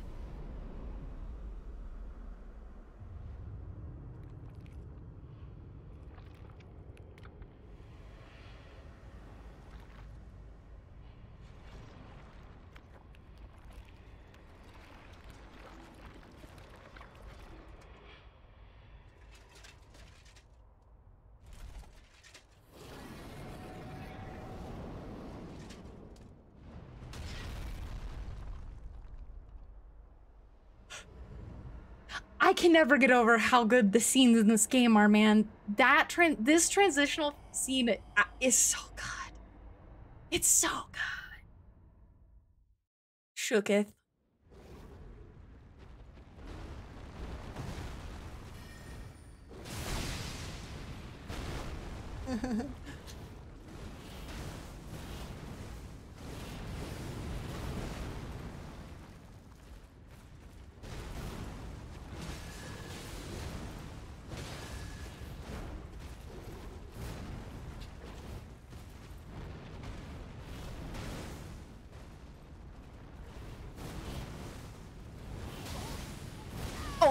I can never get over how good the scenes in this game are, man. That tran this transitional scene uh, is so good. It's so good. Shooketh. (laughs)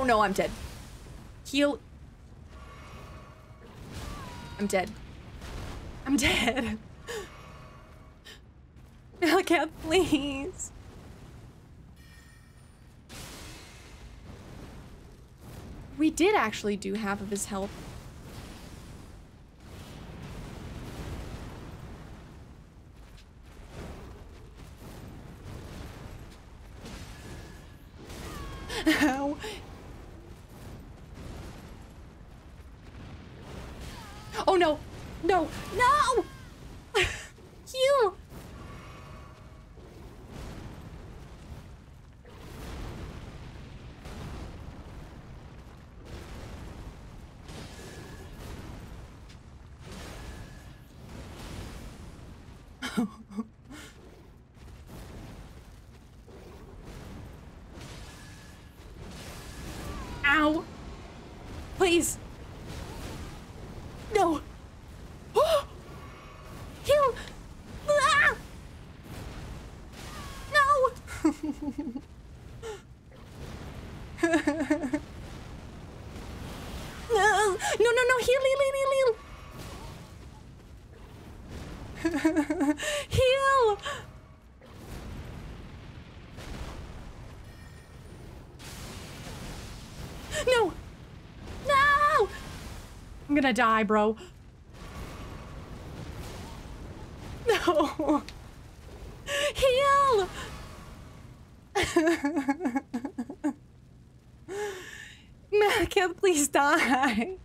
no, I'm dead. Heal. I'm dead. I'm dead. (laughs) Maliketh, please. We did actually do half of his health. Gonna die, bro. No! Heal! (laughs) Maliketh, please die.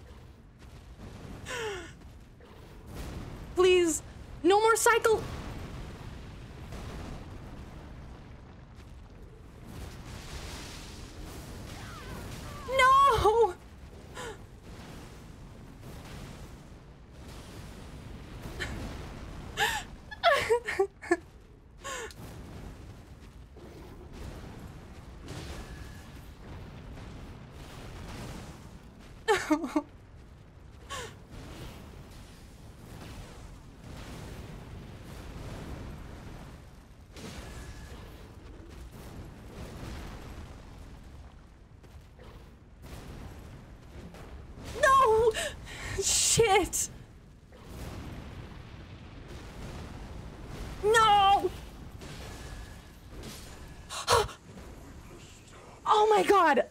my god.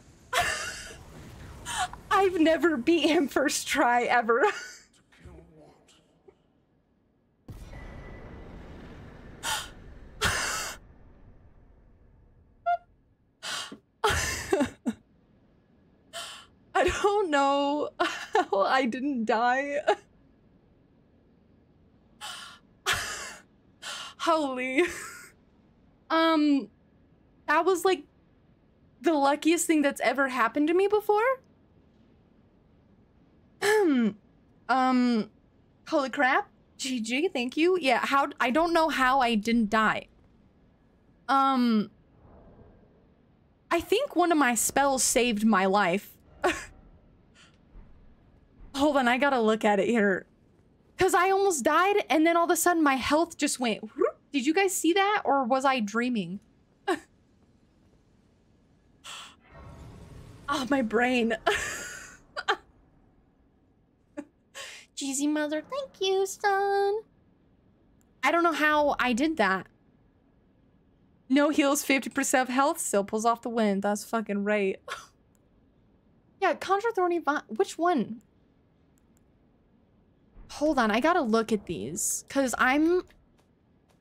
I've never beat him first try ever. (laughs) I don't know how I didn't die. Luckiest thing that's ever happened to me before. um, holy crap. GG, thank you. Yeah, how I don't know how I didn't die. Um I think one of my spells saved my life. (laughs) Hold on, I gotta look at it here. Cause I almost died and then all of a sudden my health just went. whoop. Did you guys see that or was I dreaming? Oh, my brain. (laughs) Jeezy mother, thank you, son. I don't know how I did that. No heals, 50% of health, still pulls off the wind. That's fucking right. (laughs) yeah, Conjure Thorny Vine. Which one? Hold on, I gotta look at these. Because I'm...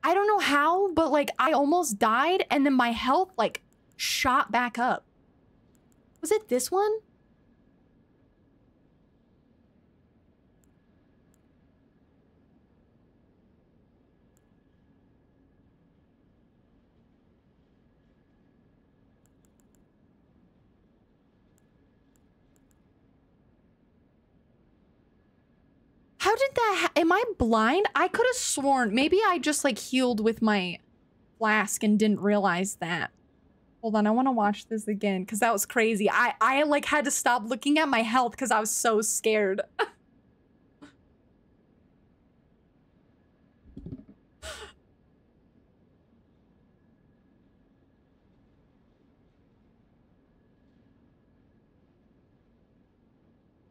I don't know how, but like, I almost died and then my health, like, shot back up. Was it this one? How did that ha- Am I blind? I could have sworn. Maybe I just like healed with my flask and didn't realize that. Hold on, I want to watch this again because that was crazy. I I like had to stop looking at my health because I was so scared. (laughs)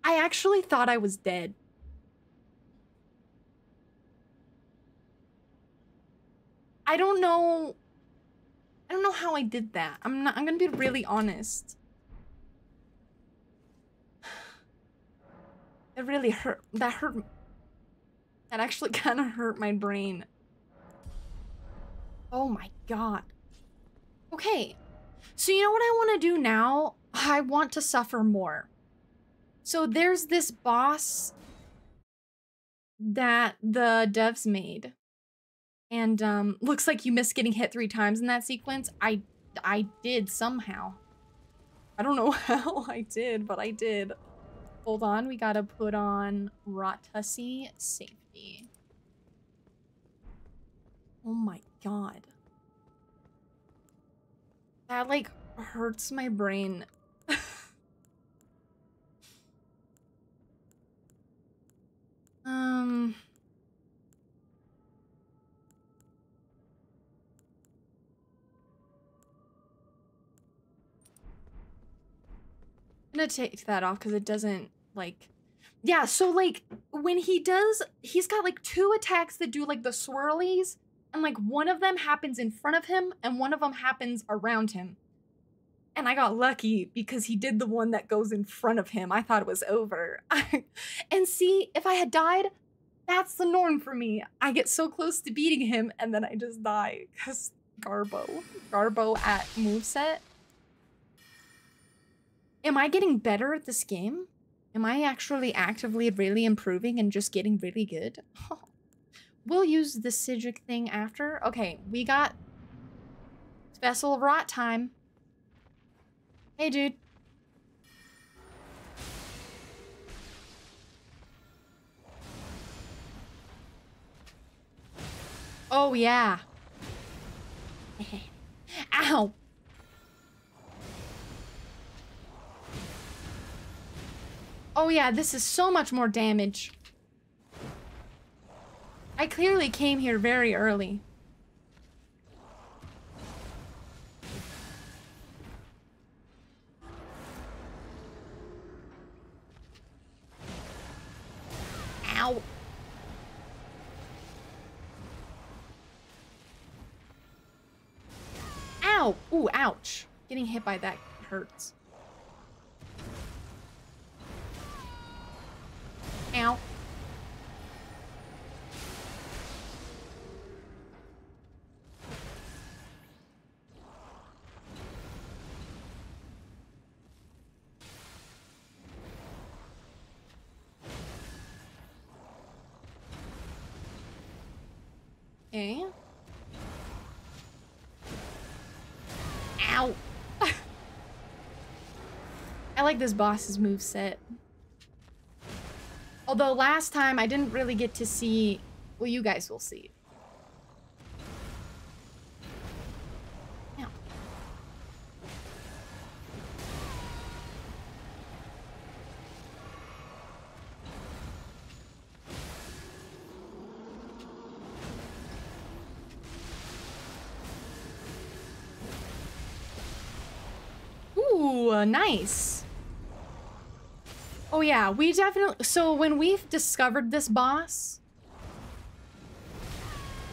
I actually thought I was dead. I don't know. I don't know how I did that. I'm not. I'm gonna be really honest. (sighs) It really hurt. That hurt. That actually (laughs) kind of hurt my brain. Oh my god. Okay. So you know what I want to do now? I want to suffer more. So there's this boss that the devs made and um looks like you missed getting hit three times in that sequence. I i did somehow. I don't know (laughs) how i did but i did. Hold on we gotta put on Rot-Hussy safety. Oh my god. That like hurts my brain. (laughs) Um gonna take that off because it doesn't like yeah so like when he does he's got like two attacks that do like the swirlies and like one of them happens in front of him and one of them happens around him. And i got lucky because he did the one that goes in front of him. I thought it was over. (laughs) And see if i had died that's the norm for me. I get so close to beating him and then i just die because garbo garbo at moveset Am I getting better at this game? Am I actually actively really improving and just getting really good? (laughs) We'll use the Psijic thing after. Okay, we got Vessel of Rot time. Hey, dude. Oh, yeah. (laughs) Ow. Oh yeah, this is so much more damage. I clearly came here very early. Ow. Ow! Ooh, ouch. Getting hit by that hurts. Ow. Eh. Ow. (laughs) I like this boss's move set. Although last time I didn't really get to see, well, you guys will see. Ooh, uh, nice. Oh yeah, we definitely so when we've discovered this boss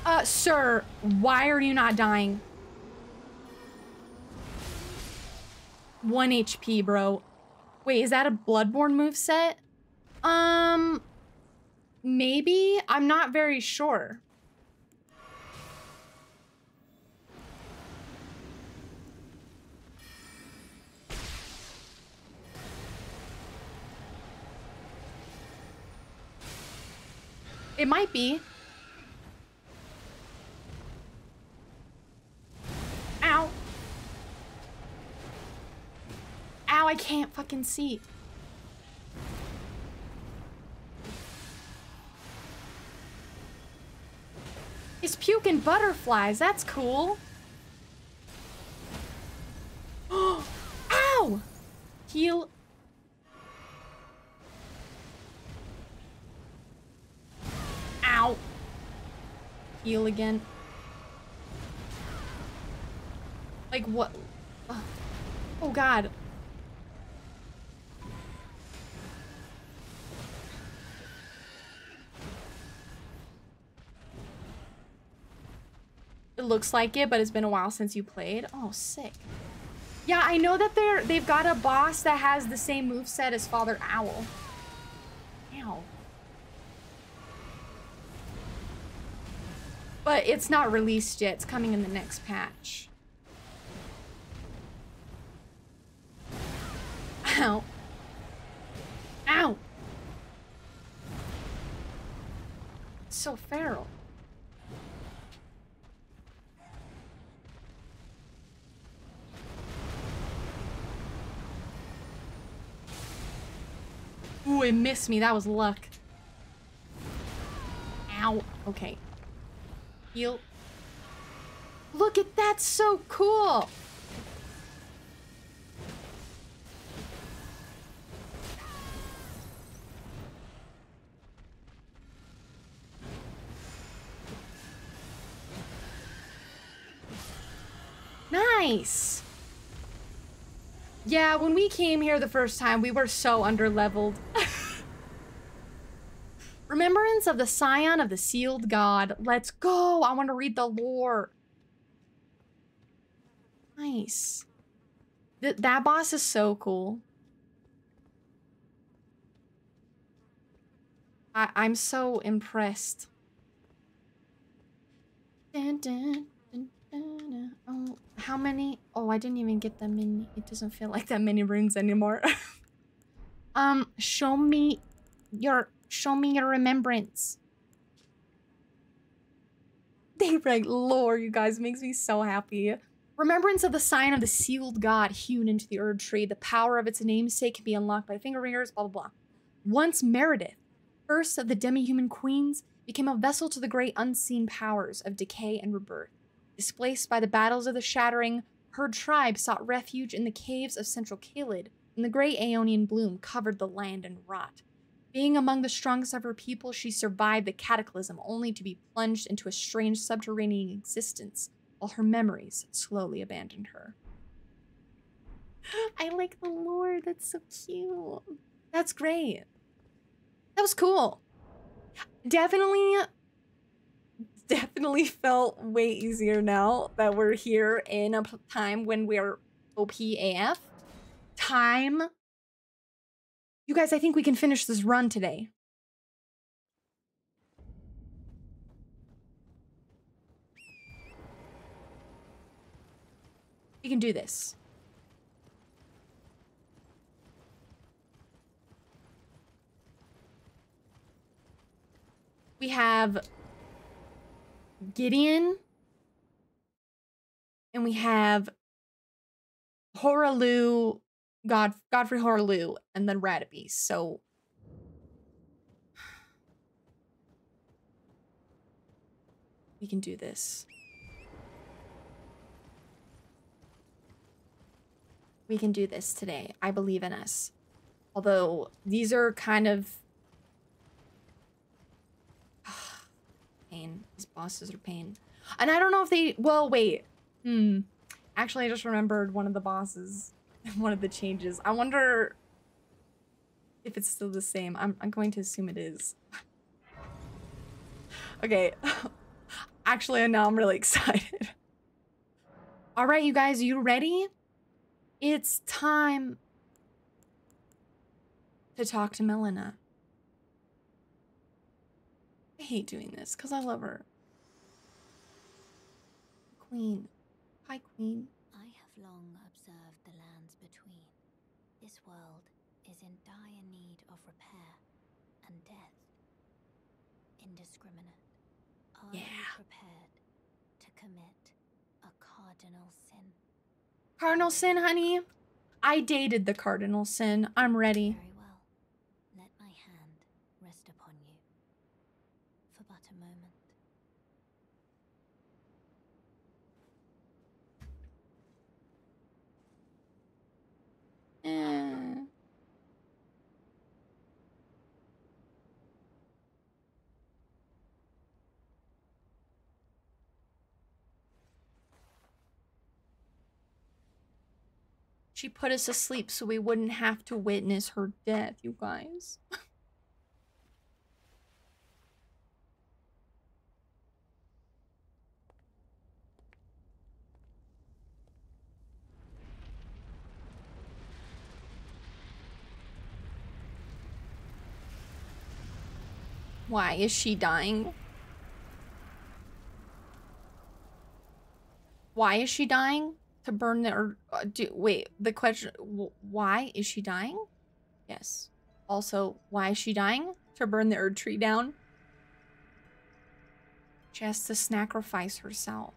Uh sir, why are you not dying? 1 HP, bro. Wait, is that a Bloodborne move set? Um maybe? I'm not very sure. It might be. Ow. Ow, I can't fucking see. It's puking butterflies. That's cool. (gasps) Ow! Heal. Heal again. Like what? Oh god. It looks like it, but it's been a while since you played. Oh, sick. Yeah, I know that they're they've got a boss that has the same move set as Father Owl. Ow. But it's not released yet. It's coming in the next patch. Ow. Ow. So feral. Ooh, it missed me. That was luck. Ow. Okay. Look at that. So cool. Nice. Yeah, when we came here the first time, we were so underleveled. (laughs) Remembrance of the Scion of the Sealed God. Let's go. I want to read the lore. Nice. Th that boss is so cool. I I'm so impressed. Dun, dun, dun. Oh, how many? Oh, I didn't even get that many. It doesn't feel like that many runes anymore. (laughs) um, show me your show me your remembrance. They write lore, you guys, makes me so happy. Remembrance of the Scion of the sealed god hewn into the Erd tree. The power of its namesake can be unlocked by finger ringers, blah, blah, blah. Once Meredith, first of the demi-human queens, became a vessel to the great unseen powers of decay and rebirth. Displaced by the battles of the Shattering, her tribe sought refuge in the caves of central Caelid, and the great Aeonian bloom covered the land and rot. Being among the strongest of her people, she survived the cataclysm only to be plunged into a strange subterranean existence while her memories slowly abandoned her. (gasps) I like the lore. That's so cute. That's great. That was cool. Definitely, definitely felt way easier now that we're here in a time when we're OPAF. Time. You guys, I think we can finish this run today. We can do this. We have Gideon. And we have Hoarah Loux, God Godfrey Hoarah Loux, and then Radaby. So (sighs) we can do this. We can do this today. I believe in us. Although these are kind of (sighs) pain. These bosses are pain. And I don't know if they well wait. Hmm. Actually I just remembered one of the bosses. (laughs) One of the changes. I wonder if it's still the same. I'm I'm going to assume it is. (laughs) okay. (laughs) Actually now I'm really excited. Alright, you guys, you ready? It's time to talk to Melina. I hate doing this because I love her. Queen. Hi, Queen. I have long observed the lands between. This world is in dire need of repair and death. Indiscriminate. Are you Yeah. prepared to commit a cardinal sin? Cardinal Sin, honey. I dated the Cardinal Sin. I'm ready. Very well. Let my hand rest upon you. For but a moment. Eh. She put us asleep so we wouldn't have to witness her death, you guys. (laughs) Why is she dying? Why is she dying? To burn the or uh, do wait, the question why is she dying? Yes. Also, why is she dying? To burn the Erd tree down? She has to sacrifice herself.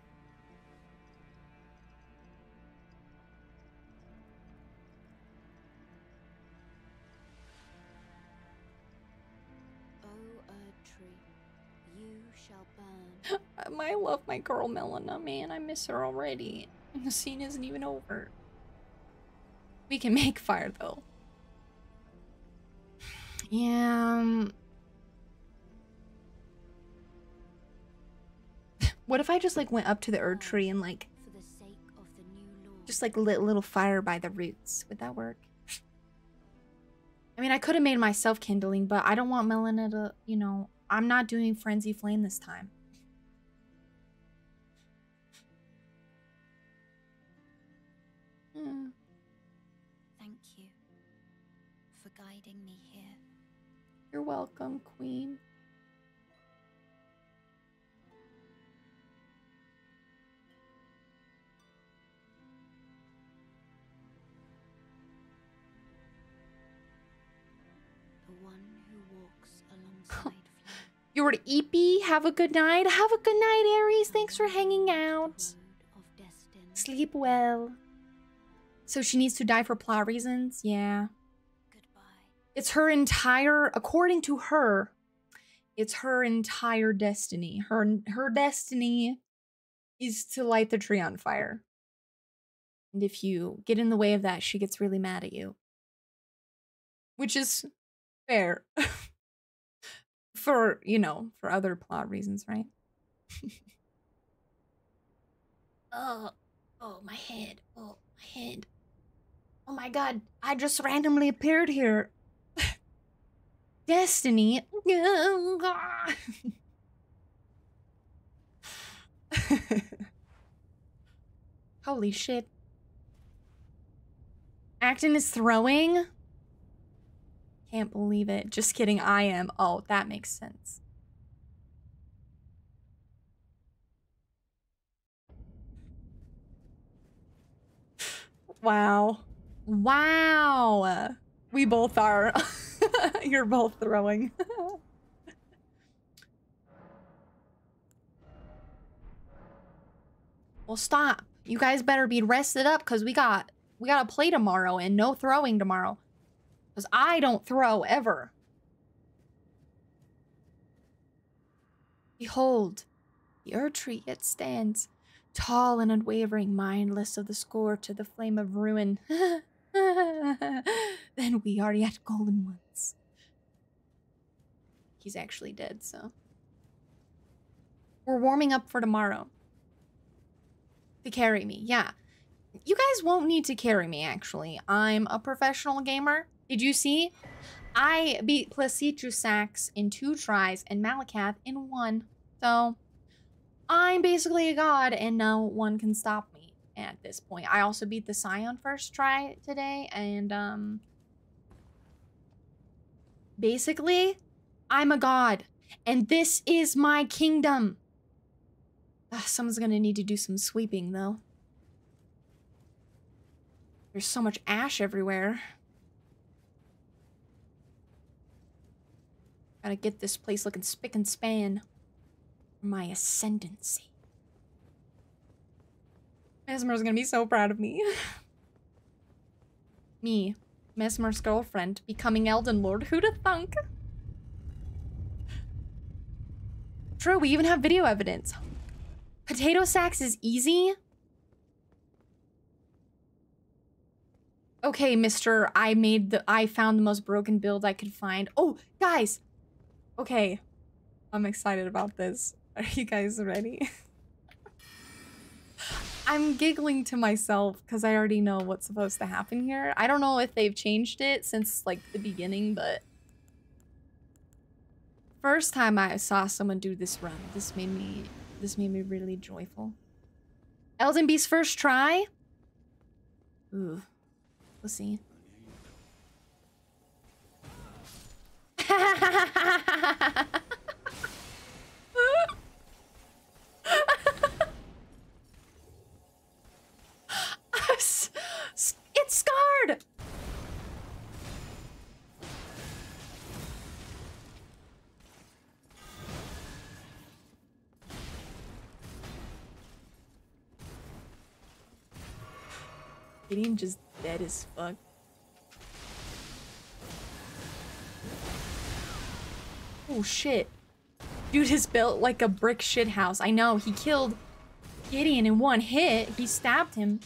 O Erd tree, you shall burn. (laughs) Um, I love my girl Melina, man. I miss her already. And the scene isn't even over. We can make fire though. Yeah. um, (sighs) What if I just like went up to the Erd tree and like For the sake of the new lord. just like lit a little fire by the roots? Would that work? I mean, I could have made myself kindling, but I don't want Melina to, you know, I'm not doing frenzy flame this time. You're welcome, Queen. The one who walks (laughs) alongside flame. You're Eepy. Have a good night. Have a good night, Aries. Thanks for hanging out. Road of destiny. Sleep well. So she needs to die for plot reasons? Yeah. It's her entire, according to her, it's her entire destiny. Her her destiny is to light the tree on fire. And if you get in the way of that, she gets really mad at you. Which is fair. (laughs) for, you know, for other plot reasons, right? (laughs) oh, oh, my head. Oh, my head. Oh my god, I just randomly appeared here. Destiny. (laughs) Holy shit. Acton is throwing? Can't believe it. Just kidding, I am. Oh, that makes sense. Wow. Wow. We both are. (laughs) (laughs) You're both throwing. (laughs) Well, stop. You guys better be rested up because we got we got to play tomorrow and no throwing tomorrow. Because I don't throw ever. Behold, the Erd tree yet stands, tall and unwavering, mindless of the score to the flame of ruin. (laughs) then we are yet golden ones. He's actually dead, so. We're warming up for tomorrow. To carry me, yeah. You guys won't need to carry me, actually. I'm a professional gamer. Did you see? I beat Placidusax in two tries and Maliketh in one. So, I'm basically a god and no one can stop me at this point. I also beat the Scion first try today and, um... Basically, I'm a god. And this is my kingdom. Ugh, someone's gonna need to do some sweeping, though. There's so much ash everywhere. Gotta get this place looking spick and span for my ascendancy. Messmer's gonna be so proud of me. (laughs) me, Messmer's girlfriend, becoming Elden Lord. Who'd have thunk? True, we even have video evidence. Potato sacks is easy. Okay, mister, I made the- I found the most broken build I could find. Oh, guys! Okay, I'm excited about this. (laughs) Are you guys ready? (laughs) I'm giggling to myself because I already know what's supposed to happen here. I don't know if they've changed it since, like, the beginning, but... First time I saw someone do this run, this made me... This made me really joyful. Elden Beast first try? Ooh. We'll see. (laughs) it's scarred! Gideon just dead as fuck. Oh shit. Dude has built like a brick shit house. I know, he killed Gideon in one hit. He stabbed him.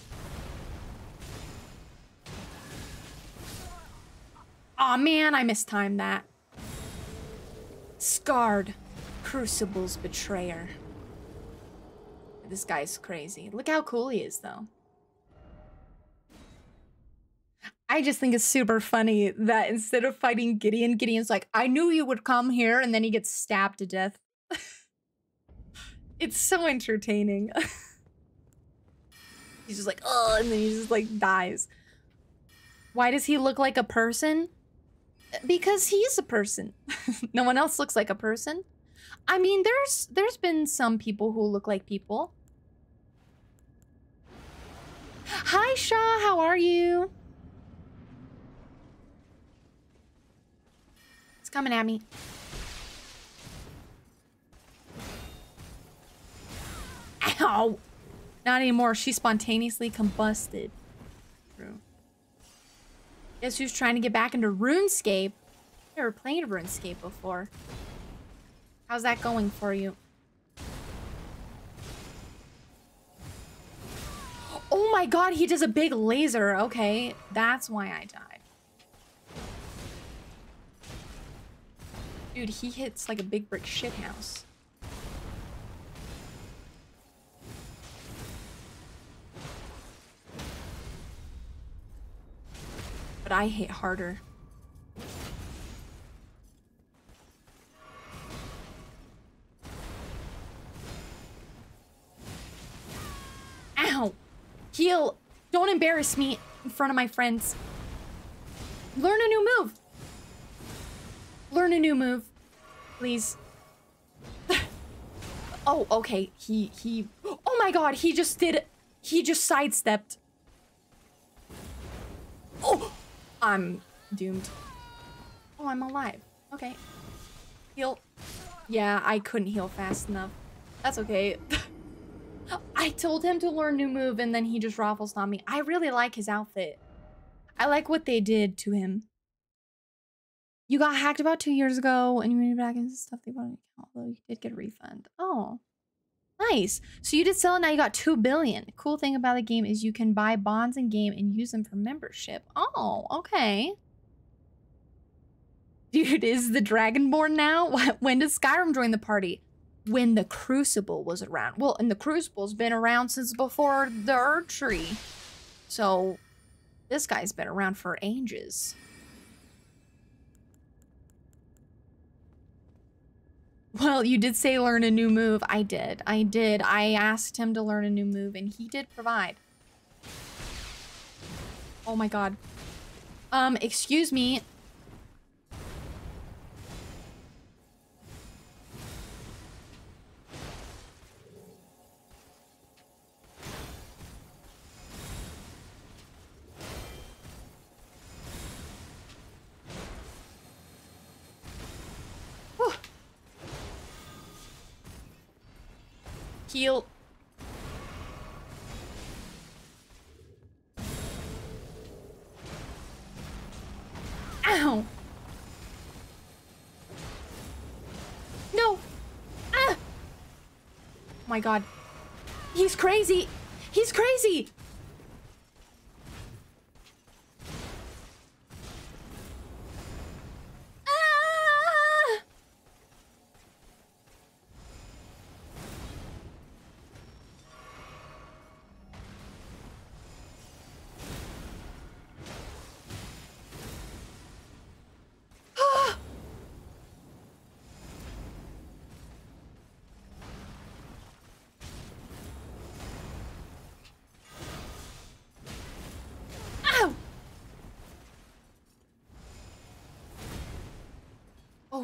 Aw oh, man, I mistimed that. Scarred. Crucible's betrayer. This guy's crazy. Look how cool he is, though. I just think it's super funny that instead of fighting Gideon, Gideon's like, I knew you would come here, and then he gets stabbed to death. (laughs) it's so entertaining. (laughs) He's just like, oh, and then he just like dies. Why does he look like a person? Because he's a person. (laughs) no one else looks like a person. I mean, there's there's been some people who look like people. Hi, Shaw. How are you? Coming at me. Ow! Not anymore. She spontaneously combusted. True. Guess who's trying to get back into RuneScape? Never played RuneScape before. How's that going for you? Oh my god, he does a big laser. Okay, that's why I died. Dude, he hits like a big brick shithouse. But I hit harder. Ow! Heal! Don't embarrass me in front of my friends. Learn a new move. Learn a new move. Please. (laughs) oh, okay. He, he... Oh my god, he just did... He just sidestepped. Oh! I'm doomed. Oh, I'm alive. Okay. Heal. Yeah, I couldn't heal fast enough. That's okay. (laughs) I told him to learn new move and then he just raffles on me. I really like his outfit. I like what they did to him. You got hacked about two years ago and you made it back into stuff they bought an account, although you did get a refund. Oh. Nice. So you did sell it, now you got two billion. Cool thing about the game is you can buy bonds in game and use them for membership. Oh, okay. (laughs) Dude, is the Dragonborn now? (laughs) When did Skyrim join the party? When the Crucible was around. Well, and the Crucible's been around since before the Erdtree. So this guy's been around for ages. Well, you did say learn a new move. I did. I did. I asked him to learn a new move and he did provide. Oh my god. Um, excuse me. Heal. Ow. No. Ah. My god. He's crazy. He's crazy.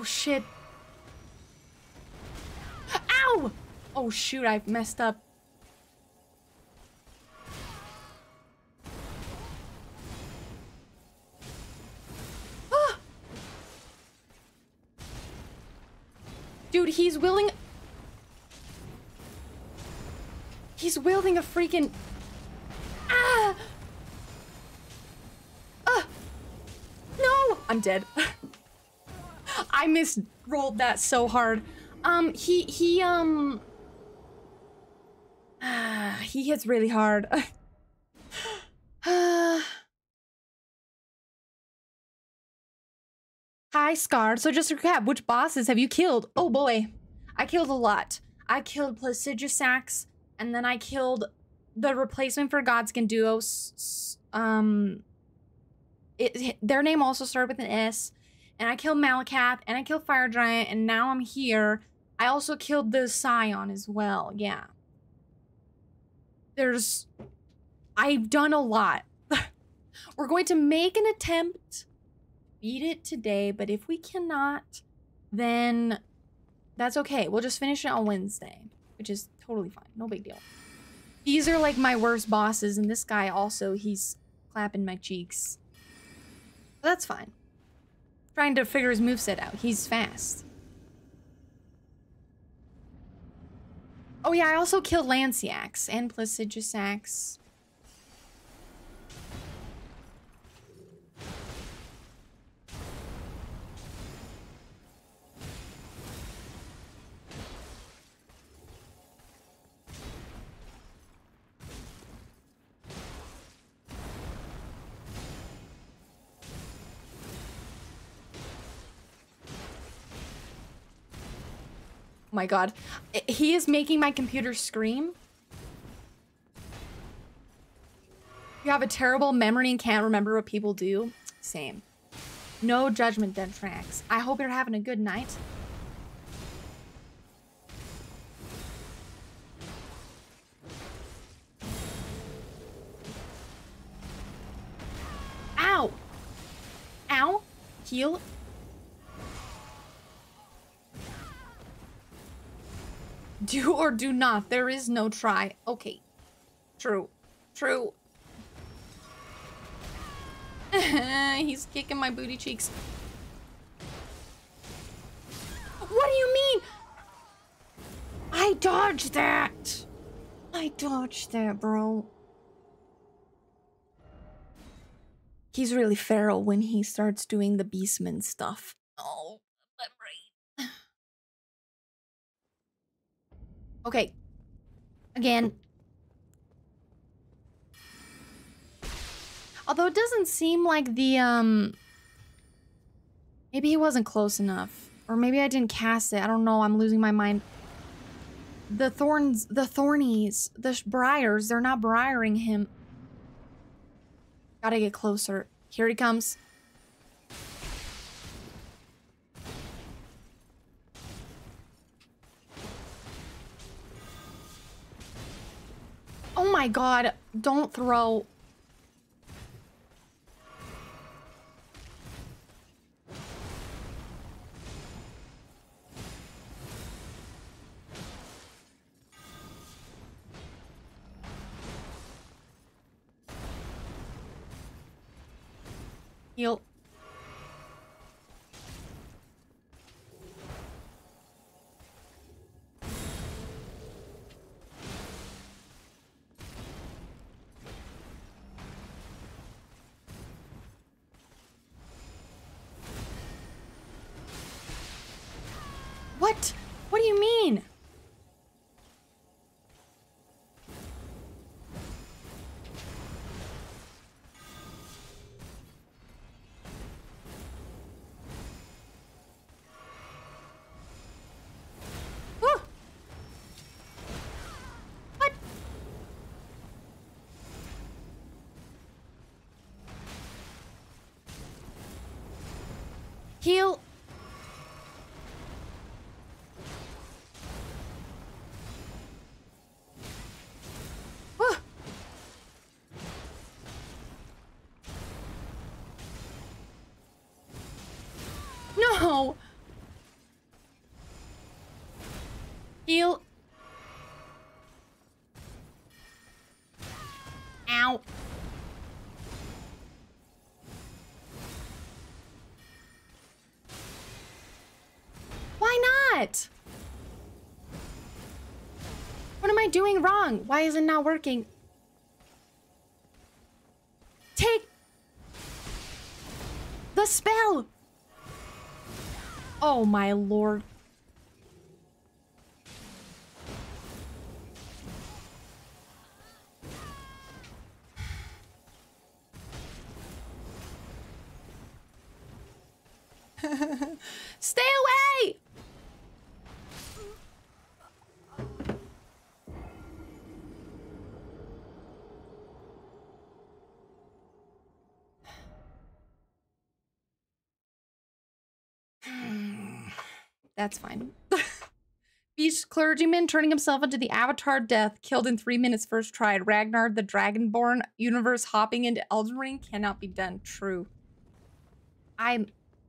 Oh shit. Ow! Oh shoot, I messed up. Ah! (gasps) Dude, he's willing. He's wielding a freaking. Ah! Ah! No! I'm dead. (laughs) I misrolled that so hard. Um, he, he, um. Ah, (sighs) he hits really hard. (laughs) Hi, Scar. So just to recap, which bosses have you killed? Oh boy. I killed a lot. I killed Placidusax, and then I killed the replacement for Godskin Duo. s- s- Um, it, their name also started with an S. And I killed Maliketh, and I killed Fire Giant, and now I'm here. I also killed the Scion as well. Yeah. There's. I've done a lot. (laughs) We're going to make an attempt beat it today, but if we cannot, then that's okay. We'll just finish it on Wednesday, which is totally fine. No big deal. These are like my worst bosses, and this guy also, he's clapping my cheeks. But that's fine. Trying to figure his moveset out. He's fast. Oh yeah, I also killed Lansseax and Placidusax. My god. He is making my computer scream. You have a terrible memory and can't remember what people do? Same. No judgment, Dead Tracks. I hope you're having a good night. Ow! Ow! Heal. Do or do not. There is no try. Okay. True. True. (laughs) He's kicking my booty cheeks. What do you mean? I dodged that. I dodged that, bro. He's really feral when he starts doing the beastman stuff. Oh, my brain. Okay. Again. Although it doesn't seem like the, um... Maybe he wasn't close enough. Or maybe I didn't cast it. I don't know. I'm losing my mind. The thorns, the thornies, the briars, they're not briaring him. Gotta get closer. Here he comes. My god, don't throw. Heal. Ow. Why not? What am I doing wrong? Why is it not working? Take the spell. Oh my lord. That's fine. (laughs) Beast clergyman turning himself into the avatar death, killed in three minutes first tried. Ragnar the Dragonborn universe hopping into Elden Ring cannot be done. True. I'm.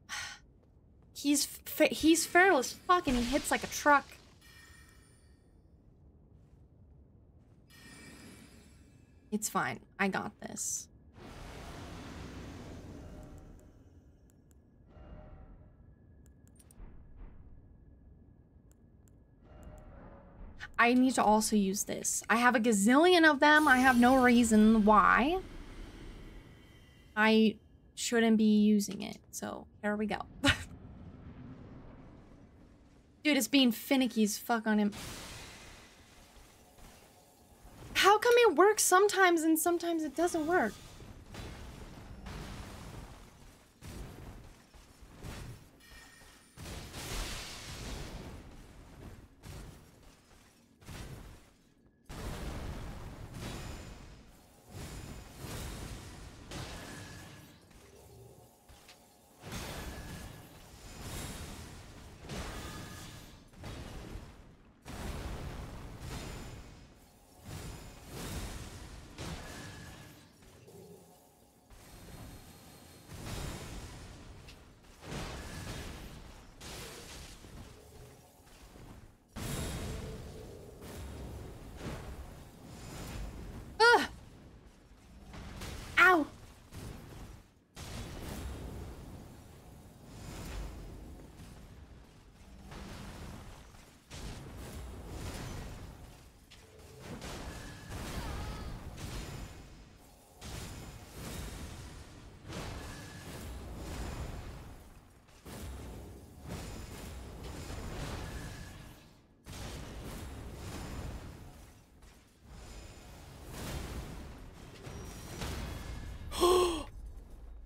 (sighs) He's he's feral as fuck and he hits like a truck. It's fine. I got this. I need to also use this. I have a gazillion of them. I have no reason why I shouldn't be using it. So here we go. (laughs) Dude, it's being finicky as fuck on him. How come it works sometimes and sometimes it doesn't work?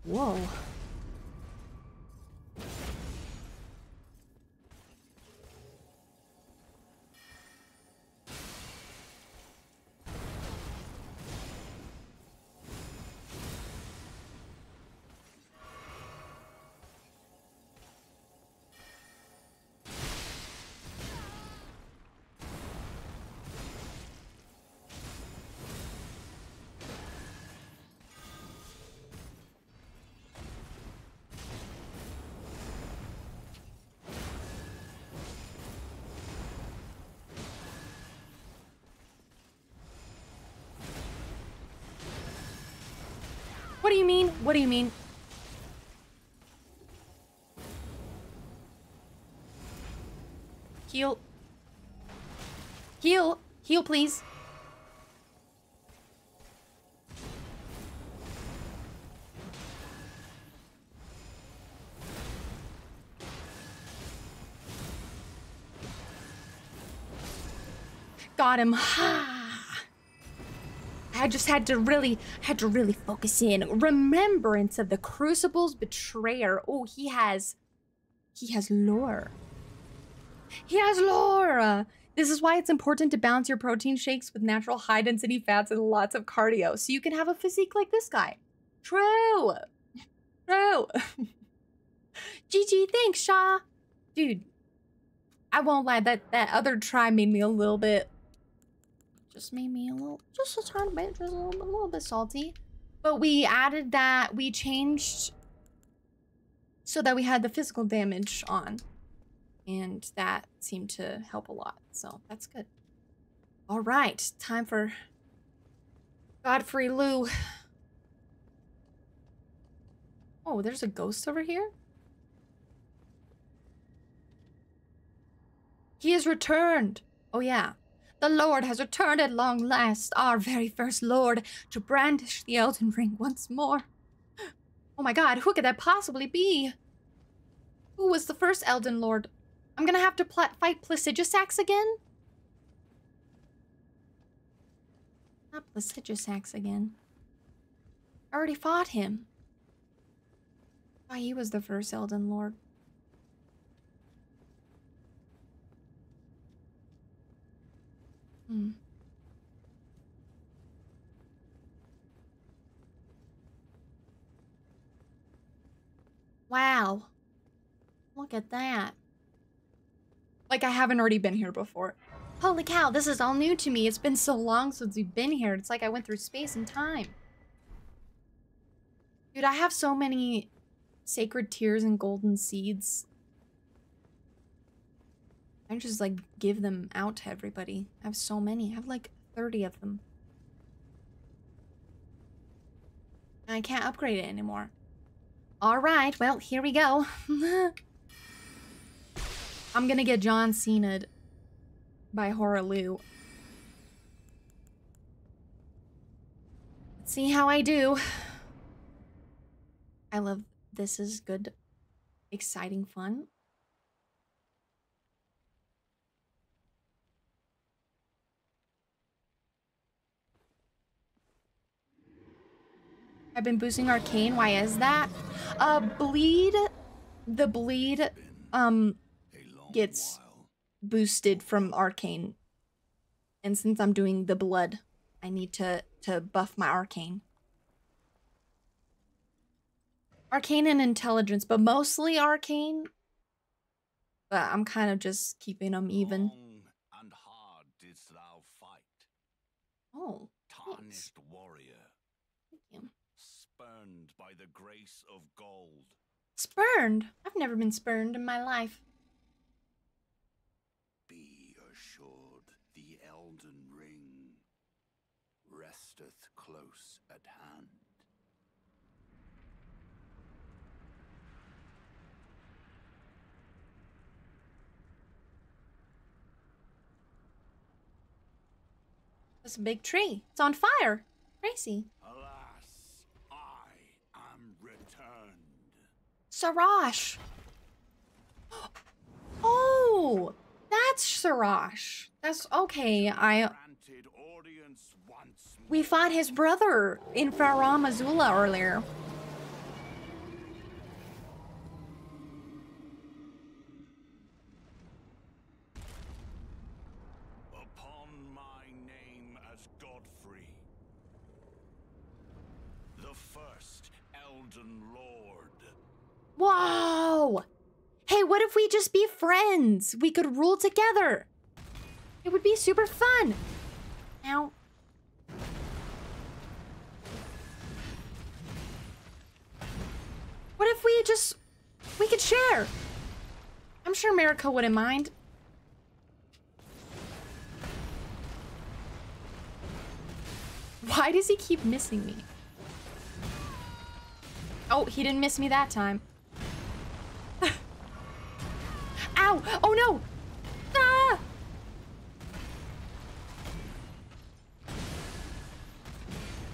Whoa. Do you mean? What do you mean? Heal. Heal. Heal, please. Got him. (sighs) Ah. I just had to really, had to really focus in. Remembrance of the Crucible's betrayer. Oh, he has, he has lore. He has lore. This is why it's important to balance your protein shakes with natural high density fats and lots of cardio, so you can have a physique like this guy. True. True. (laughs) GG, thanks, Shaw. Dude, I won't lie, that, that other try made me a little bit just made me a little, just a tiny bit, just a little, a little bit salty. But we added that, we changed so that we had the physical damage on. And that seemed to help a lot. So that's good. All right, time for Godfrey Lou. Oh, there's a ghost over here? He has returned. Oh, yeah. The Lord has returned at long last, our very first Lord, to brandish the Elden Ring once more. Oh my god, who could that possibly be? Who was the first Elden Lord? I'm gonna have to fight Plagiarisax again? Not Plagiarisax again. I already fought him. Oh, he was the first Elden Lord. Hmm. Wow. Look at that. Like I haven't already been here before. Holy cow, this is all new to me. It's been so long since we've been here. It's like I went through space and time. Dude, I have so many sacred tears and golden seeds. I just like give them out to everybody. I have so many. I have like 30 of them. I can't upgrade it anymore. All right, well, here we go. (laughs) I'm gonna get John Cena'd by Hoarah Let's see how I do. I love this is good, exciting fun. I've been boosting Arcane. Why is that? Uh, Bleed, the Bleed, um, gets boosted from Arcane. And since I'm doing the Blood, I need to, to buff my Arcane. Arcane and Intelligence, but mostly Arcane. But I'm kind of just keeping them even. Long and hard didst thou fight, Oh. tarnished warrior, Thank you. spurned by the grace of gold. Spurned? I've never been spurned in my life. Be assured the Elden Ring resteth close at hand. It's a big tree. It's on fire. Crazy. Alas, I am returned. Serosh. Oh, that's Serosh. That's okay. I Granted audience once we fought his brother in Farum Azula earlier. free. The first Elden Lord. Whoa! Hey, what if we just be friends? We could rule together. It would be super fun. Now. What if we just we could share? I'm sure Marika wouldn't mind. Why does he keep missing me? Oh, he didn't miss me that time. Ow! Oh no! Ah!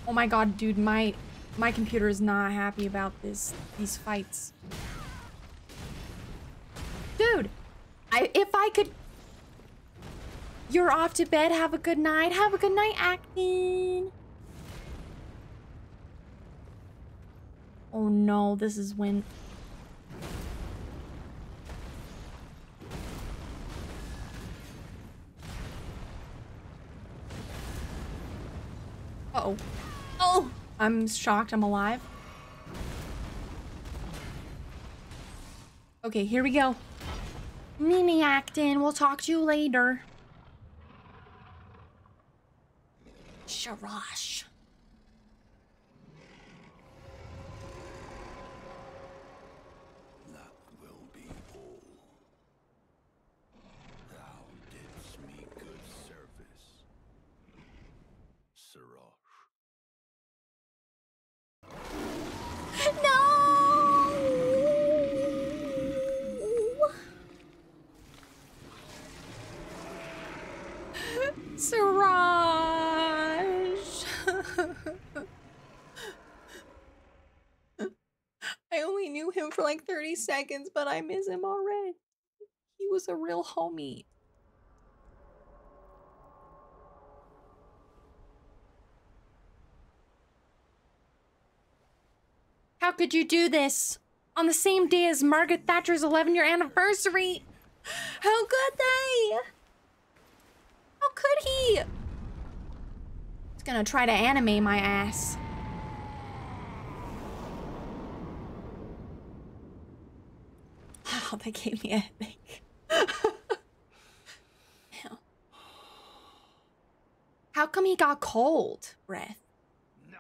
Oh my god, dude, my my computer is not happy about this these fights. Dude, I if I could You're off to bed. Have a good night. Have a good night, acting. Oh no, this is when Uh oh. Oh! I'm shocked I'm alive. Okay, here we go. Mimi acting. We'll talk to you later. Serosh. That will be all. Thou didst me good service. Siraj. No! Siraj! I only knew him for like 30 seconds, but I miss him already. He was a real homie. How could you do this? On the same day as Margaret Thatcher's 11 year anniversary? How could they? How could he? He's gonna try to animate my ass. Oh, they gave me a headache. Ew. How come he got cold breath? Now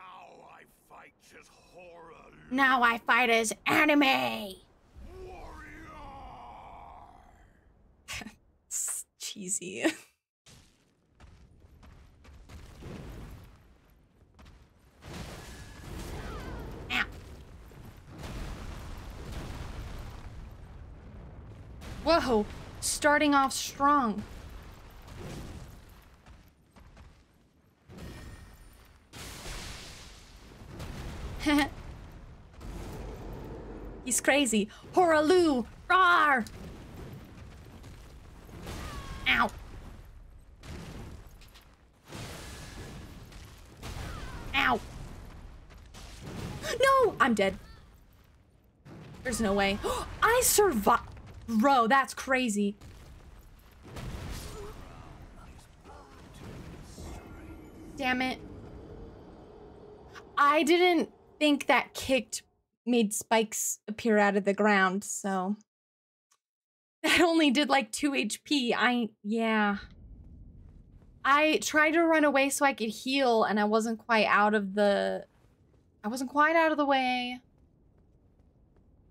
I fight his horror. Now I fight his anime. Warrior! (laughs) It's cheesy. (laughs) Whoa, starting off strong. (laughs) He's crazy. Hoarah Loux! Rar! Ow. Ow. No! I'm dead. There's no way. (gasps) I survived. Bro, that's crazy. Damn it. I didn't think that kicked made spikes appear out of the ground, so. That only did like 2 HP. I, yeah. I tried to run away so I could heal, and I wasn't quite out of the. I wasn't quite out of the way.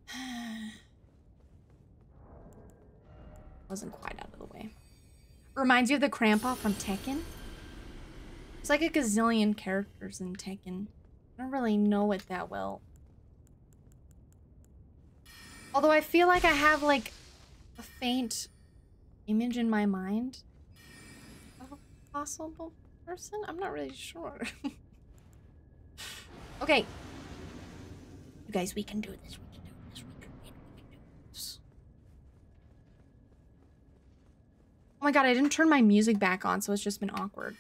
(sighs) wasn't quite out of the way. Reminds you of the Crampa from Tekken? It's like a gazillion characters in Tekken. I don't really know it that well. Although I feel like I have like a faint image in my mind of a possible person. I'm not really sure. (laughs) okay. You guys. We can do this. We can, we can do this. Oh my god, I didn't turn my music back on, so it's just been awkward.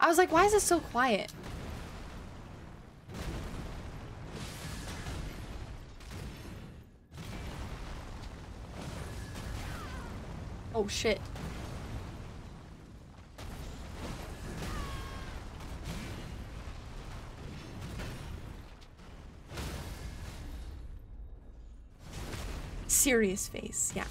I was like, why is it so quiet? Oh shit. Serious face, yeah.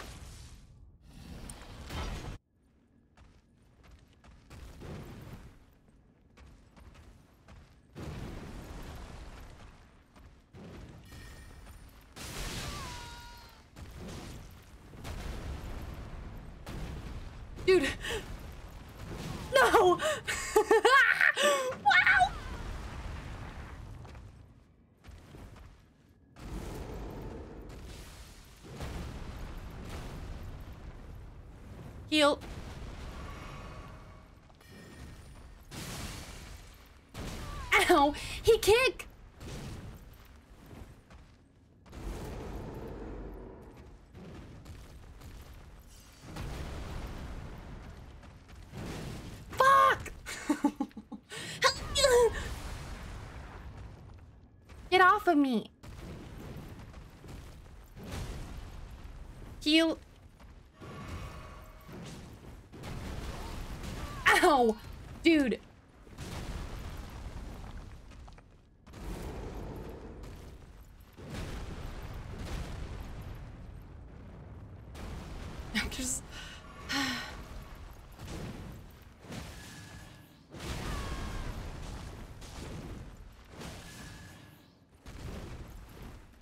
Dude. No! wow! Heal. Ow! He kick! Fuck! Get off of me. Heal. Ow! Dude. I'm just.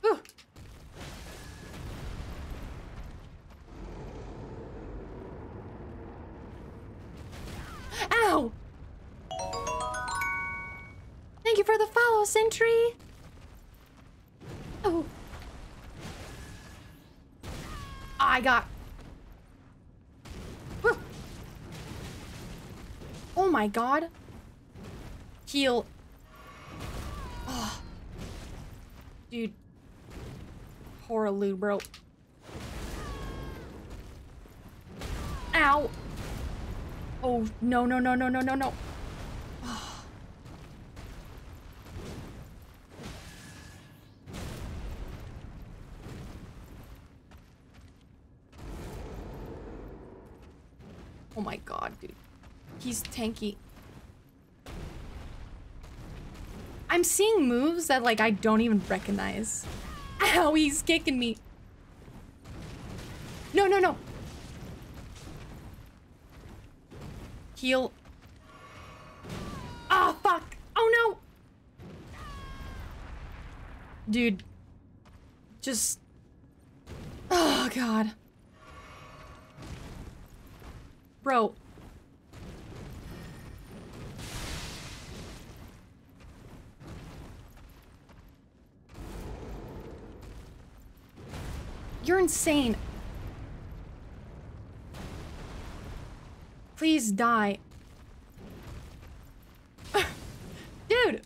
Whew. Ow! Thank Sentry. Oh. I got. Oh my god. Heal. Oh. Dude. Poor Lou, bro. Ow. Oh, no, no, no, no, no, no, no. Oh my god, dude. He's tanky. I'm seeing moves that, like, I don't even recognize. Ow, he's kicking me. No, no, no. Heal. Oh, fuck. Oh, no. Dude. Just. Insane. Please die. Dude.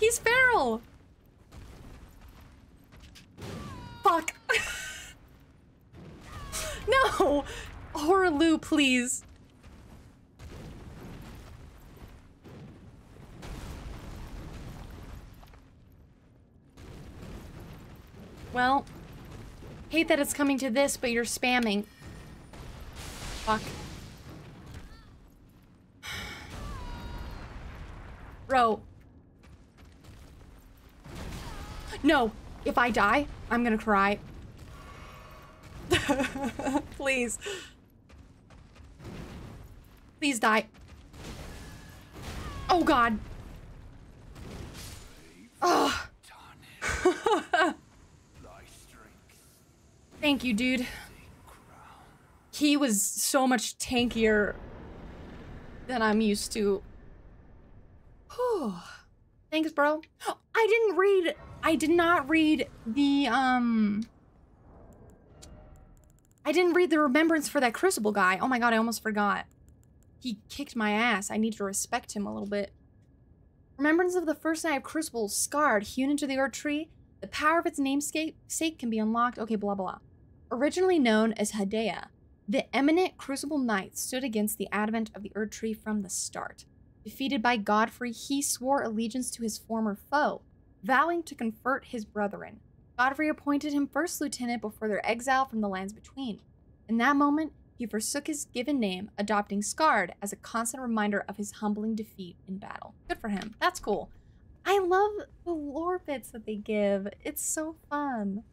He's feral. Fuck. no. Hoarah Loux, please. Well, that it's coming to this, but you're spamming. Fuck. Bro. No, if I die, I'm gonna cry. (laughs) Please. Please die. Oh god. Thank you, dude. He was so much tankier than I'm used to. Whew. (sighs) Thanks, bro. (gasps) I didn't read. I did not read the um. I didn't read the remembrance for that crucible guy. Oh my god, I almost forgot. He kicked my ass. I need to respect him a little bit. Remembrance of the first knight of Crucible, scarred, hewn into the Erdtree. The power of its namesake sake can be unlocked. Okay, blah, blah, blah. Originally known as Hadea, the eminent Crucible Knight stood against the advent of the Erd Tree from the start. Defeated by Godfrey, he swore allegiance to his former foe, vowing to convert his brethren. Godfrey appointed him first lieutenant before their exile from the lands between. In that moment, he forsook his given name, adopting Scarred as a constant reminder of his humbling defeat in battle. Good for him. That's cool. I love the lore bits that they give. It's so fun.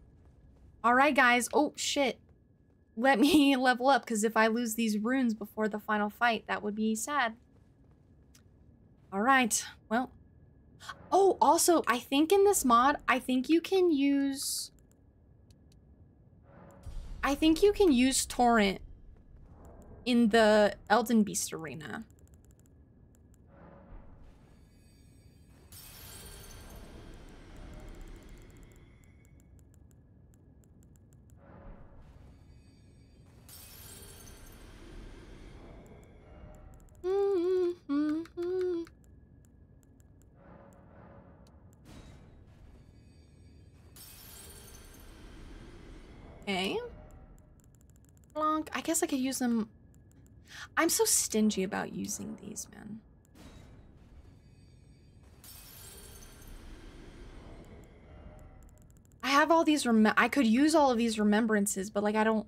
All right, guys. Oh, shit. Let me (laughs) level up, because if I lose these runes before the final fight, that would be sad. All right. Well. Oh, also, I think in this mod, I think you can use... I think you can use Torrent in the Elden Beast arena. Mm-hmm. Mm-hmm. Mm-hmm. Okay. Blanc. I guess I could use them. I'm so stingy about using these, man. I have all these I could use all of these remembrances, but like I don't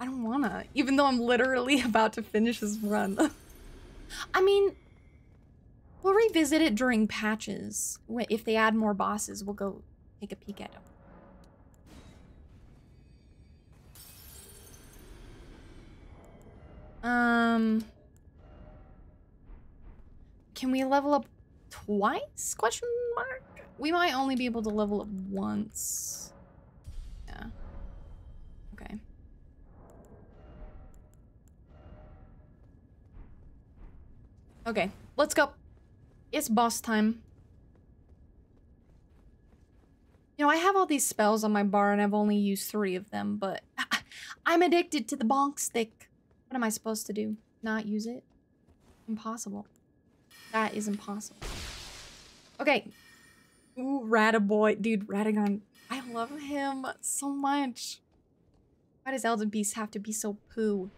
I don't wanna, even though I'm literally (laughs) about to finish this run. (laughs) I mean, we'll revisit it during patches. If they add more bosses, we'll go take a peek at them. Um, can we level up twice? Question mark. We might only be able to level up once. Okay, let's go. It's boss time. You know, I have all these spells on my bar and I've only used three of them, but (laughs) I'm addicted to the bonk stick. What am I supposed to do? Not use it? Impossible. That is impossible. Okay. Ooh, Rataboy. Dude, Radagon. I love him so much. Why does Elden Beast have to be so poo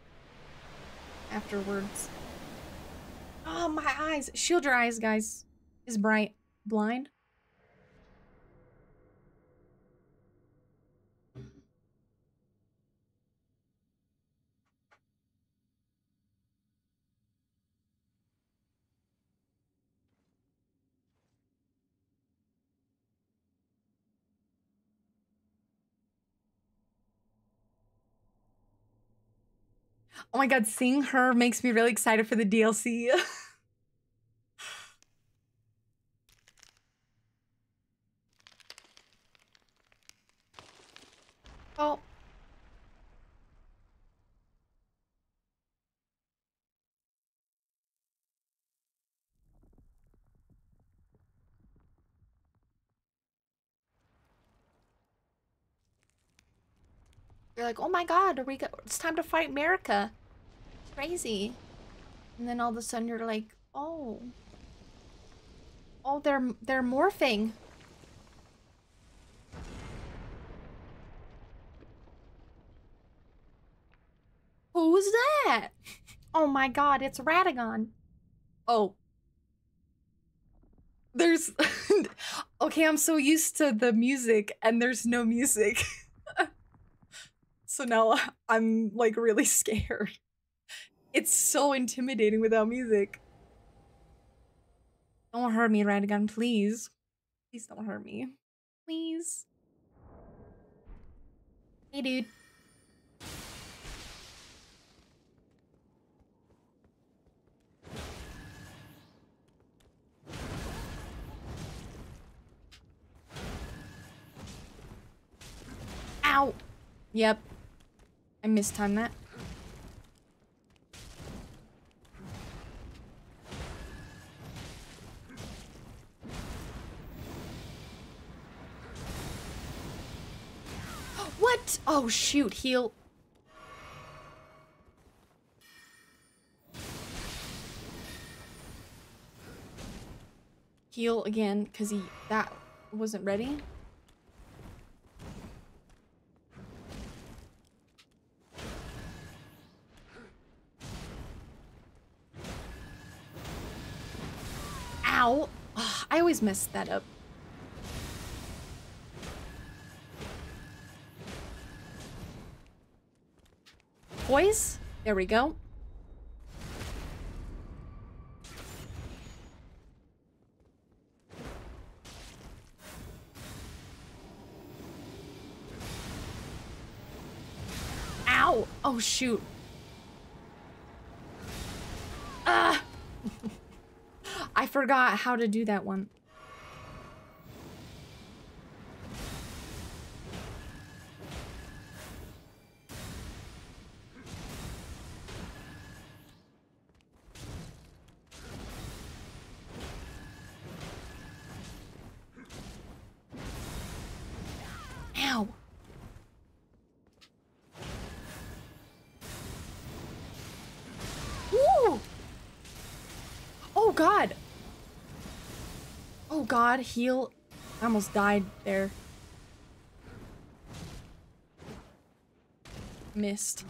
afterwards? Oh, my eyes. Shield your eyes, guys. Is bright blind? Oh my god, seeing her makes me really excited for the DLC. oh. (laughs) You're like, oh my god, are we go it's time to fight America. Crazy. And then all of a sudden you're like, oh. Oh, they're they're morphing. Who's that? (laughs) Oh my god, it's Radagon. Oh. There's (laughs) Okay, I'm so used to the music and there's no music. (laughs) so now (laughs) I'm like really (laughs) scared. It's so intimidating without music. Don't hurt me, Radagon, please. Please don't hurt me. Please. Hey, dude. Ow! Yep. I mistimed that. (gasps) What? Oh, shoot. Heal. Heal again, because he... That wasn't ready. always mess that up. Poise? There we go. Ow! Oh, shoot. Ah! (laughs) I forgot how to do that one. God, heal. I almost died there. Missed.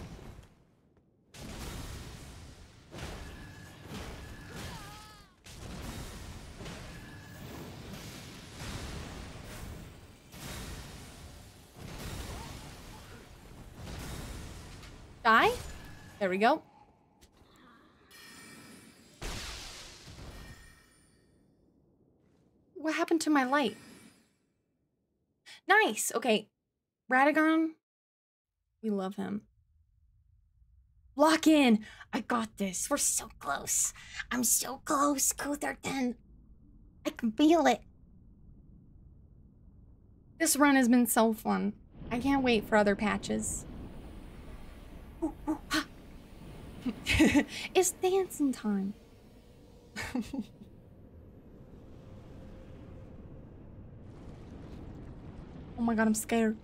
Die? There we go. My light? Nice. Okay. Radagon. We love him. Lock in. I got this. We're so close. I'm so close, Kutherton. I can feel it. This run has been so fun. I can't wait for other patches. Ooh, (gasps) ooh, it's dancing time. (laughs) oh my god, I'm scared.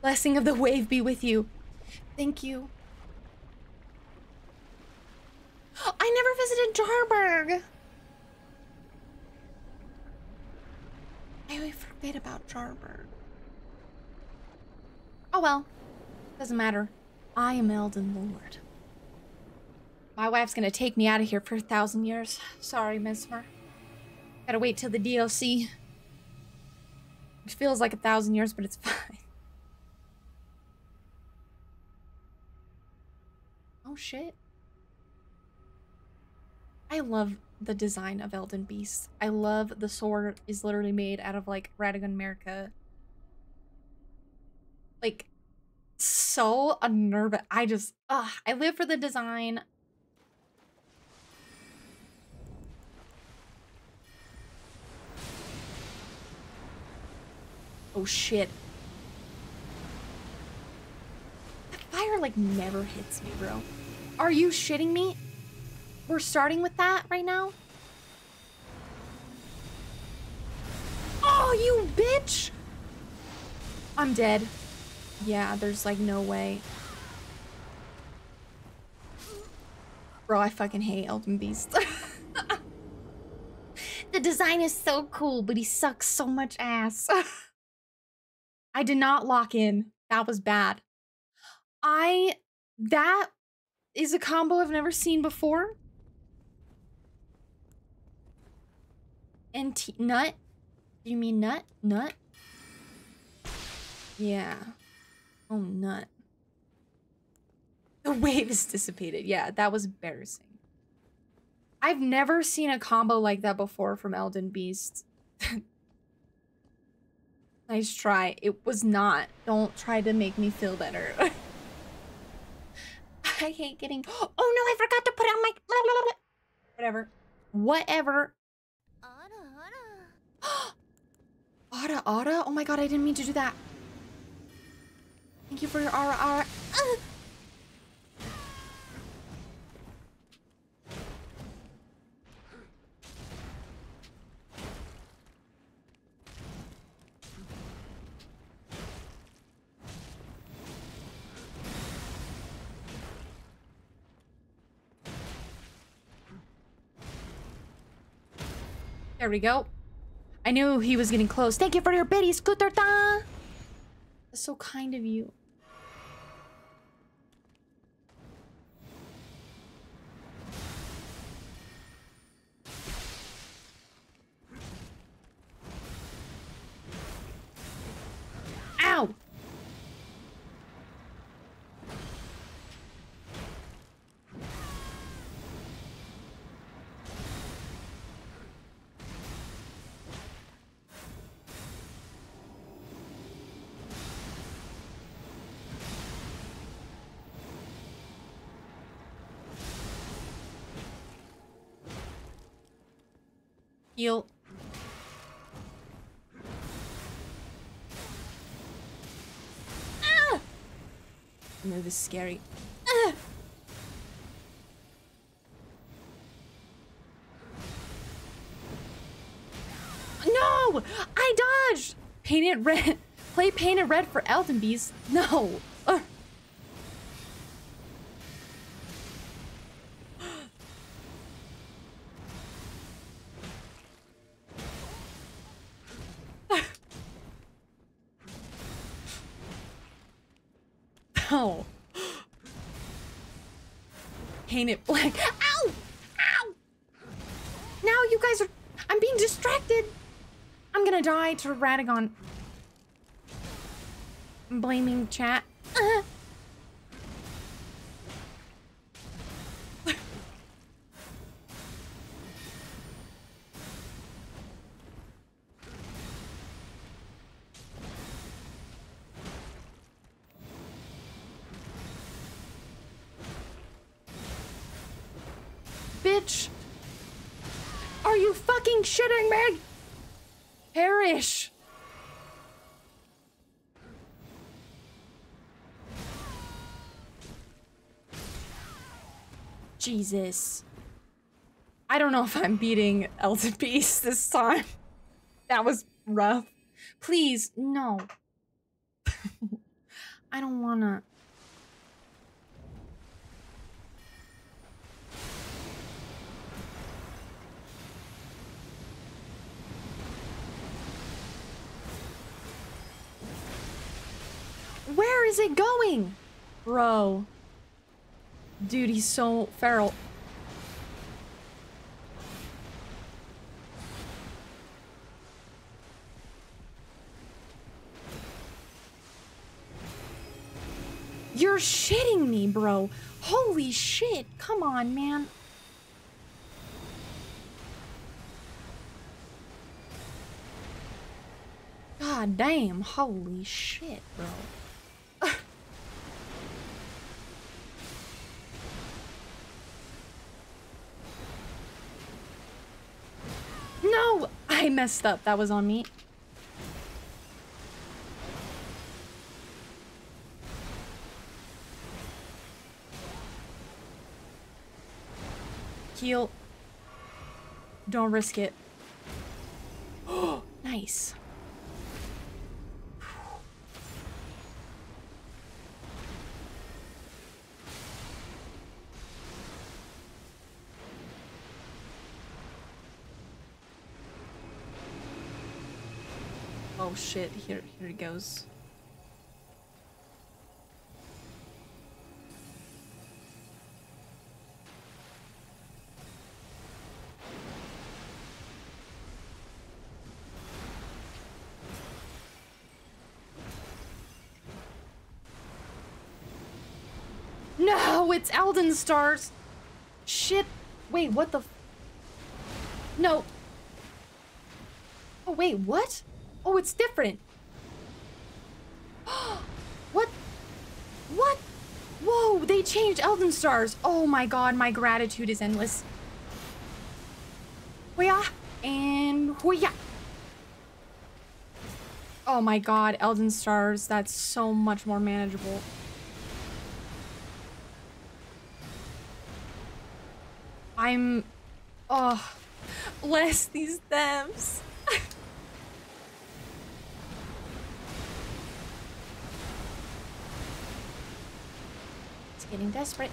Blessing of the wave be with you. Thank you. (gasps) I never visited Jarburg! I always forget about Jarburg. Oh well. Doesn't matter. I am Elden Lord. My wife's gonna take me out of here for a thousand years. Sorry, Messmer. Gotta wait till the DLC. Which feels like a thousand years, but it's (laughs) fine. Oh shit. I love the design of Elden Beast. I love the sword is literally made out of like Radagon Marika. Like so unnerving. I just ugh, I live for the design. Oh shit. That fire like never hits me, bro. Are you shitting me? We're starting with that right now? Oh, you bitch! I'm dead. Yeah, there's like no way. Bro, I fucking hate Elden Beast. (laughs) the design is so cool, but he sucks so much ass. (laughs) I did not lock in. That was bad. I that is a combo I've never seen before. And nut? You mean nut? Nut? Yeah. Oh, nut. The wave is dissipated. Yeah, that was embarrassing. I've never seen a combo like that before from Elden Beast. (laughs) nice try. It was not. Don't try to make me feel better. (laughs) I hate getting. Oh no, I forgot to put on my. Whatever. Whatever. Ara Ara? (gasps) Oh my god, I didn't mean to do that. Thank you for your Ara Ara. There we go. I knew he was getting close. Thank you for your biddy, Scooter That's so kind of you. Heal. Ah! No, this is scary. Ah! No! I dodged! Painted red. (laughs) Play painted red for Elden Beast. No. To Radagon. I'm blaming chat. Jesus. I don't know if I'm beating Elden Beast this time. That was rough. Please, no. (laughs) I don't wanna. Where is it going? Bro. Dude, he's so feral. You're shitting me, bro. Holy shit. Come on, man. God damn. Holy shit, bro. No! I messed up. That was on me. Heal. Don't risk it. (gasps) nice. Shit, here here it goes. No, it's Elden Stars. Shit. Wait, what the? No. Oh wait, what? Oh, it's different. (gasps) what? What? Whoa, they changed Elden Stars. Oh my god, my gratitude is endless. Hoya and hoya. Oh my god, Elden Stars, that's so much more manageable. I'm... Oh, (laughs) bless these thems. it's getting desperate.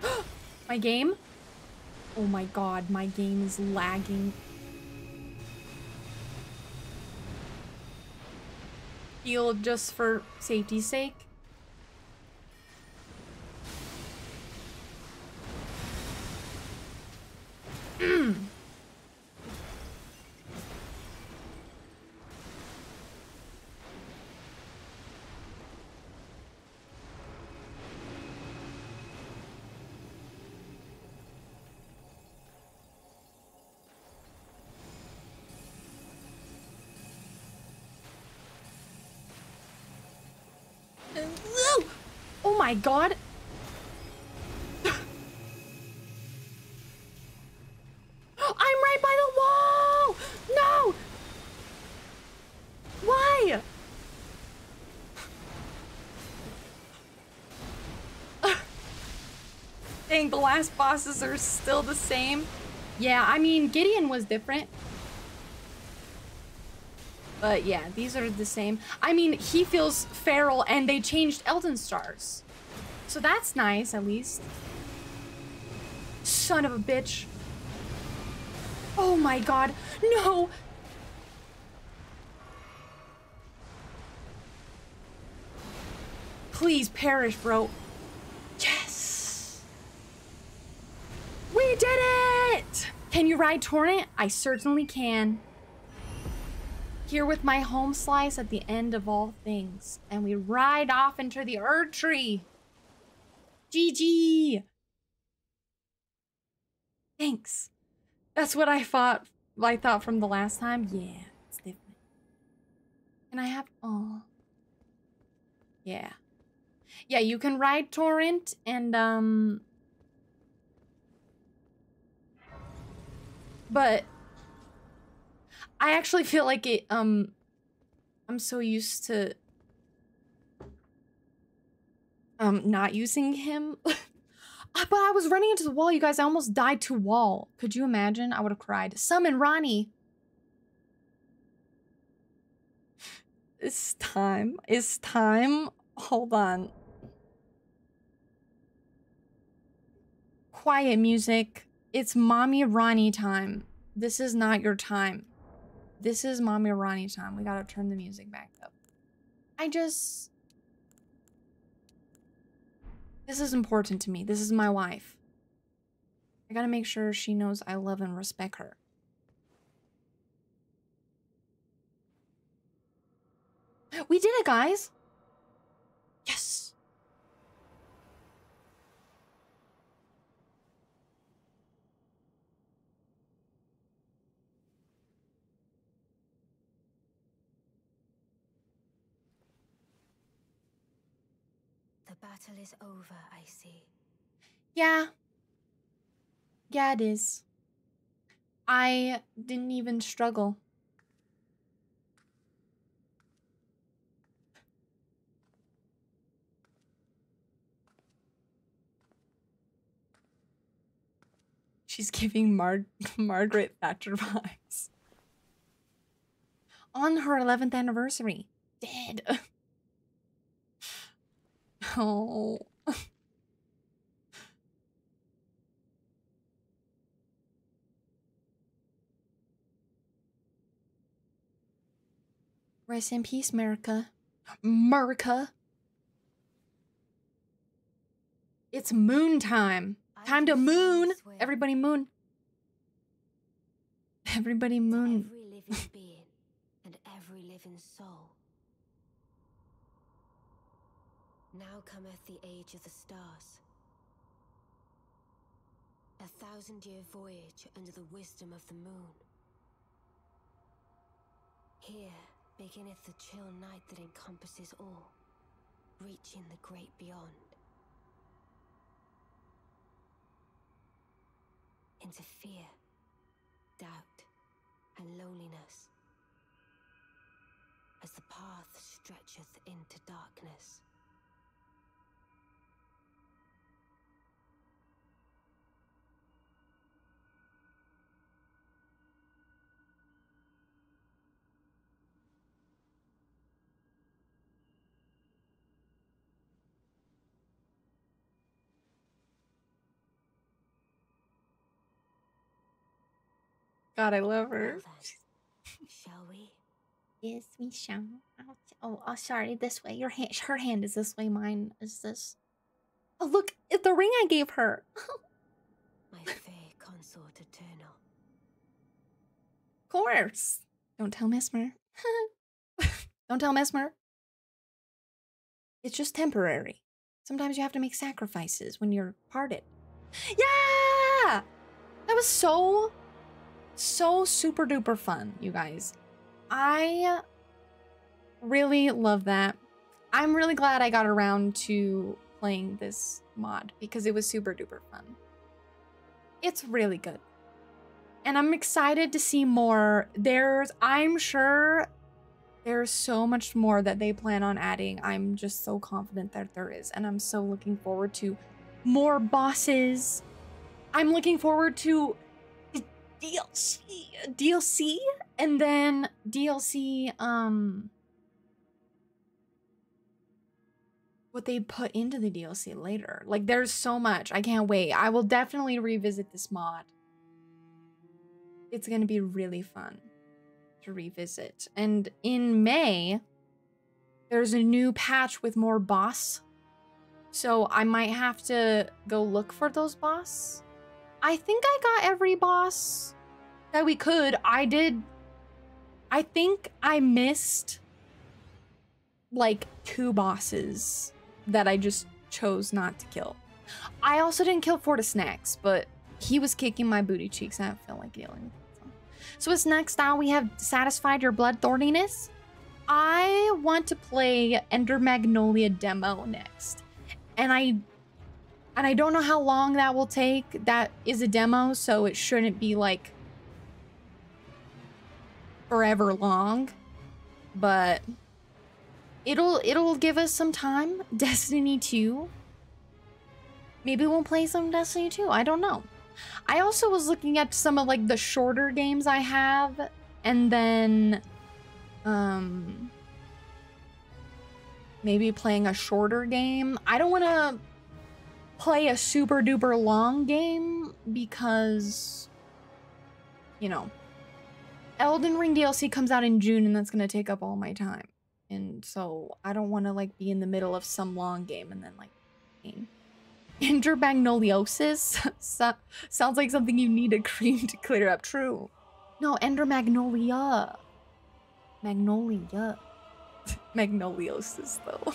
(gasps) my game? Oh my god, my game is lagging. Heal just for safety's sake. my god! I'm right by the wall! No! Why? (laughs) Dang, the last bosses are still the same. Yeah, I mean, Gideon was different. But yeah, these are the same. I mean, he feels feral and they changed Elden Stars. So that's nice, at least. Son of a bitch. Oh my god. No! Please perish, bro. Yes! We did it! Can you ride Torrent? I certainly can. Here with my home slice at the end of all things. And we ride off into the Erdtree. GG! Thanks. That's what I thought I thought from the last time. Yeah, it's different. Can I have oh Yeah. Yeah, you can ride torrent and um but I actually feel like it um I'm so used to um not using him (laughs) But I was running into the wall, you guys. I almost died to wall. Could you imagine? I would have cried. Summon Ranni. It's time. It's time. Hold on. Quiet music. It's mommy Ranni time. This is not your time. This is mommy Ranni time. We gotta turn the music back up. I just. This is important to me. This is my wife. I gotta make sure she knows I love and respect her. We did it, guys! Yes! The battle is over, I see. Yeah. Yeah, it is. I didn't even struggle. She's giving Mar- (laughs) Margaret Thatcher vibes. On her 11th anniversary. Dead. (laughs) oh. Rest in peace, Marika. Marika. It's moon time. Time to moon. Everybody moon. Everybody moon. Every living being and every living soul. Now cometh the age of the stars. A thousand year voyage under the wisdom of the moon. Here beginneth the chill night that encompasses all, reaching the great beyond. Into fear, doubt, and loneliness. As the path stretcheth into darkness. God, I love her. shall we? Yes, we shall. Oh, oh, sorry. This way. Your hand. Her hand is this way. Mine is this. Oh, look! It's the ring I gave her. (laughs) My fair consort eternal. Of course. Don't tell Messmer. (laughs) Don't tell Messmer. It's just temporary. Sometimes you have to make sacrifices when you're parted. (gasps) Yeah! That was so, so super duper fun, you guys. I really love that. I'm really glad I got around to playing this mod because it was super duper fun. It's really good and I'm excited to see more. There's, I'm sure there's so much more that they plan on adding. I'm just so confident that there is, and I'm so looking forward to more bosses. I'm looking forward to DLC, DLC, and then DLC. Um, what they put into the DLC later. Like, there's so much. I can't wait. I will definitely revisit this mod. It's gonna be really fun to revisit. And in May, there's a new patch with more boss. So I might have to go look for those boss. I think I got every boss that we could. I did. I think I missed like two bosses that I just chose not to kill. I also didn't kill Fortissax, but he was kicking my booty cheeks and I feel like dealing with it. So what's next now? We have satisfied your blood thorniness. I want to play Ender Magnolia demo next. And I and I don't know how long that will take. That is a demo, so it shouldn't be like forever long. But it'll it'll give us some time. (laughs) Destiny 2. Maybe we'll play some Destiny 2. I don't know. I also was looking at some of like the shorter games I have and then um maybe playing a shorter game. I don't want to play a super duper long game because you know Elden Ring DLC comes out in June and that's going to take up all my time. And so I don't want to like be in the middle of some long game and then like (laughs) Endermagnoliosis (laughs) so sounds like something you need a cream to clear up. True. No, Endermagnolia. Magnolia. (laughs) Magnoliosis though.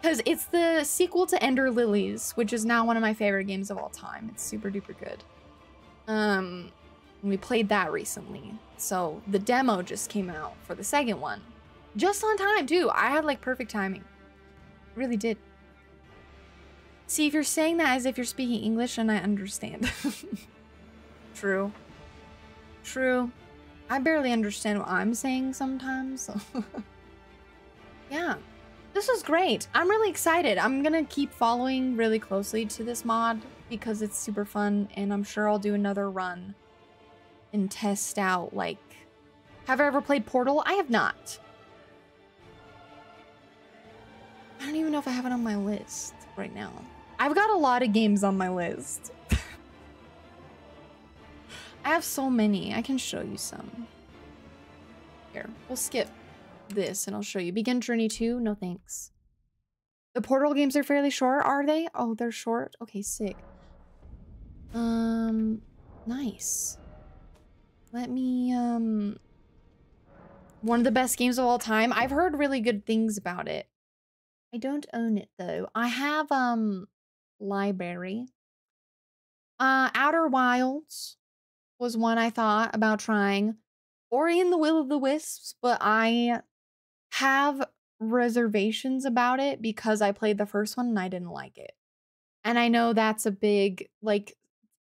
Because it's the sequel to Ender Lilies, which is now one of my favorite games of all time. It's super duper good. Um, we played that recently. So the demo just came out for the second one. Just on time, too. I had like perfect timing. Really did. See, if you're saying that as if you're speaking English, and I understand. (laughs) True. True. I barely understand what I'm saying sometimes. So. (laughs) yeah. This was great. I'm really excited. I'm gonna keep following really closely to this mod because it's super fun and I'm sure I'll do another run and test out like have I ever played Portal? I have not. I don't even know if I have it on my list right now. I've got a lot of games on my list. (laughs) I have so many. I can show you some. Here, we'll skip this and I'll show you. Begin Journey 2? No thanks. The Portal games are fairly short, are they? Oh, they're short? Okay, sick. Um, nice. Let me, um... One of the best games of all time. I've heard really good things about it. I don't own it, though. I have, um, Library. Uh, Outer Wilds was one I thought about trying. Ori and the Will of the Wisps, but I have reservations about it because I played the first one and I didn't like it. And I know that's a big, like,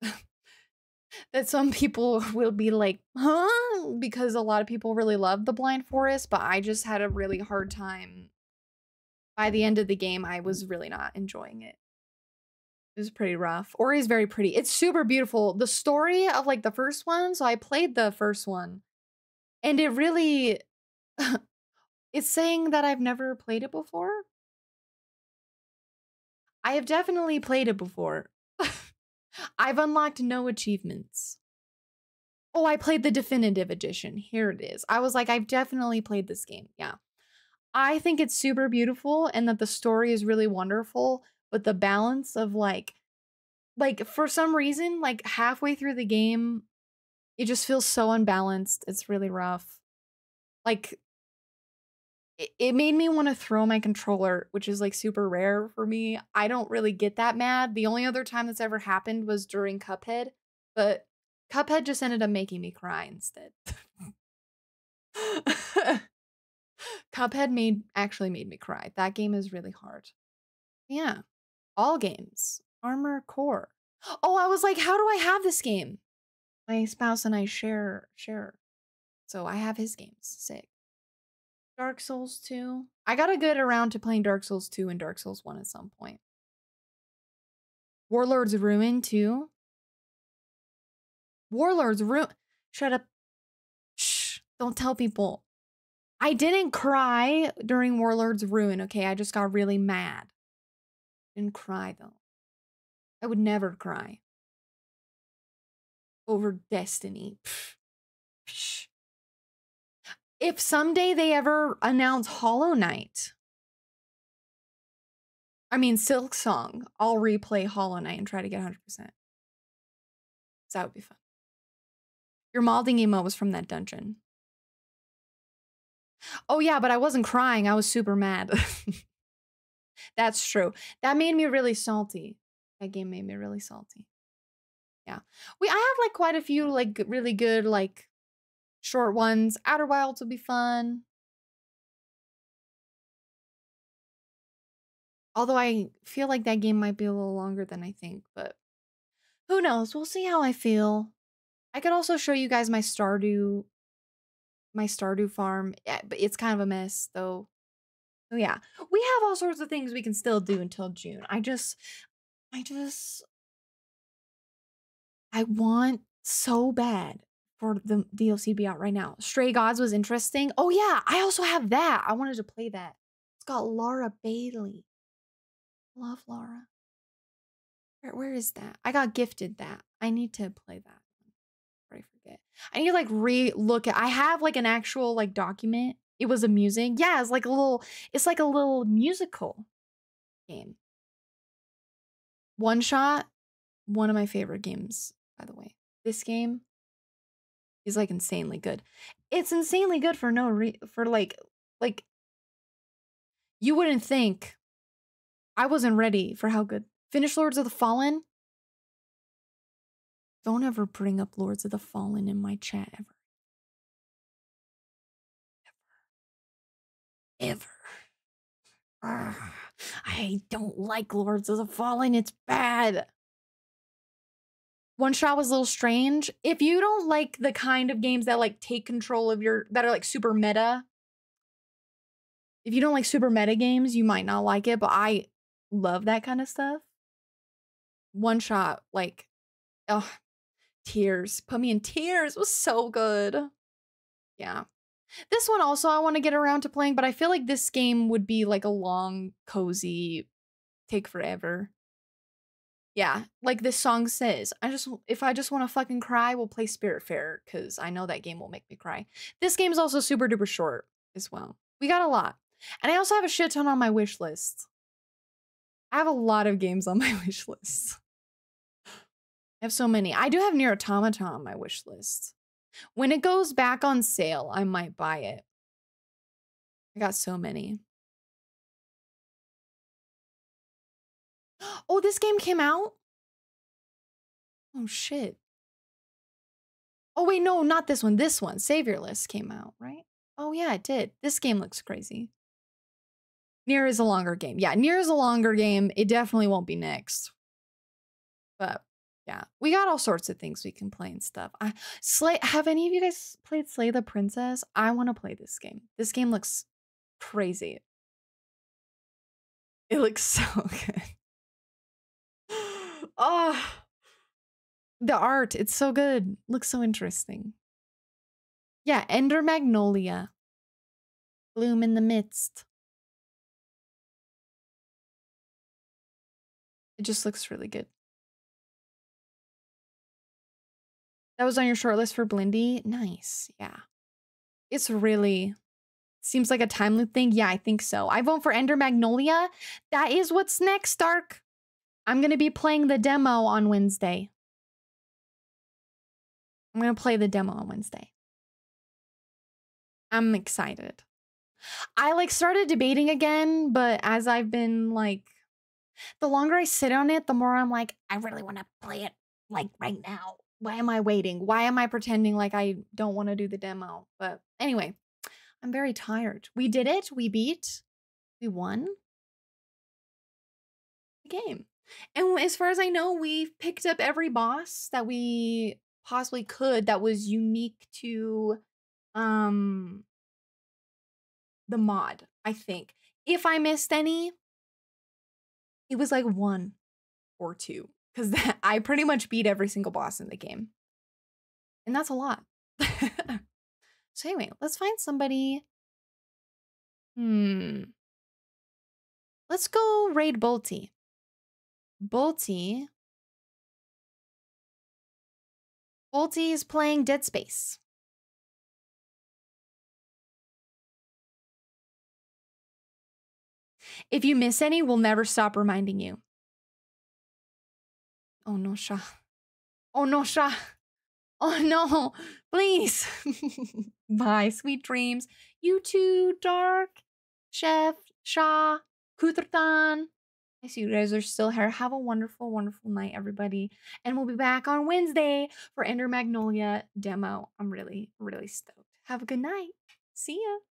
(laughs) that some people (laughs) will be like, huh? Because a lot of people really love the Blind Forest, but I just had a really hard time. By the end of the game, I was really not enjoying it. It was pretty rough. Ori is very pretty. It's super beautiful. The story of like the first one, so I played the first one. And it really (laughs) it's saying that I've never played it before. I have definitely played it before. (laughs) I've unlocked no achievements. Oh, I played the definitive edition. Here it is. I was like, I've definitely played this game. Yeah. I think it's super beautiful and that the story is really wonderful, but the balance of like like for some reason, like halfway through the game, it just feels so unbalanced. It's really rough. Like it, made me want to throw my controller, which is like super rare for me. I don't really get that mad. The only other time that's ever happened was during Cuphead, but Cuphead just ended up making me cry instead. (laughs) Cuphead made actually made me cry. That game is really hard. Yeah. All games. Armored Core. Oh, I was like, how do I have this game? My spouse and I share share. So I have his games. Sick. Dark Souls 2. I gotta get around to playing Dark Souls 2 and Dark Souls 1 at some point. Warlord's Ruin 2. Warlord's Ruin. Shut up. Shh. Don't tell people. I didn't cry during Warlord's Ruin, okay? I just got really mad. Didn't cry though. I would never cry over Destiny. Pfft. Psh. If someday they ever announce Hollow Knight, I mean Silksong, I'll replay Hollow Knight and try to get 100%. So that would be fun. Your malding emo was from that dungeon. Oh yeah, but I wasn't crying. I was super mad. (laughs) That's true. That made me really salty. That game made me really salty. Yeah. We I have like quite a few like really good like short ones. Outer Wilds will be fun. Although I feel like that game might be a little longer than I think, but who knows? We'll see how I feel. I could also show you guys my Stardew my Stardew farm. Yeah, but it's kind of a mess though. So yeah, we have all sorts of things we can still do until June. I just I just I want so bad for the DLC be out right now. Stray Gods was interesting. Oh yeah, I also have that. I wanted to play that. It's got Laura Bailey. Love Laura. Where, where is that? I got gifted that. I need to play that. I forget. I need to like re-look at I have like an actual like document. It was amusing. Yeah, it's like a little it's like a little musical game. One shot, one of my favorite games, by the way. This game is like insanely good. It's insanely good for no re for like like you wouldn't think I wasn't ready for how good. Finish Lords of the Fallen. Don't ever bring up Lords of the Fallen in my chat ever. Ever. Ever. Ah, I don't like Lords of the Fallen. It's bad. One shot was a little strange. If you don't like the kind of games that like take control of your that are like super meta, if you don't like super meta games, you might not like it, but I love that kind of stuff. One shot, like, oh, tears. Put me in tears. It was so good. Yeah. This one also I want to get around to playing, but I feel like this game would be like a long, cozy, take forever. Yeah, like this song says, I just if I just want to fucking cry, we'll play Spiritfarer because I know that game will make me cry. This game is also super duper short as well. We got a lot, and I also have a shit ton on my wish list. I have a lot of games on (laughs) my wish list. I have so many. I do have Nier Automata on my wish list. When it goes back on sale, I might buy it. I got so many. (gasps) Oh, this game came out? Oh, shit. Oh, wait, no, not this one. This one. Saviorless came out, right? Oh, yeah, it did. This game looks crazy. Nier is a longer game. Yeah, Nier is a longer game. It definitely won't be next. But yeah, we got all sorts of things we can play and stuff. I Slay. Have any of you guys played Slay the Princess? I want to play this game. This game looks crazy. It looks (laughs) so good. Oh, the art. It's so good. Looks so interesting. Yeah, Ender Magnolia. Bloom in the Mist. It just looks really good. That was on your shortlist for Blindy? Nice. Yeah. It's really seems like a time loop thing. Yeah, I think so. I vote for Ender Magnolia. That is what's next, Dark. I'm going to be playing the demo on Wednesday. I'm going to play the demo on Wednesday. I'm excited. I like started debating again, but as I've been like the longer I sit on it, the more I'm like, I really want to play it like right now. Why am I waiting? Why am I pretending like I don't want to do the demo? But anyway, I'm very tired. We did it. We beat. We won the game. And as far as I know, we've picked up every boss that we possibly could that was unique to um the mod, I think. If I missed any, it was like one or two. because (laughs) I pretty much beat every single boss in the game. And that's a lot. (laughs) so, anyway, let's find somebody. Hmm. Let's go raid Bolty. Bolty. Bolty is playing Dead Space. If you miss any, we'll never stop reminding you. Oh no, Shah. Oh no, Shah. (laughs) Oh no, please. (laughs) Bye, sweet dreams. You too, Dark, Chef, Shah, Kutratan. I see you guys are still here. Have a wonderful, wonderful night, everybody. And we'll be back on Wednesday for Ender Magnolia demo. I'm really, really stoked. Have a good night. See ya.